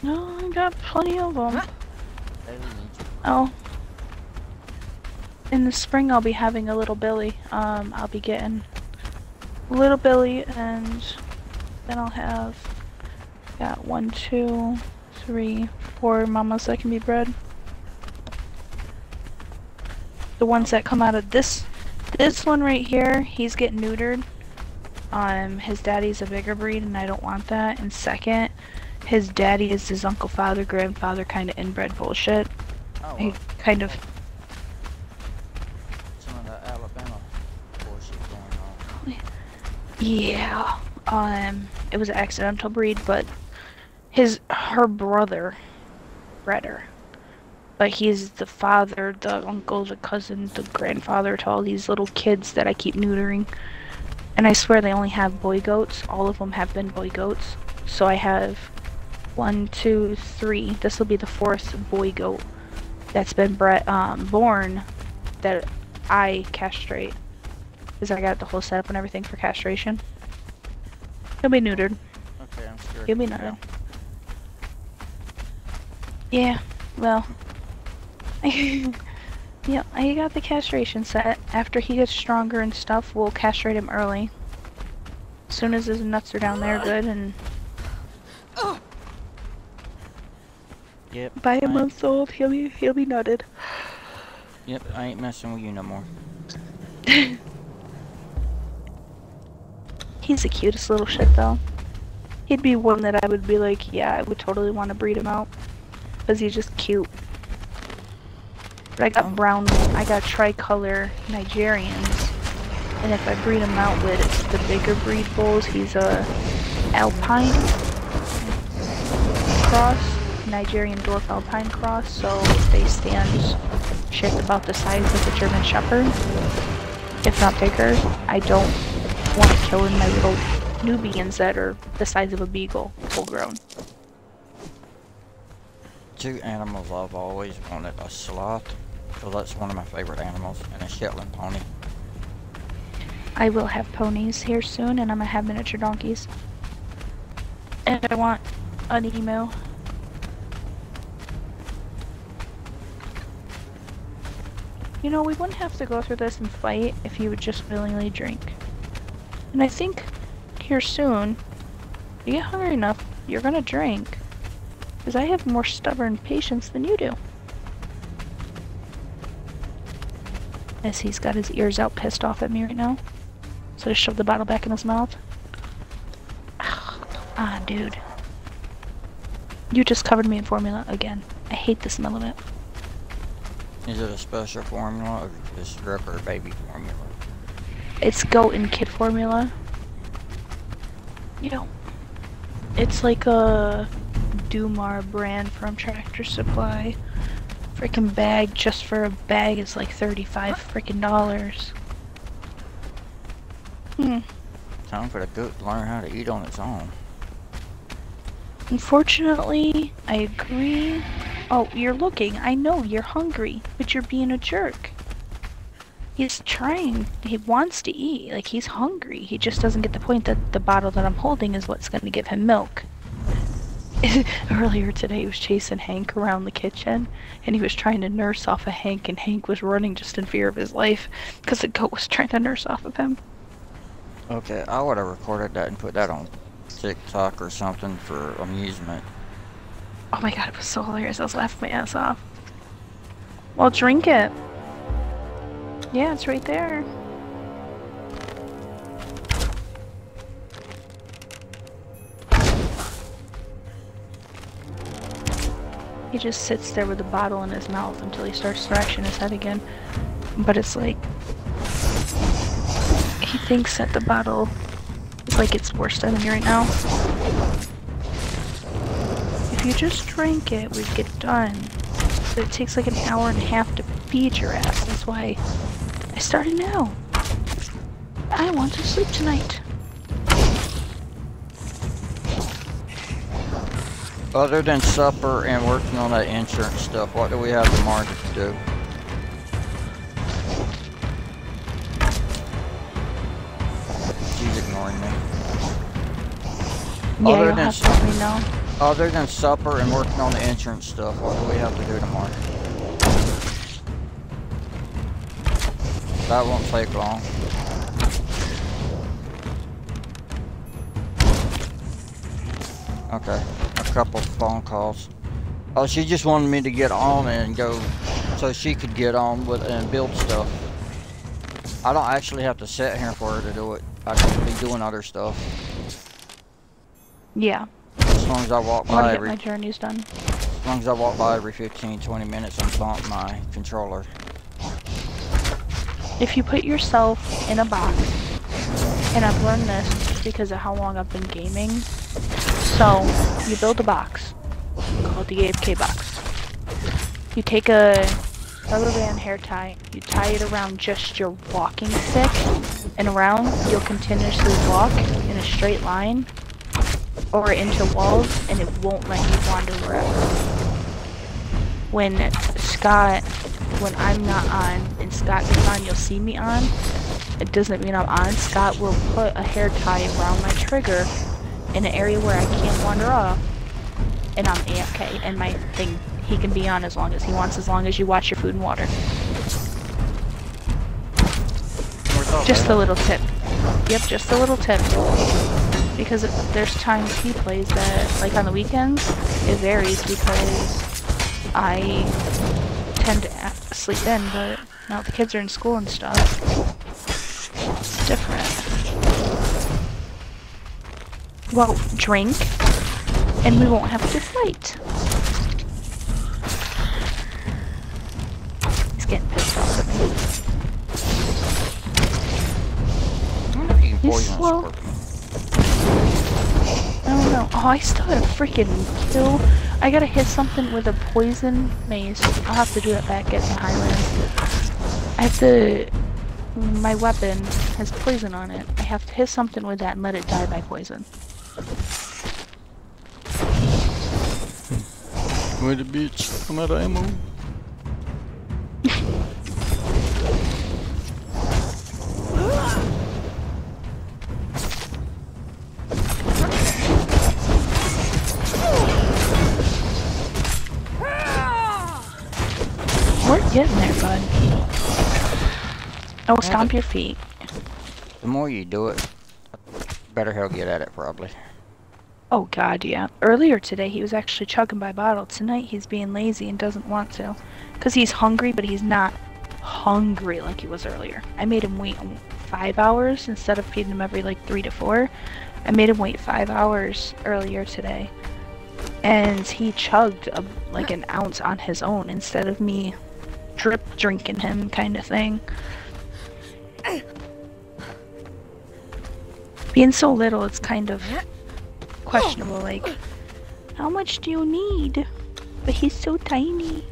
No, I got plenty of them.
They need you.
Oh. In the spring, I'll be having a little Billy. Um, I'll be getting little Billy, and then I'll have got one, two, three, four mamas that can be bred. The ones that come out of this, this one right here, he's getting neutered. Um, his daddy's a bigger breed, and I don't want that. And second, his daddy is his uncle, father, grandfather, kind of inbred bullshit.
Oh,
He kind of
some of the Alabama bullshit going on.
Yeah. Um, it was an accidental breed, but his her brother bred her. But he's the father, the uncle, the cousin, the grandfather to all these little kids that I keep neutering. And I swear they only have boy goats. All of them have been boy goats. So I have one, two, three. This will be the fourth boy goat that's been bred, um, born that I castrate. Because I got the whole setup and everything for castration. He'll be neutered.
Okay, I'm scared.
He'll be neutered. Yeah, well. yeah, I got the castration set. After he gets stronger and stuff, we'll castrate him early. As soon as his nuts are down there good and
Yep.
by a month old, he'll be he'll be nutted.
Yep, I ain't messing with you no more.
He's the cutest little shit though. He'd be one that I would be like, yeah, I would totally want to breed him out. Because he's just cute. But I got brown, I got tricolor Nigerians. And if I breed him out with the bigger breed bulls, he's a Alpine cross, Nigerian dwarf Alpine cross, so they stand shit about the size of a German Shepherd, if not bigger. I don't want to kill in my little Nubians that are the size of a beagle, full grown.
Two animals I've always wanted a sloth, because that's one of my favorite animals, and a Shetland pony.
I will have ponies here soon, and I'm gonna have miniature donkeys. And I want an email. You know, we wouldn't have to go through this and fight if you would just willingly drink. And I think here soon, you get hungry enough, you're gonna drink. Because I have more stubborn patience than you do. As he's got his ears out pissed off at me right now. So I just shove the bottle back in his mouth. Ah, dude. You just covered me in formula again. I hate the smell of it.
Is it a special formula or just regular baby formula?
It's goat and kid formula. You know, it's like a Dumor brand from Tractor Supply. Freaking bag just for a bag is like 35 freaking dollars. Hmm.
Time for the goat to learn how to eat on its own.
Unfortunately, I agree. Oh, you're looking. I know you're hungry, but you're being a jerk. He's trying. He wants to eat. Like, he's hungry. He just doesn't get the point that the bottle that I'm holding is what's going to give him milk. Earlier today, he was chasing Hank around the kitchen, and he was trying to nurse off of Hank, and Hank was running just in fear of his life because the goat was trying to nurse off of him.
Okay, I would have recorded that and put that on TikTok or something for amusement.
Oh my god, it was so hilarious. I was laughing my ass off. Well, drink it. Yeah, it's right there. He just sits there with a bottle in his mouth until he starts scratching his head again. But it's like he thinks that the bottle is like its worst enemy right now. If you just drink it, we'd get done. But it takes like an hour and a half to feed your ass. That's why I started now. I want to sleep tonight.
Other than supper and working on that insurance stuff, what do we have tomorrow to do? She's ignoring me.
Yeah,
Other than
have to let me know.
Other than supper and working on the insurance stuff, what do we have to do tomorrow? That won't take long. Okay, couple phone calls. Oh, she just wanted me to get on and go so she could get on with and build stuff. I don't actually have to sit here for her to do it. I can be doing other stuff.
Yeah,
As long as I walk
I
by
get
every
my journeys done.
As long as I walk by every 15, 20 minutes and bump my controller.
If you put yourself in a box, and I've learned this because of how long I've been gaming, so you build a box called the AFK box. You take a rubber band hair tie, you tie it around just your walking stick, and around you'll continuously walk in a straight line or into walls, and it won't let you wander wherever. When Scott when I'm not on and Scott gets on, you'll see me on. It doesn't mean I'm on. Scott will put a hair tie around my trigger in an area where I can't wander off, and I'm AFK. And my thing, he can be on as long as he wants, as long as you watch your food and water. Just a little tip. Yep, just a little tip. Because it, there's times he plays that, like on the weekends, it varies because I tend to sleep in, but now the kids are in school and stuff. It's different. Well, drink, and we won't have to fight. He's getting pissed off at me.
I wonder if you can
He's slow. I don't know. Oh, I still gotta freaking kill. I gotta hit something with a poison mace. I'll have to do that back at the Highlands. I have to. My weapon has poison on it. I have to hit something with that and let it die by poison.
Wait a bitch, I'm out of ammo.
We're getting there, bud. Oh, stomp your feet.
The more you do it, better he'll get at it probably.
Oh god, yeah. Earlier today he was actually chugging my bottle. Tonight he's being lazy and doesn't want to. Cause he's hungry, but he's not hungry like he was earlier. I made him wait five hours instead of feeding him every like three to four. I made him wait five hours earlier today. And he chugged a, like an ounce on his own instead of me drip drinking him kind of thing. Being so little, it's kind of questionable. Like, how much do you need? But he's so tiny.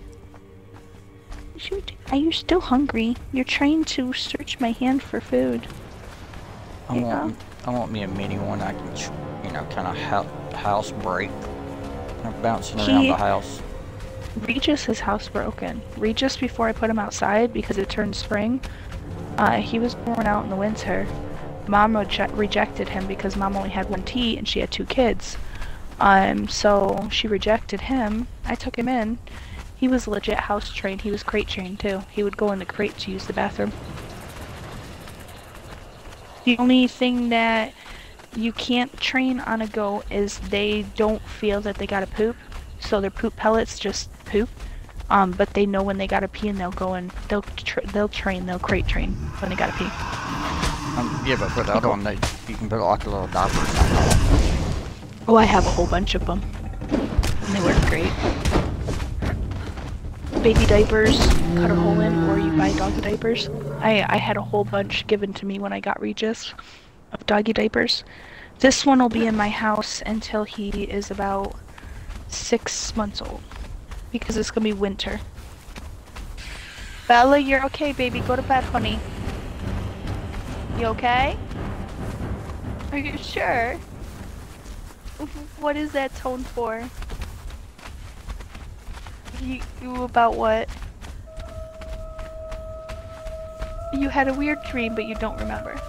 Shoot, are you still hungry? You're trying to search my hand for food.
I
Yeah.
want, I want me a mini one I can, you know, kind of ho- house break. I'm bouncing around the house.
Regis' his house broken. Regis, before I put him outside because it turned spring, uh, he was born out in the winter. Mom reje- rejected him because mom only had one T and she had two kids. Um, so she rejected him. I took him in. He was legit house trained. He was crate trained too. He would go in the crate to use the bathroom. The only thing that you can't train on a goat is they don't feel that they gotta poop, so their poop pellets just poop. Um, but they know when they gotta pee and they'll go and they'll tra- they'll train, they'll crate train when they gotta pee.
Um, yeah, but for the other one, they, you can put like a little diaper.
Oh, I have a whole bunch of them. And they work great. Baby diapers, cut a hole in, or you buy doggy diapers. I, I had a whole bunch given to me when I got Regis of doggy diapers. This one will be in my house until he is about six months old. Because it's gonna be winter. Bella, you're okay, baby. Go to bed, honey. You okay? Are you sure? What is that tone for? You, you about what? You had a weird dream, but you don't remember.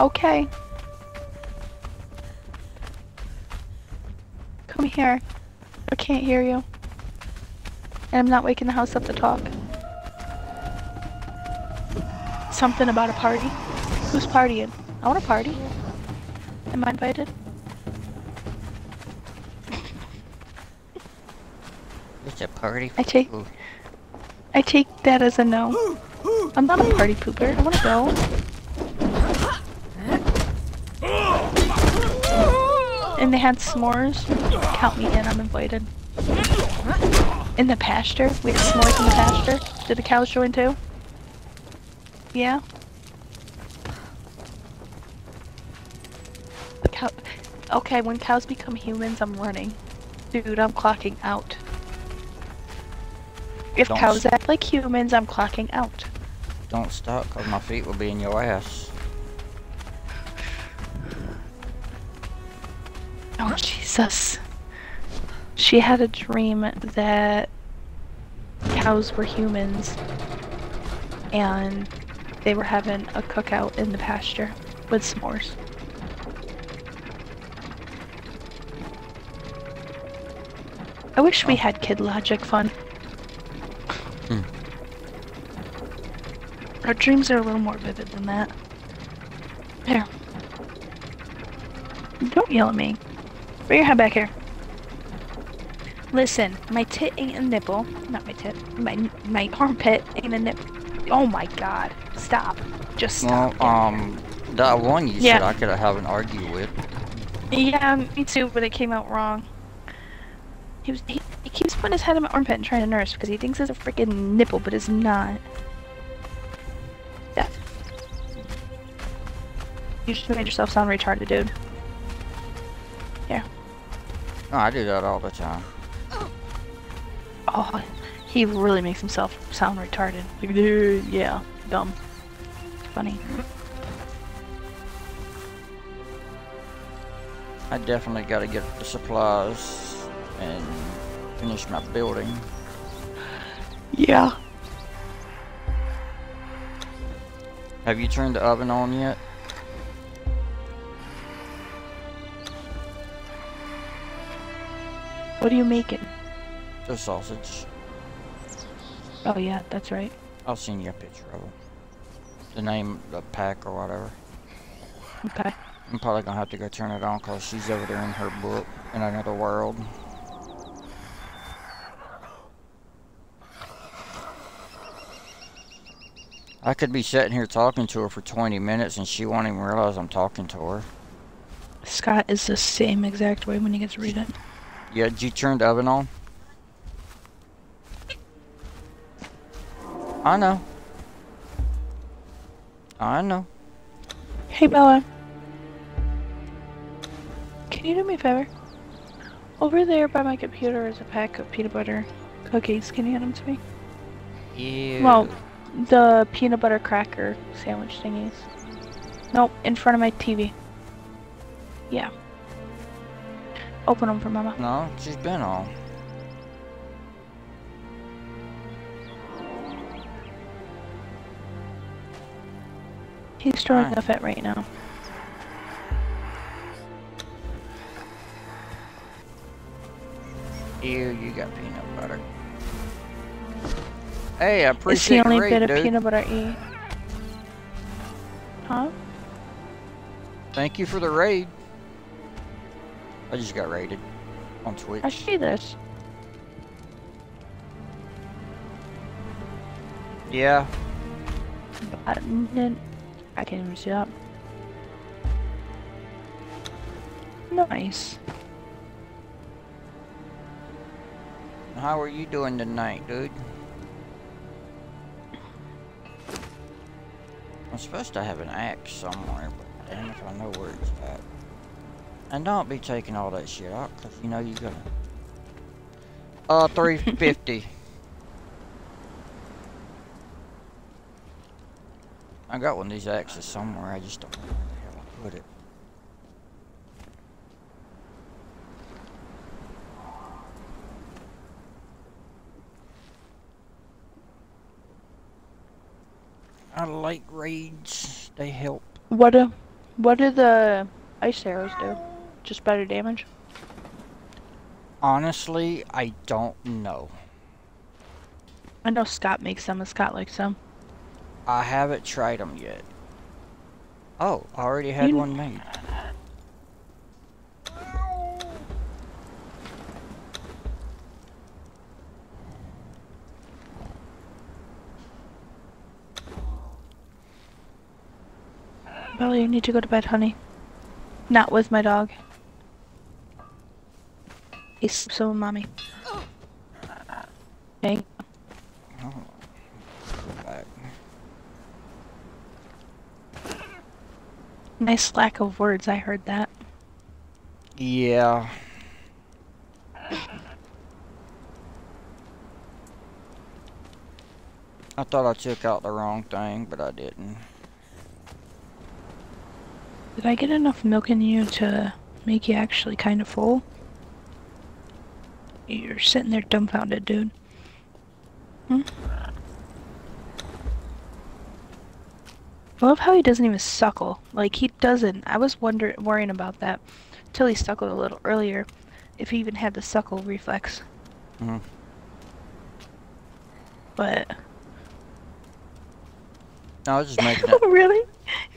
Okay. Come here. I can't hear you. And I'm not waking the house up to talk. Something about a party? Who's partying? I want a party. Am I invited?
It's a party.
I take I take that as a no. I'm not a party pooper. I wanna go. And they had s'mores. Count me in, I'm invited. In the pasture? We had s'mores in the pasture? Did the cows join too? Yeah? Cow okay, when cows become humans, I'm running. Dude, I'm clocking out. If
Don't
cows act like humans, I'm clocking out.
Don't stop, cause my feet will be in your ass.
Oh, Jesus. She had a dream that cows were humans and they were having a cookout in the pasture with s'mores. I wish we had Kid Logic fun.
Hmm.
Our dreams are a little more vivid than that. Here. Don't yell at me. Bring your head back here. Listen, my tit ain't a nipple. Not my tit. My my armpit ain't a nip. Oh my god. Stop. Just
Well,
stop.
um, that one you
Yeah.
said I could have an argue with.
yeah, me too, but it came out wrong. He was he, he keeps putting his head in my armpit and trying to nurse because he thinks it's a freaking nipple, but it's not. Yeah. You just made yourself sound retarded, dude.
No, I do that all the time.
Oh, he really makes himself sound retarded. Like, dude, yeah, dumb. Funny.
I definitely got to get the supplies and finish my building.
Yeah.
Have you turned the oven on yet?
What are you making?
The sausage.
Oh yeah, that's right.
I'll send you a picture of it. The name, the pack or whatever.
Okay.
I'm probably gonna have to go turn it on because she's over there in her book in another world. I could be sitting here talking to her for 20 minutes and she won't even realize I'm talking to her.
Scott is the same exact way when he gets to read it.
Yeah, did you turn the oven on? I know. I know.
Hey Bella. Can you do me a favor? Over there by my computer is a pack of peanut butter cookies. Can you hand them to me?
Yeah.
Well, the peanut butter cracker sandwich thingies. Nope, in front of my TV. Yeah. Open them for Mama.
No, she's been on.
He's
Alright.
a fit right now.
Ew, you got peanut butter. Hey, I appreciate It's
the only bit of
dude.
peanut butter I eat. Huh?
Thank you for the raid. I just got raided on Twitch.
I see this.
Yeah,
didn't. I can't even see that. Nice.
how are you doing tonight, dude? I'm supposed to have an axe somewhere, but damn if I know where it's at. And don't be taking all that shit out, cause you know you're gonna. Uh, 350. I got one of these axes somewhere, I just don't know where the hell I put it. I like raids, they help.
What do, what do the ice arrows do? Just better damage?
Honestly, I don't know.
I know Scott makes some, and Scott likes some.
I haven't tried them yet. Oh, I already had
You-
one made.
Belly, you need to go to bed, honey. Not with my dog. He sleeps so mommy. Okay.
Oh, go back.
Nice lack of words, I heard that.
Yeah. I thought I took out the wrong thing, but I didn't.
Did I get enough milk in you to make you actually kind of full? You're sitting there dumbfounded, dude. Hmm? I love how he doesn't even suckle. Like, he doesn't. I was wonder worrying about that till he suckled a little earlier. If he even had the suckle reflex.
Mhm.
But,
No, I was just making
oh,
it.
really?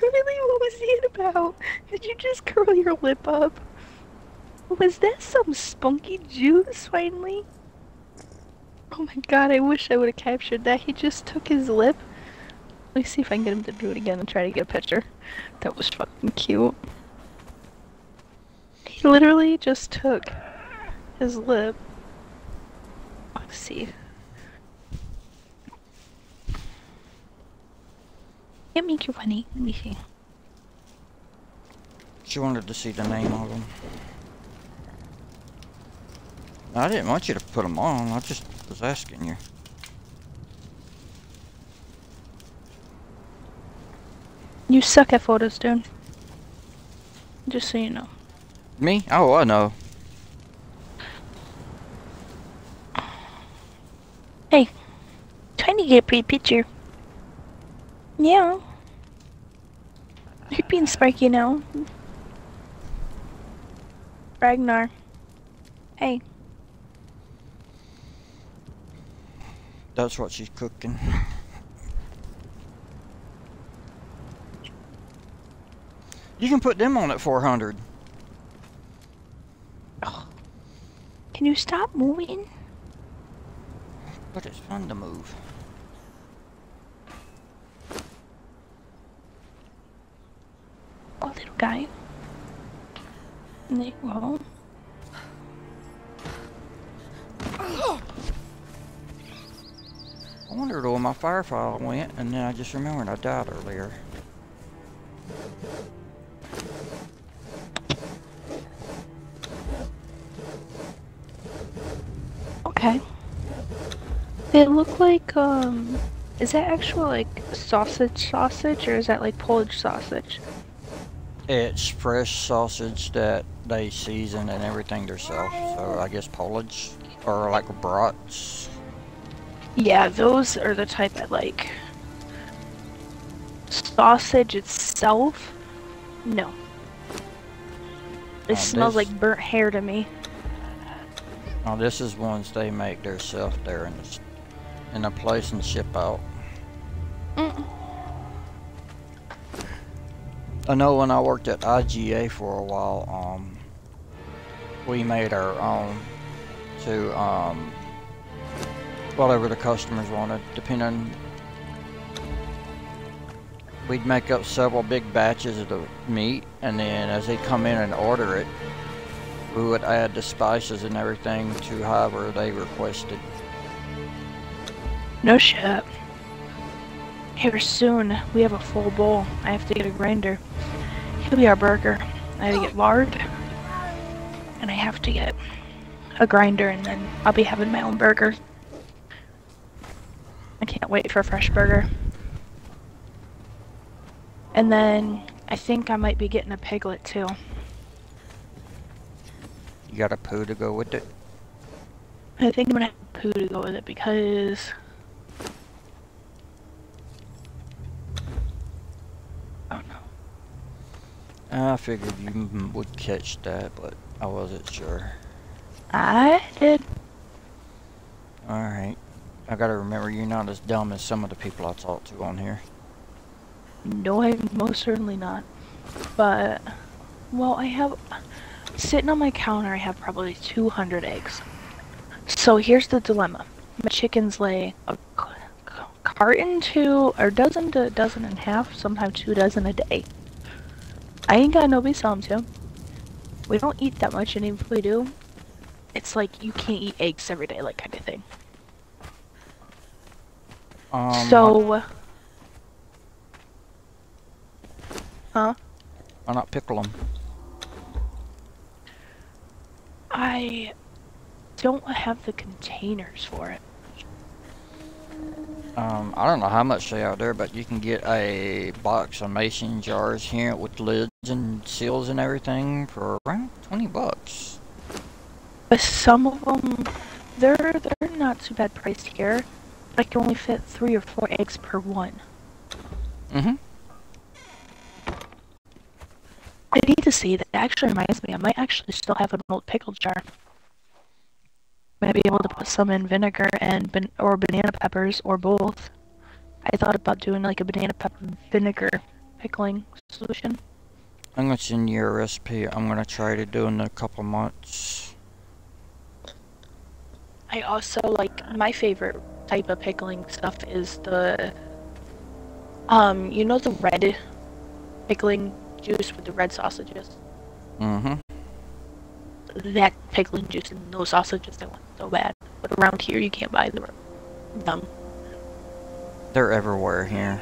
Really? What was it about? Did you just curl your lip up? Was that some spunky juice finally? Oh my god, I wish I would have captured that. He just took his lip. Let me see if I can get him to do it again and try to get a picture. That was fucking cute. He literally just took his lip. Let's see. Can't make you funny. Let me see.
She wanted to see the name of them. I didn't want you to put them on. I just was asking you.
You suck at photos, dude. Just so you know.
Me? Oh, I know.
Hey, trying to get a pretty picture. Yeah. You're being sparky now. Ragnar. Hey.
That's what she's cooking. You can put them on at 400.
Can you stop moving?
But it's fun to move.
Oh, little guy. There you.
I wondered where my firefly went, and then I just remembered I died earlier.
Okay. They look like, um... Is that actual, like, sausage sausage, or is that, like, Polish sausage?
It's fresh sausage that they season and everything themselves. So I guess Polish or like brats.
Yeah, those are the type I like. Sausage itself? No. It smells
this-
like burnt hair to me.
Now this is ones they make themselves there in the, in a place and ship out.
Mm.
I know when I worked at IGA for a while, um, we made our own to um, whatever the customers wanted, depending. We'd make up several big batches of the meat, and then as they come in and order it, we would add the spices and everything to however they requested.
No shit. Here soon, we have a full bowl. I have to get a grinder. He'll be our burger. I have to get lard. And I have to get a grinder, and then I'll be having my own burger. I can't wait for a fresh burger. And then I think I might be getting a piglet too.
You got a poo to go with it?
I think I'm gonna have poo to go with it because I don't know.
I figured you would catch that, but I wasn't sure.
I did.
Alright. I gotta remember you're not as dumb as some of the people I talk to on here.
No, I'm most certainly not. But, well, I have, sitting on my counter, I have probably 200 eggs. So here's the dilemma. My chickens lay a carton to, or dozen to a dozen and a half, sometimes two dozen a day. I ain't got nobody to sell 'em to. We don't eat that much, and even if we do, it's like you can't eat eggs every day, like kind of thing.
Um,
so, huh?
why not pickle them?
I don't have the containers for it.
Um, I don't know how much they are there, but you can get a box of mason jars here with lids and seals and everything for around 20 bucks.
But some of them, they're they're not too bad priced here. I can only fit three or four eggs per one.
Mm-hmm.
I need to see that. Actually reminds me, I might actually still have an old pickle jar. Might be able to put some in vinegar and ban- or banana peppers or both. I thought about doing like a banana pepper vinegar pickling solution.
I'm gonna send you a recipe. I'm gonna try to do in a couple months.
I also like my favorite type of pickling stuff is the um you know the red pickling juice with the red sausages.
Mm-hmm.
That pickling juice and those sausages I want so bad. But around here you can't buy them. Them.
They're everywhere here.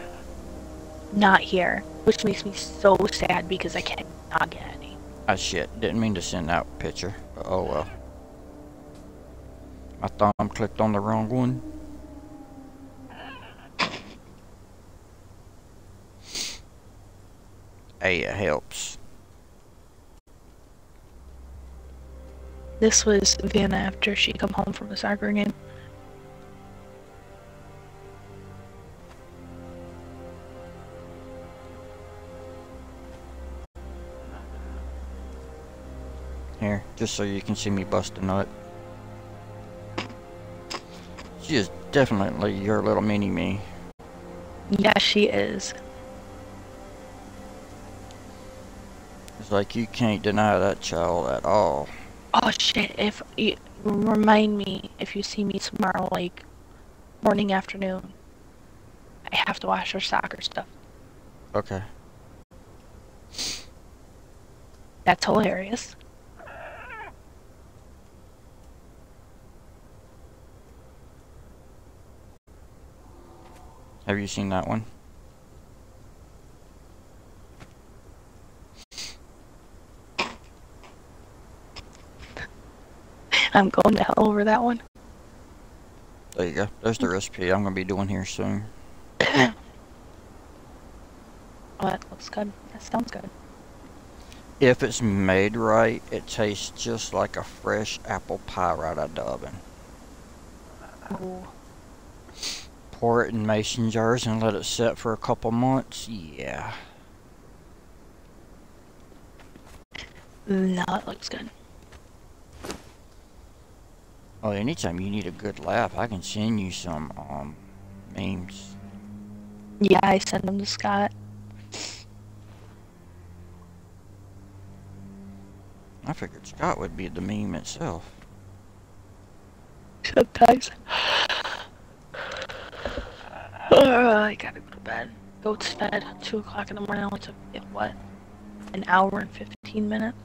Not here. Which makes me so sad because I cannot get any.
Ah shit, didn't mean to send that picture. Oh well. My thumb clicked on the wrong one. Hey, it helps.
This was Vienna after she come home from the soccer game.
Here, just so you can see me bust a nut. She is definitely your little mini me.
Yeah, she is.
Like you can't deny that child at all.
Oh shit, if you remind me if you see me tomorrow like morning afternoon. I have to wash her soccer stuff.
Okay.
That's hilarious.
Have you seen that one?
I'm going to hell over that one.
There you go. There's the recipe I'm gonna be doing here soon.
Oh, that looks good. That sounds good.
If it's made right, it tastes just like a fresh apple pie right out of the oven.
Ooh.
Pour it in mason jars and let it set for a couple months. Yeah.
No, it looks good.
Oh, anytime you need a good laugh, I can send you some um memes.
Yeah, I send them to Scott.
I figured Scott would be the meme itself.
Sometimes. Uh, I gotta go to bed. Goat's fed. 2 o'clock in the morning. Took, me, what? An hour and 15 minutes?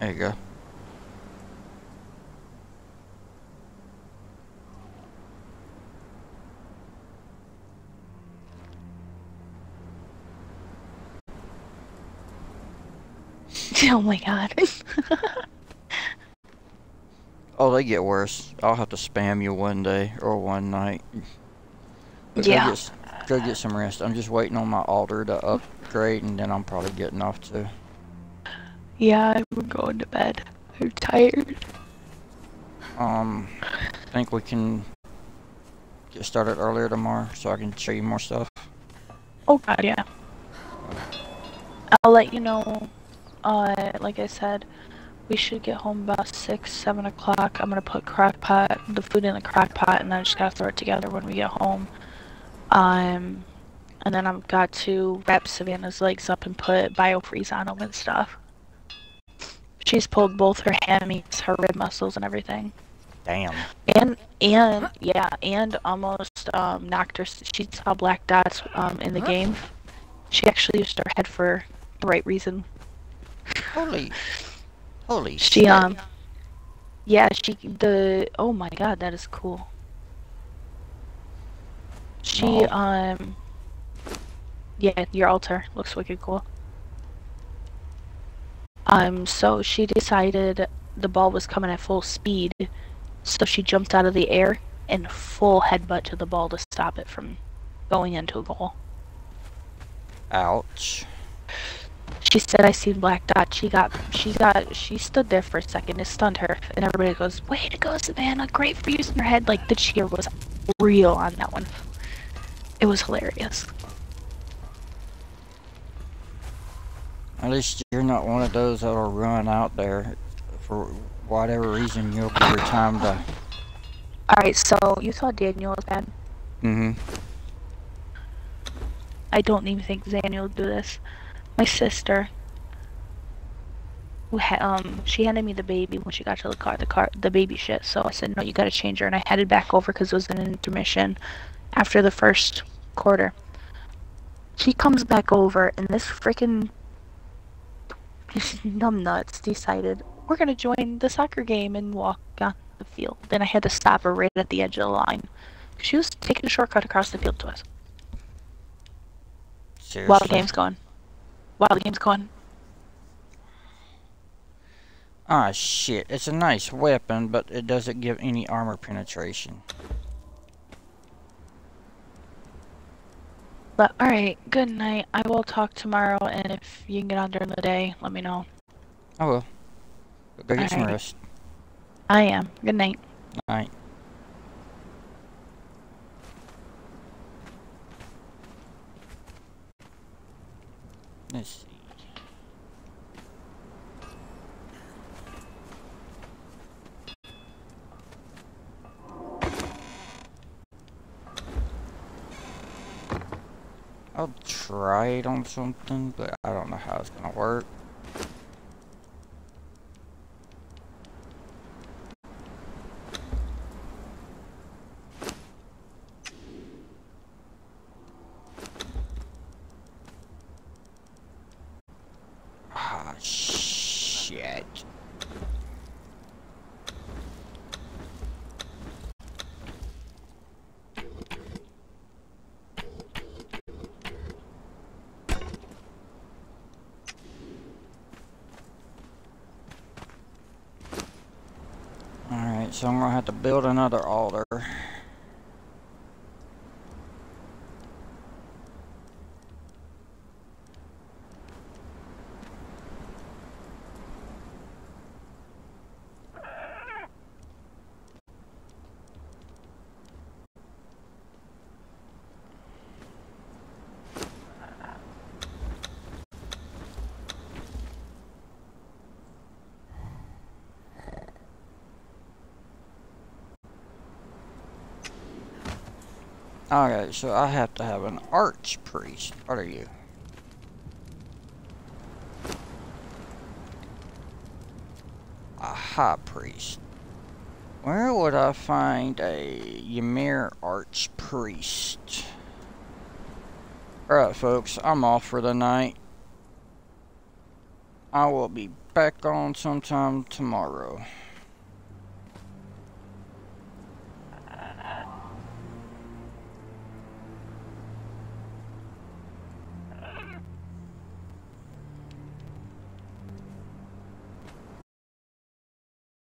There you go.
oh my god.
Oh, they get worse. I'll have to spam you one day or one night. But
Yeah.
Go get, go get some rest. I'm just waiting on my altar to upgrade, and then I'm probably getting off too.
yeah, going to bed. I'm tired.
Um, I think we can get started earlier tomorrow so I can show you more stuff.
Oh god, yeah. I'll let you know. Uh, like I said, we should get home about six, seven o'clock. I'm gonna put crock pot, the food in the crock pot, and then I just gotta throw it together when we get home. Um, and then I've got to wrap Savannah's legs up and put biofreeze on them and stuff. She's pulled both her hammies, her rib muscles, and everything.
Damn.
And and yeah, and almost um knocked her. She saw black dots um in the game. She actually used her head for the right reason.
Holy. Holy
She
shit.
um yeah, she the oh my god, that is cool. She
Wow.
um yeah, your altar looks wicked cool. Um so she decided the ball was coming at full speed, so she jumped out of the air and full headbutt to the ball to stop it from going into a goal.
Ouch.
She said I seen black dot. She got she got she stood there for a second. It stunned her, and everybody goes, "Way to go, Savannah! Great for using your head." Like the cheer was real on that one. It was hilarious.
At least you're not one of those that'll run out there for whatever reason. You'll give your time to.
All right, so you saw Daniel's bad.
Mm-hmm.
I don't even think Daniel would do this. My sister, who ha- um, she handed me the baby when she got to the car, the car, the baby shit. So I said, no, you gotta change her, and I headed back over because it was an intermission after the first quarter. She comes back over, and this freaking numbnuts decided we're gonna join the soccer game and walk on the field. Then I had to stop her right at the edge of the line. She was taking a shortcut across the field to us.
Seriously.
While the game's going. While the game's going.
Ah, shit. It's a nice weapon, but it doesn't give any armor penetration.
But alright, good night. I will talk tomorrow, and if you can get on during the day, let me know.
I will. Go get some
Alright.
rest.
I am. Good night.
Night. Let's see. I'll try it on something, but I don't know how it's gonna work. Ah, shit. Alright, so I'm gonna have to build another altar. Okay, so I have to have an archpriest. What are you? A high priest. Where would I find a Ymir archpriest? Alright, folks, I'm off for the night. I will be back on sometime tomorrow.